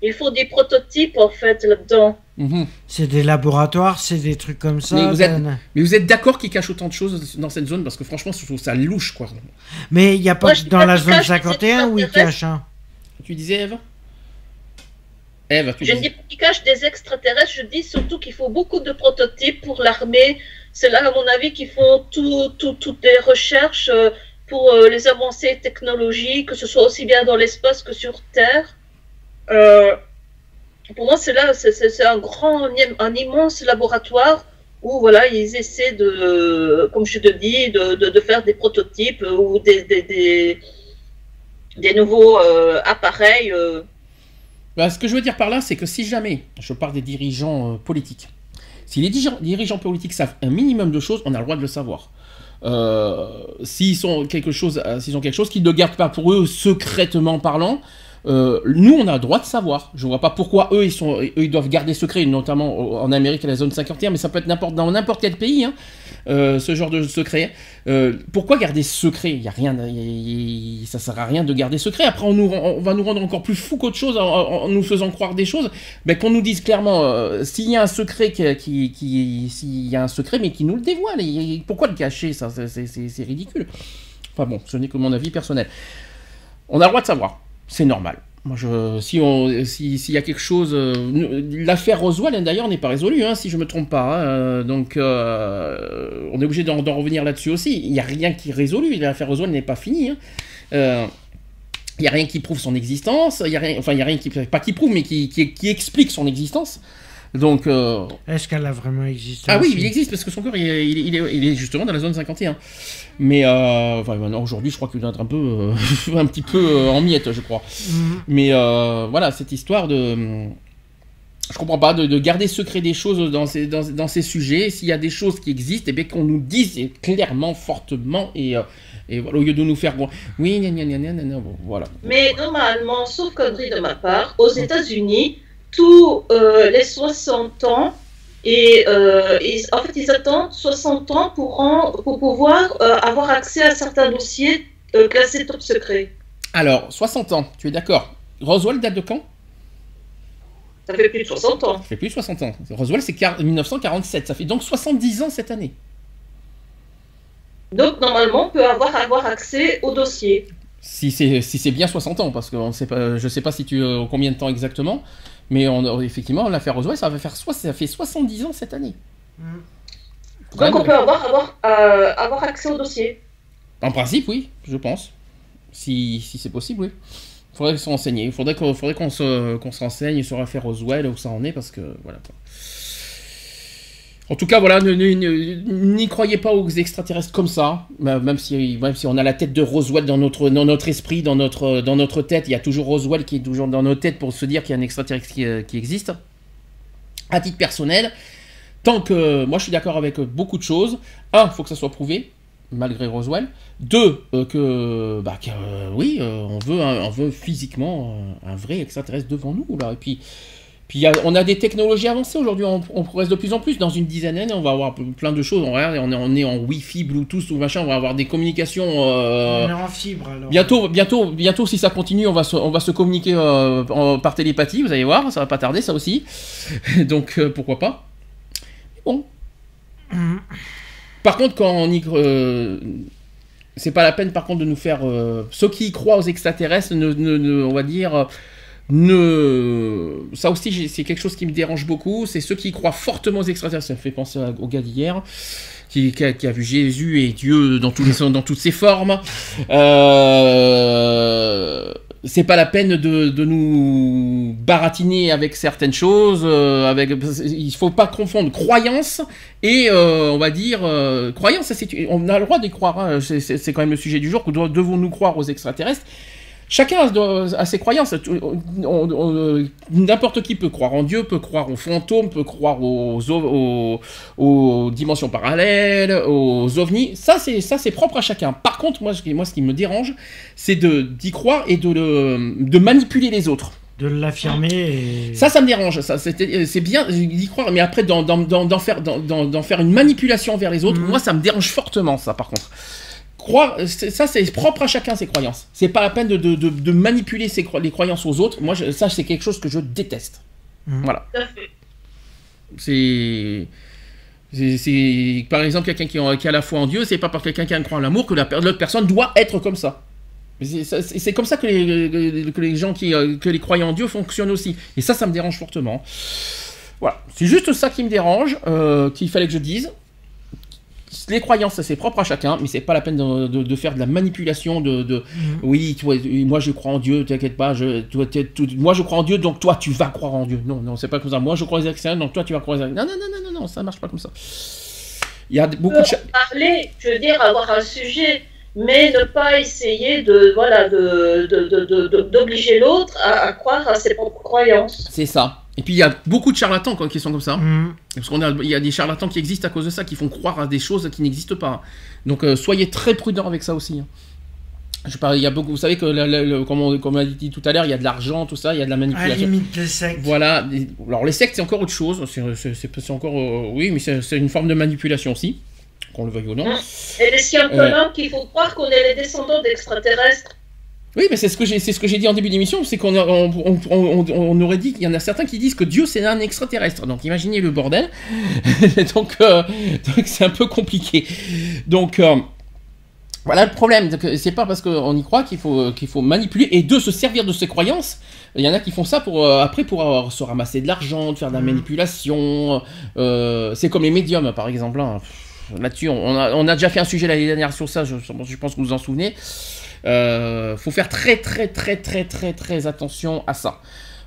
Il faut des prototypes en fait là-dedans. Mhm. C'est des laboratoires, c'est des trucs comme ça. Mais vous êtes- ben- Mais vous êtes d'accord qu'ils cachent autant de choses dans cette zone? Parce que franchement, je trouve ça louche quoi. Mais il n'y a pas Moi, dans pas la zone cachent, 51 où ils cachent. Hein. Tu disais Eve? Eve, tu Je ne dis- pas qu'ils cachent des extraterrestres, je dis surtout qu'il faut beaucoup de prototypes pour l'armée. C'est là, à mon avis, qu'ils font tout, tout- toutes les recherches euh, pour euh, les avancées technologiques, que ce soit aussi bien dans l'espace que sur Terre. Euh, pour moi, c'est là, c'est- un grand, un immense laboratoire où voilà, ils essaient de, comme je te dis, de, faire des prototypes ou des, nouveaux euh, appareils. euh, Bah, ce que je veux dire par là, c'est que si jamais, je parle des dirigeants politiques, si les dirigeants, politiques savent un minimum de choses, on a le droit de le savoir. S'ils sont quelque chose, s'ils ont quelque chose qu'ils ne gardent pas pour eux secrètement parlant, euh, nous on a le droit de savoir. Je vois pas pourquoi eux ils sont, ils doivent garder secret, notamment en Amérique à la zone 51, mais ça peut être dans n'importe quel pays, hein, euh, ce genre de secret. Euh, pourquoi garder secret? Il y a rien, y a- ça sert à rien de garder secret. Après on, va nous rendre encore plus fou qu'autre chose en, nous faisant croire des choses. Ben, qu'on nous dise clairement s'il y a un secret qui, y a un secret mais qui nous le dévoile. Et pourquoi le cacher? Ça, c'est- c'est ridicule. Enfin bon, ce n'est que mon avis personnel. On a le droit de savoir, c'est normal. Moi, si on, si- s'il y a quelque chose, euh, l'affaire Roswell d'ailleurs n'est pas résolue, hein, si je me trompe pas. hein, euh, donc, euh, on est obligé d'en revenir là-dessus aussi. Il n'y a rien qui est résolu. L'affaire Roswell n'est pas finie. hein. Il n'y a rien qui prouve son existence. Il y a rien, enfin, il y a rien qui, pas qui prouve, mais qui explique son existence. Donc, euh, Est-ce qu'elle a vraiment existé ah oui, il existe parce que son corps, il est, il est- il est- il est justement dans la zone 51. Mais euh, enfin, maintenant, aujourd'hui, je crois qu'il doit être un peu, euh, <laughs> un petit peu euh, en miettes, je crois. Mhm. Mais euh, voilà, cette histoire de. Je comprends pas, de, de garder secret des choses dans ces, dans, dans ces sujets. S'il y a des choses qui existent, et bien qu'on nous dise clairement, fortement, et, euh, et voilà, au lieu de nous faire. bon, oui, gna, gna, gna, gna, gna, gna, bon, voilà. Mais normalement, sauf connerie de ma part, aux États-Unis, tous euh, les 60 ans, et, euh, en fait, ils attendent 60 ans pour, en- pour pouvoir euh, avoir accès à certains dossiers classés top secret. Alors, 60 ans, tu es d'accord? Roswell date de quand? Ça fait plus de 60 ans. Ça fait plus de 60 ans. Roswell, c'est quar- 1947. Ça fait donc 70 ans cette année. Donc, normalement, on peut avoir, avoir accès au dossier. Si c'est si bien 60 ans, parce que on sait pas, je sais pas si tu combien de temps exactement, mais on, effectivement l'affaire Roswell, ça va faire ça fait 70 ans cette année. Quand Donc, on peut avoir, avoir, euh, avoir accès au dossier. En principe, oui, je pense. Si, si c'est possible, oui. Il faudrait se renseigner. Il faudrait qu'on faudrait qu'on se, qu'on se renseigne sur l'affaire Roswell, où ça en est, parce que voilà. quoi. En tout cas, voilà, n'y croyez pas aux extraterrestres comme ça, bah, même si, même si on a la tête de Roswell dans notre, dans notre esprit, dans notre, dans notre tête. Il y a toujours Roswell qui est toujours dans nos têtes pour se dire qu'il y a un extraterrestre qui, euh, qui existe. À titre personnel, tant que moi je suis d'accord avec beaucoup de choses, un, il faut que ça soit prouvé, malgré Roswell. Deux, euh, que, bah, que, euh, oui, euh, on, veut on veut physiquement euh, un vrai extraterrestre devant nous. Là. Et puis, puis a- on a des technologies avancées aujourd'hui, on, on progresse de plus en plus. Dans une dizaine d'années, on va avoir plein de choses. On, regarde, on, est, on est en Wi-Fi, Bluetooth ou machin, on va avoir des communications. euh, On est en fibre alors. Bientôt, bientôt, bientôt, si ça continue, on va se, on va se communiquer euh, en- par télépathie, vous allez voir, ça va pas tarder, ça aussi. <laughs> Donc, euh, pourquoi pas Bon. Mhm. Par contre, quand on y... c'est pas la peine, par contre, de nous faire... ceux qui y croient aux extraterrestres, ne, ne- ne- on va dire... ne... Ça aussi, c'est quelque chose qui me dérange beaucoup, c'est ceux qui croient fortement aux extraterrestres. Ça me fait penser au gars d'hier. Qui, a, vu Jésus et Dieu dans, toutes ses formes. Euh, c'est pas la peine de, nous baratiner avec certaines choses. euh, avec, il faut pas confondre croyance et euh, on va dire euh, croyance. on a le droit d'y croire. hein, c'est- quand même le sujet du jour. Devons-nous croire aux extraterrestres? Chacun a, ses croyances. N'importe qui peut croire en Dieu, peut croire aux fantômes, peut croire aux, aux, aux dimensions parallèles, aux ovnis. Ça, c'est ça, c'est propre à chacun. Par contre, moi, ce qui- moi, ce qui me dérange, c'est de d'y croire et de, le- de manipuler les autres. De l'affirmer et. Ça, ça me dérange. Ça, c'est bien d'y croire, mais après d'en, faire, une manipulation vers les autres, Mhm. moi, ça me dérange fortement. Ça, par contre. Croire, c'est- ça c'est propre à chacun ses croyances. C'est pas la peine de, de- de- de manipuler ses, les croyances aux autres. Moi, je- ça c'est quelque chose que je déteste. Mhm. Voilà. Tout à fait. C'est. par exemple quelqu'un qui, a- qui a la foi en Dieu, c'est pas par quelqu'un qui a une croix en l'amour que la l'autre personne doit être comme ça. C'est- comme ça que les, que les gens qui, euh, que les croyants en Dieu fonctionnent aussi. Et ça, ça me dérange fortement. Voilà, c'est juste ça qui me dérange, euh, qu'il fallait que je dise. Les croyances, ça, c'est propre à chacun, mais c'est pas la peine de, de- de faire de la manipulation. De, de- oui, toi, moi je crois en Dieu, t'inquiète pas. Je, toi, t'es- tout- moi je crois en Dieu, donc toi tu vas croire en Dieu. Non, non, c'est pas comme ça. Moi je crois aux externes, donc toi tu vas croire aux externes. Non, non, non, non, non, non, ça marche pas comme ça. Il y a beaucoup de cha- Parler, je veux dire, avoir un sujet, mais ne pas essayer de voilà de de- de- de- de- d'obliger l'autre à, à croire à ses propres croyances. C'est ça. Et puis il y a beaucoup de charlatans quoi, qui sont comme ça. Mhm. Parce qu'on a, il y a des charlatans qui existent à cause de ça, qui font croire à des choses qui n'existent pas. Donc euh, soyez très prudents avec ça aussi. hein. Je parle, il y a beaucoup, vous savez que, le- comme on, comme on a dit tout à l'heure, il y a de l'argent, tout ça, il y a de la À la manipulation. limite des sectes. Voilà. Alors les sectes, c'est encore autre chose. C'est, encore, euh, oui, mais c'est, une forme de manipulation aussi, qu'on le veuille ou non. Et les scientologues qu'il faut croire qu'on est les descendants d'extraterrestres. Oui, mais c'est ce que j'ai, c'est ce que j'ai dit en début d'émission, c'est qu'on on, on- aurait dit qu'il y en a certains qui disent que Dieu c'est un extraterrestre. Donc imaginez le bordel. <laughs> donc, euh, donc c'est un peu compliqué. Donc euh, voilà le problème. Donc, C'est pas parce qu'on y croit qu'il faut qu'il faut manipuler et de se servir de ses croyances. Il y en a qui font ça pour euh, après pour euh, se ramasser de l'argent, de faire de la Mhm. manipulation. Euh, c'est comme les médiums par exemple. hein. Là-dessus, on a, on a déjà fait un sujet l'année dernière sur ça. Je, je pense que vous vous en souvenez. Euh, faut faire très très très très très très attention à ça.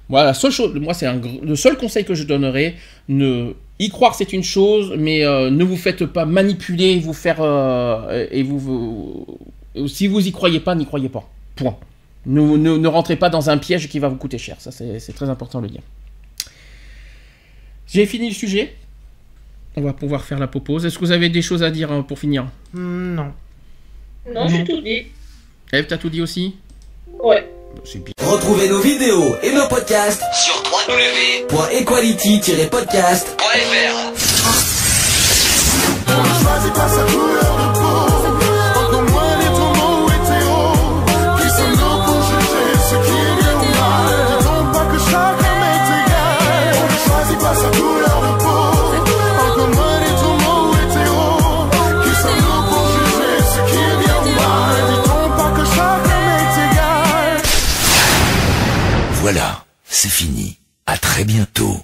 Voilà, la seule chose, moi c'est le seul conseil que je donnerais, ne y croire c'est une chose, mais euh, ne vous faites pas manipuler, vous faire euh, et vous, vous- si vous y croyez pas, n'y croyez pas. Point. Ne, ne, ne rentrez pas dans un piège qui va vous coûter cher. Ça c'est c'est très important de le dire. J'ai fini le sujet. On va pouvoir faire la pause. Est-ce que vous avez des choses à dire hein, pour finir? Hmm, Non. Non, j'ai tout dit. Eve, t'as tout dit aussi Ouais. Retrouvez nos vidéos et nos podcasts Sur www.equality-podcast.fr C'est fini. À très bientôt.